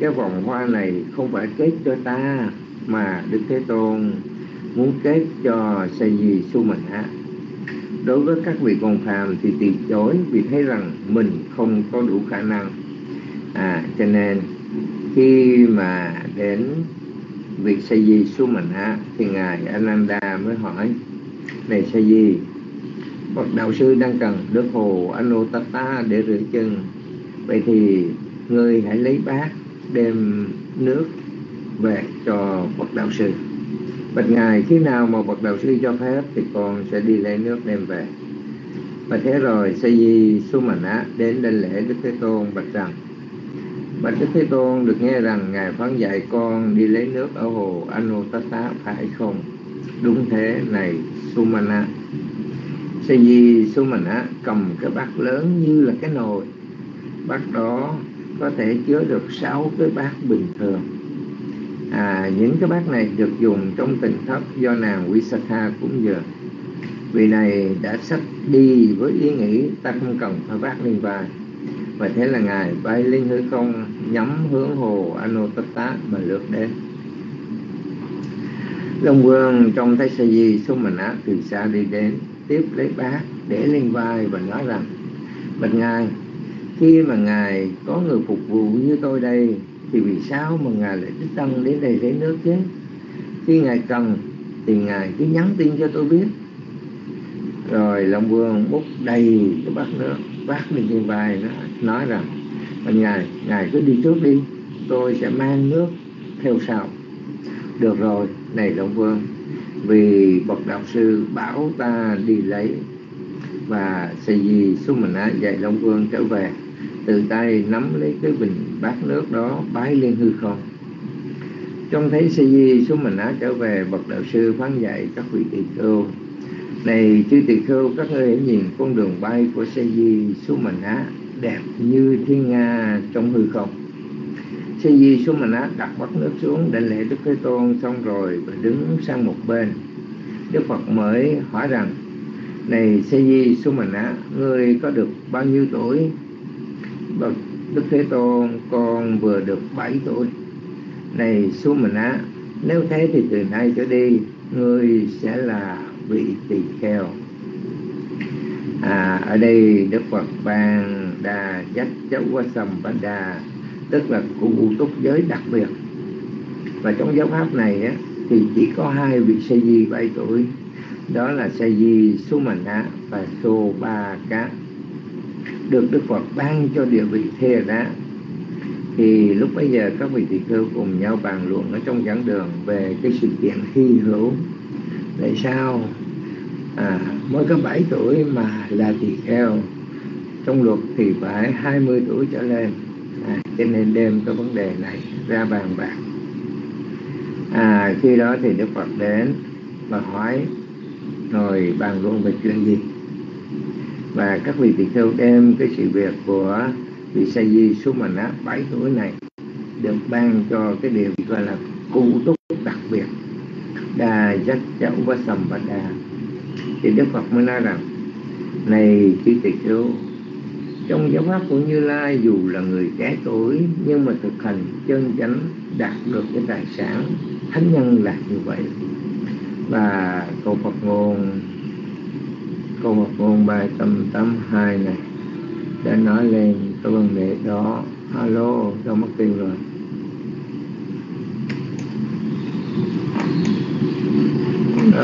cái vòng hoa này không phải kết cho ta, mà đức thế tôn muốn kết cho sa di su mình á đối với các vị còn phàm thì từ chối vì thấy rằng mình không có đủ khả năng. À cho nên khi mà đến việc sa di su mình á thì ngài ananda mới hỏi, này sa di bậc đạo sư đang cần nước hồ anotata để rửa chân vậy thì ngươi hãy lấy bát, đem nước về cho bậc đạo sư bạch ngài, khi nào mà bậc đạo sư cho phép thì con sẽ đi lấy nước đem về và thế rồi sa di su á đến đảnh lễ đức thế tôn bạch rằng, Bạch Đức Thế Tôn, được nghe rằng Ngài phán dạy con đi lấy nước ở hồ Anotata phải không? Đúng thế, này Sumana. Sa di xuống mình á cầm cái bát lớn như là cái nồi. Bát đó có thể chứa được sáu cái bát bình thường. À, những cái bát này được dùng trong tình thất do nàng Visakha cúng dường. Vị này đã sắp đi với ý nghĩ ta không cần phải bát lên vai và thế là ngài bay lên hư không nhắm hướng hồ Anotata mà lướt đến Long Vương trong thấy sa di xuống mình á từ xa đi đến tiếp lấy bát để lên vai và nói rằng, bạch ngài, khi mà ngài có người phục vụ như tôi đây, thì vì sao mà ngài lại đích thân đến đây lấy nước chứ? Khi ngài cần, thì ngài cứ nhắn tin cho tôi biết. Rồi long vương múc đầy cái bát nước bát lên trên vai nó, nói rằng ngài ngài cứ đi trước đi, tôi sẽ mang nước theo sau. Được rồi, này long vương vì bậc đạo sư bảo ta đi lấy. Và xây di xuống mình á dạy long vương trở về. Từ tay nắm lấy cái bình bát nước đó bái lên hư không. Trông thấy sa di xuống mình á trở về, bậc đạo sư phán dạy các vị tỳ khưu này chư tỳ khưu các ngươi hãy nhìn con đường bay của sa di xuống mình á đẹp như thiên nga trong hư không. Sư di xuống mình á đặt bát nước xuống để lễ đức thế tôn xong rồi và đứng sang một bên. Đức phật mới hỏi rằng này Sư di xuống mình á ngươi có được bao nhiêu tuổi? Bậc đức thế tôn con vừa được bảy tuổi. Này xuống mình á nếu thế thì từ nay trở đi ngươi sẽ là vị tỳ kheo. À, ở đây đức phật ban đà dắt cháu qua sầm bánh đà tức là cụ túc giới đặc biệt. Và trong giáo pháp này á, thì chỉ có hai vị sa di bảy tuổi. Đó là sa di sumana và sô ba cá. Được đức phật ban cho địa vị thê đá. Thì lúc bấy giờ các vị tỳ khưu cùng nhau bàn luận ở trong giảng đường về cái sự kiện hy hữu. Tại sao? À, mới có 7 tuổi mà là tỳ kheo. Trong luật thì phải 20 tuổi trở lên à, cho nên đem cái vấn đề này ra bàn bạc à, khi đó thì đức phật đến và hỏi rồi bàn luận về chuyện gì? Và các vị tỳ kheo đem cái sự việc của vị sa di sumana bảy tuổi này được ban cho cái điều gọi là cụ túc đặc biệt đà giác cháu và sầm và đà thì đức phật mới nói rằng này chư tỳ kheo trong giáo pháp của như lai, dù là người trẻ tuổi, nhưng mà thực hành chân chánh, đạt được cái tài sản, thánh nhân là như vậy. Và câu Phật ngôn, câu Phật ngôn 382 này, đã nói lên cái vấn đề đó. Alo đâu mất tiêu rồi?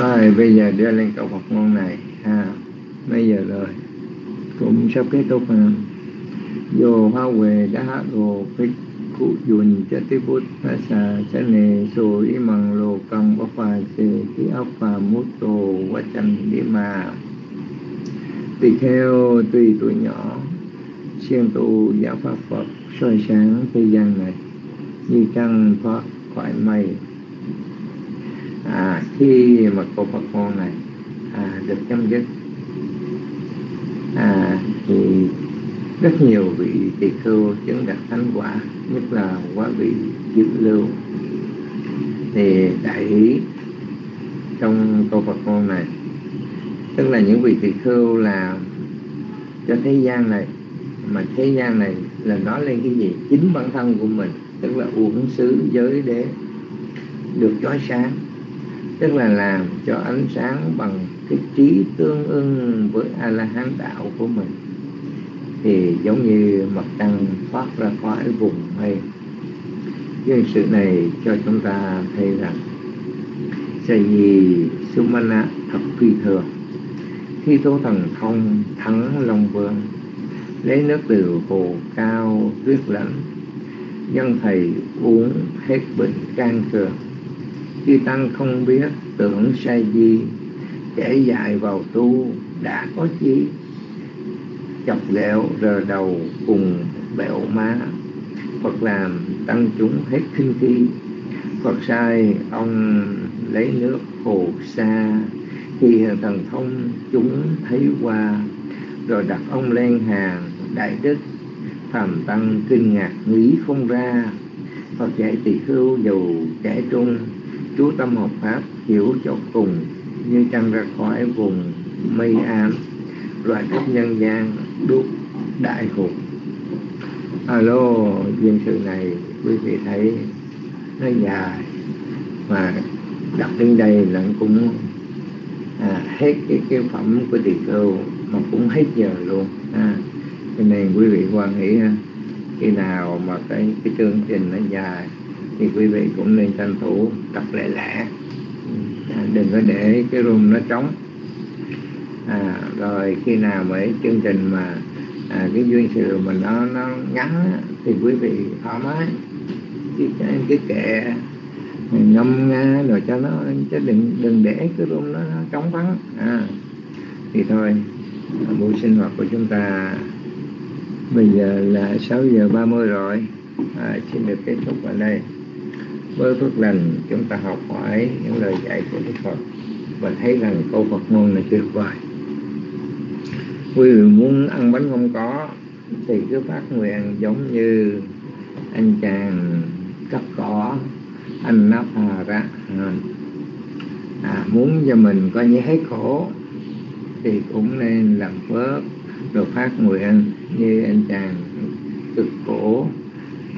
Rồi, bây giờ đưa lên câu Phật ngôn này, ha. Bây giờ rồi? Cũng sắp kết thúc rồi. Yo ha huệ đã rồ phích cụ dùn cho tí bút phá xà chá nề sô y măng lô căng bá phà xê tí áp phà mút tổ quá chân đi mà tùy theo tùy tuổi nhỏ siêng tu giáo pháp Phật soi sáng thế gian này như trăng thoát khỏi mây. À, khi mà câu Phật con này à, được chấm dứt à, thì rất nhiều vị tỳ khưu chứng đạt thánh quả nhất là quá vị diệu lưu. Thì đại ý trong câu Phật ngôn này tức là những vị tỳ khưu là cho thế gian này mà thế gian này là nói lên cái gì? Chính bản thân của mình tức là uẩn xứ giới đế được chói sáng tức là làm cho ánh sáng bằng cái trí tương ưng với a la hán đạo của mình. Thì giống như mặt trăng thoát ra khỏi vùng mây. Nhưng sự này cho chúng ta thấy rằng sẽ gì sumana thật phi thường. Khi tố thần thông thắng long vương, lấy nước từ hồ cao tuyết lạnh nhân thầy uống hết bệnh can cường khi tăng không biết tưởng sai di để dài vào tu đã có chí. Chọc lẹo rờ đầu cùng bẹo má. Phật làm tăng chúng hết khinh khi Phật sai, ông lấy nước hồ xa Khi thần thông chúng thấy qua, Rồi đặt ông lên hàng đại đức. Phàm tăng kinh ngạc nghĩ không ra. Phật dạy tỳ khưu dù trẻ trung, Chú tâm học Pháp hiểu cho cùng. Như trăng ra khỏi vùng mây ám Loại khắp nhân gian đúc đại hùng. Alo duyên sự này quý vị thấy nó dài mà đọc đến đây là cũng à, hết cái cái phẩm của tỳ khưu mà cũng hết giờ luôn à, cho nên quý vị quan nghĩ khi nào mà cái cái chương trình nó dài thì quý vị cũng nên tranh thủ đọc lẻ lẻ đừng có để cái room nó trống. À, rồi khi nào mấy chương trình mà à, cái duyên sự mà nó nó ngắn thì quý vị thoải mái. Cái cái, cái kệ ngâm nga rồi cho nó chứ đừng đừng để cái room nó, nó trống vắng. À, thì thôi buổi sinh hoạt của chúng ta bây giờ là 6 giờ 30 rồi. À, xin được kết thúc ở đây với phước lành chúng ta học hỏi những lời dạy của Đức Phật và thấy rằng câu Phật ngôn này tuyệt vời. Quý vị muốn ăn bánh không có thì cứ phát nguyện giống như anh chàng cắt cỏ anh nắp hà ra à, muốn cho mình coi như hết khổ thì cũng nên làm phước rồi phát nguyện như anh chàng cực khổ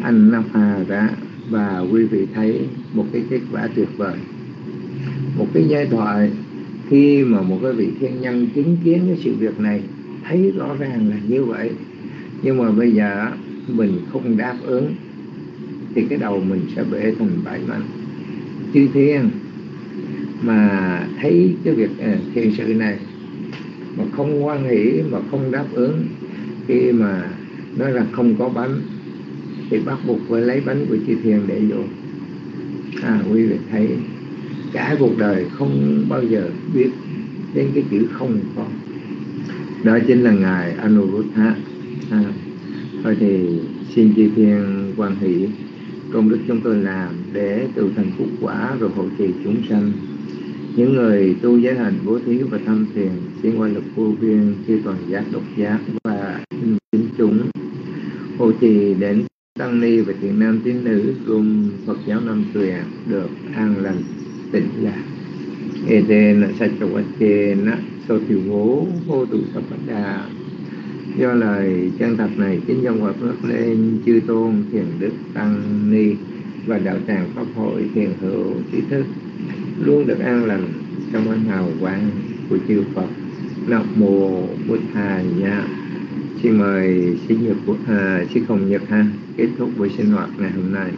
anh nắp hà ra và quý vị thấy một cái kết quả tuyệt vời. Một cái giai thoại khi mà một cái vị thiên nhân chứng kiến cái sự việc này thấy rõ ràng là như vậy. Nhưng mà bây giờ mình không đáp ứng thì cái đầu mình sẽ bể thành bảy mảnh chư thiên mà thấy cái việc uh, sự này mà không quan hỷ mà không đáp ứng khi mà nói là không có bánh thì bắt buộc phải lấy bánh của chư thiên để dùng. À quý vị thấy cả cuộc đời không bao giờ biết đến cái chữ không có. Đó chính là ngài Anuruddha. À, thôi thì xin chư thiên quan hỷ. Công đức chúng tôi làm để tự thành phúc quả rồi hộ trì chúng sanh. Những người tu giới hành bố thí và thâm thiền xin qua lực vô viên khi toàn giác độc giác và chính chúng hộ trì đến tăng ni và thiện nam tín nữ gồm phật giáo nam tuyền được an lành, tịnh lạc Ede sa chawate na so thiểu hố vô tụ sập đà do lời chân thật này chính trong hòa phước lên chư tôn thiền đức tăng ni và đạo tràng pháp hội thiền hữu trí thức. Luôn được an lành trong ánh hào quang của chư Phật. Nam mô Bụt Thầy nha xin mời sĩ Nhật của à, sĩ Hồng Nhật ha kết thúc buổi sinh hoạt ngày hôm nay.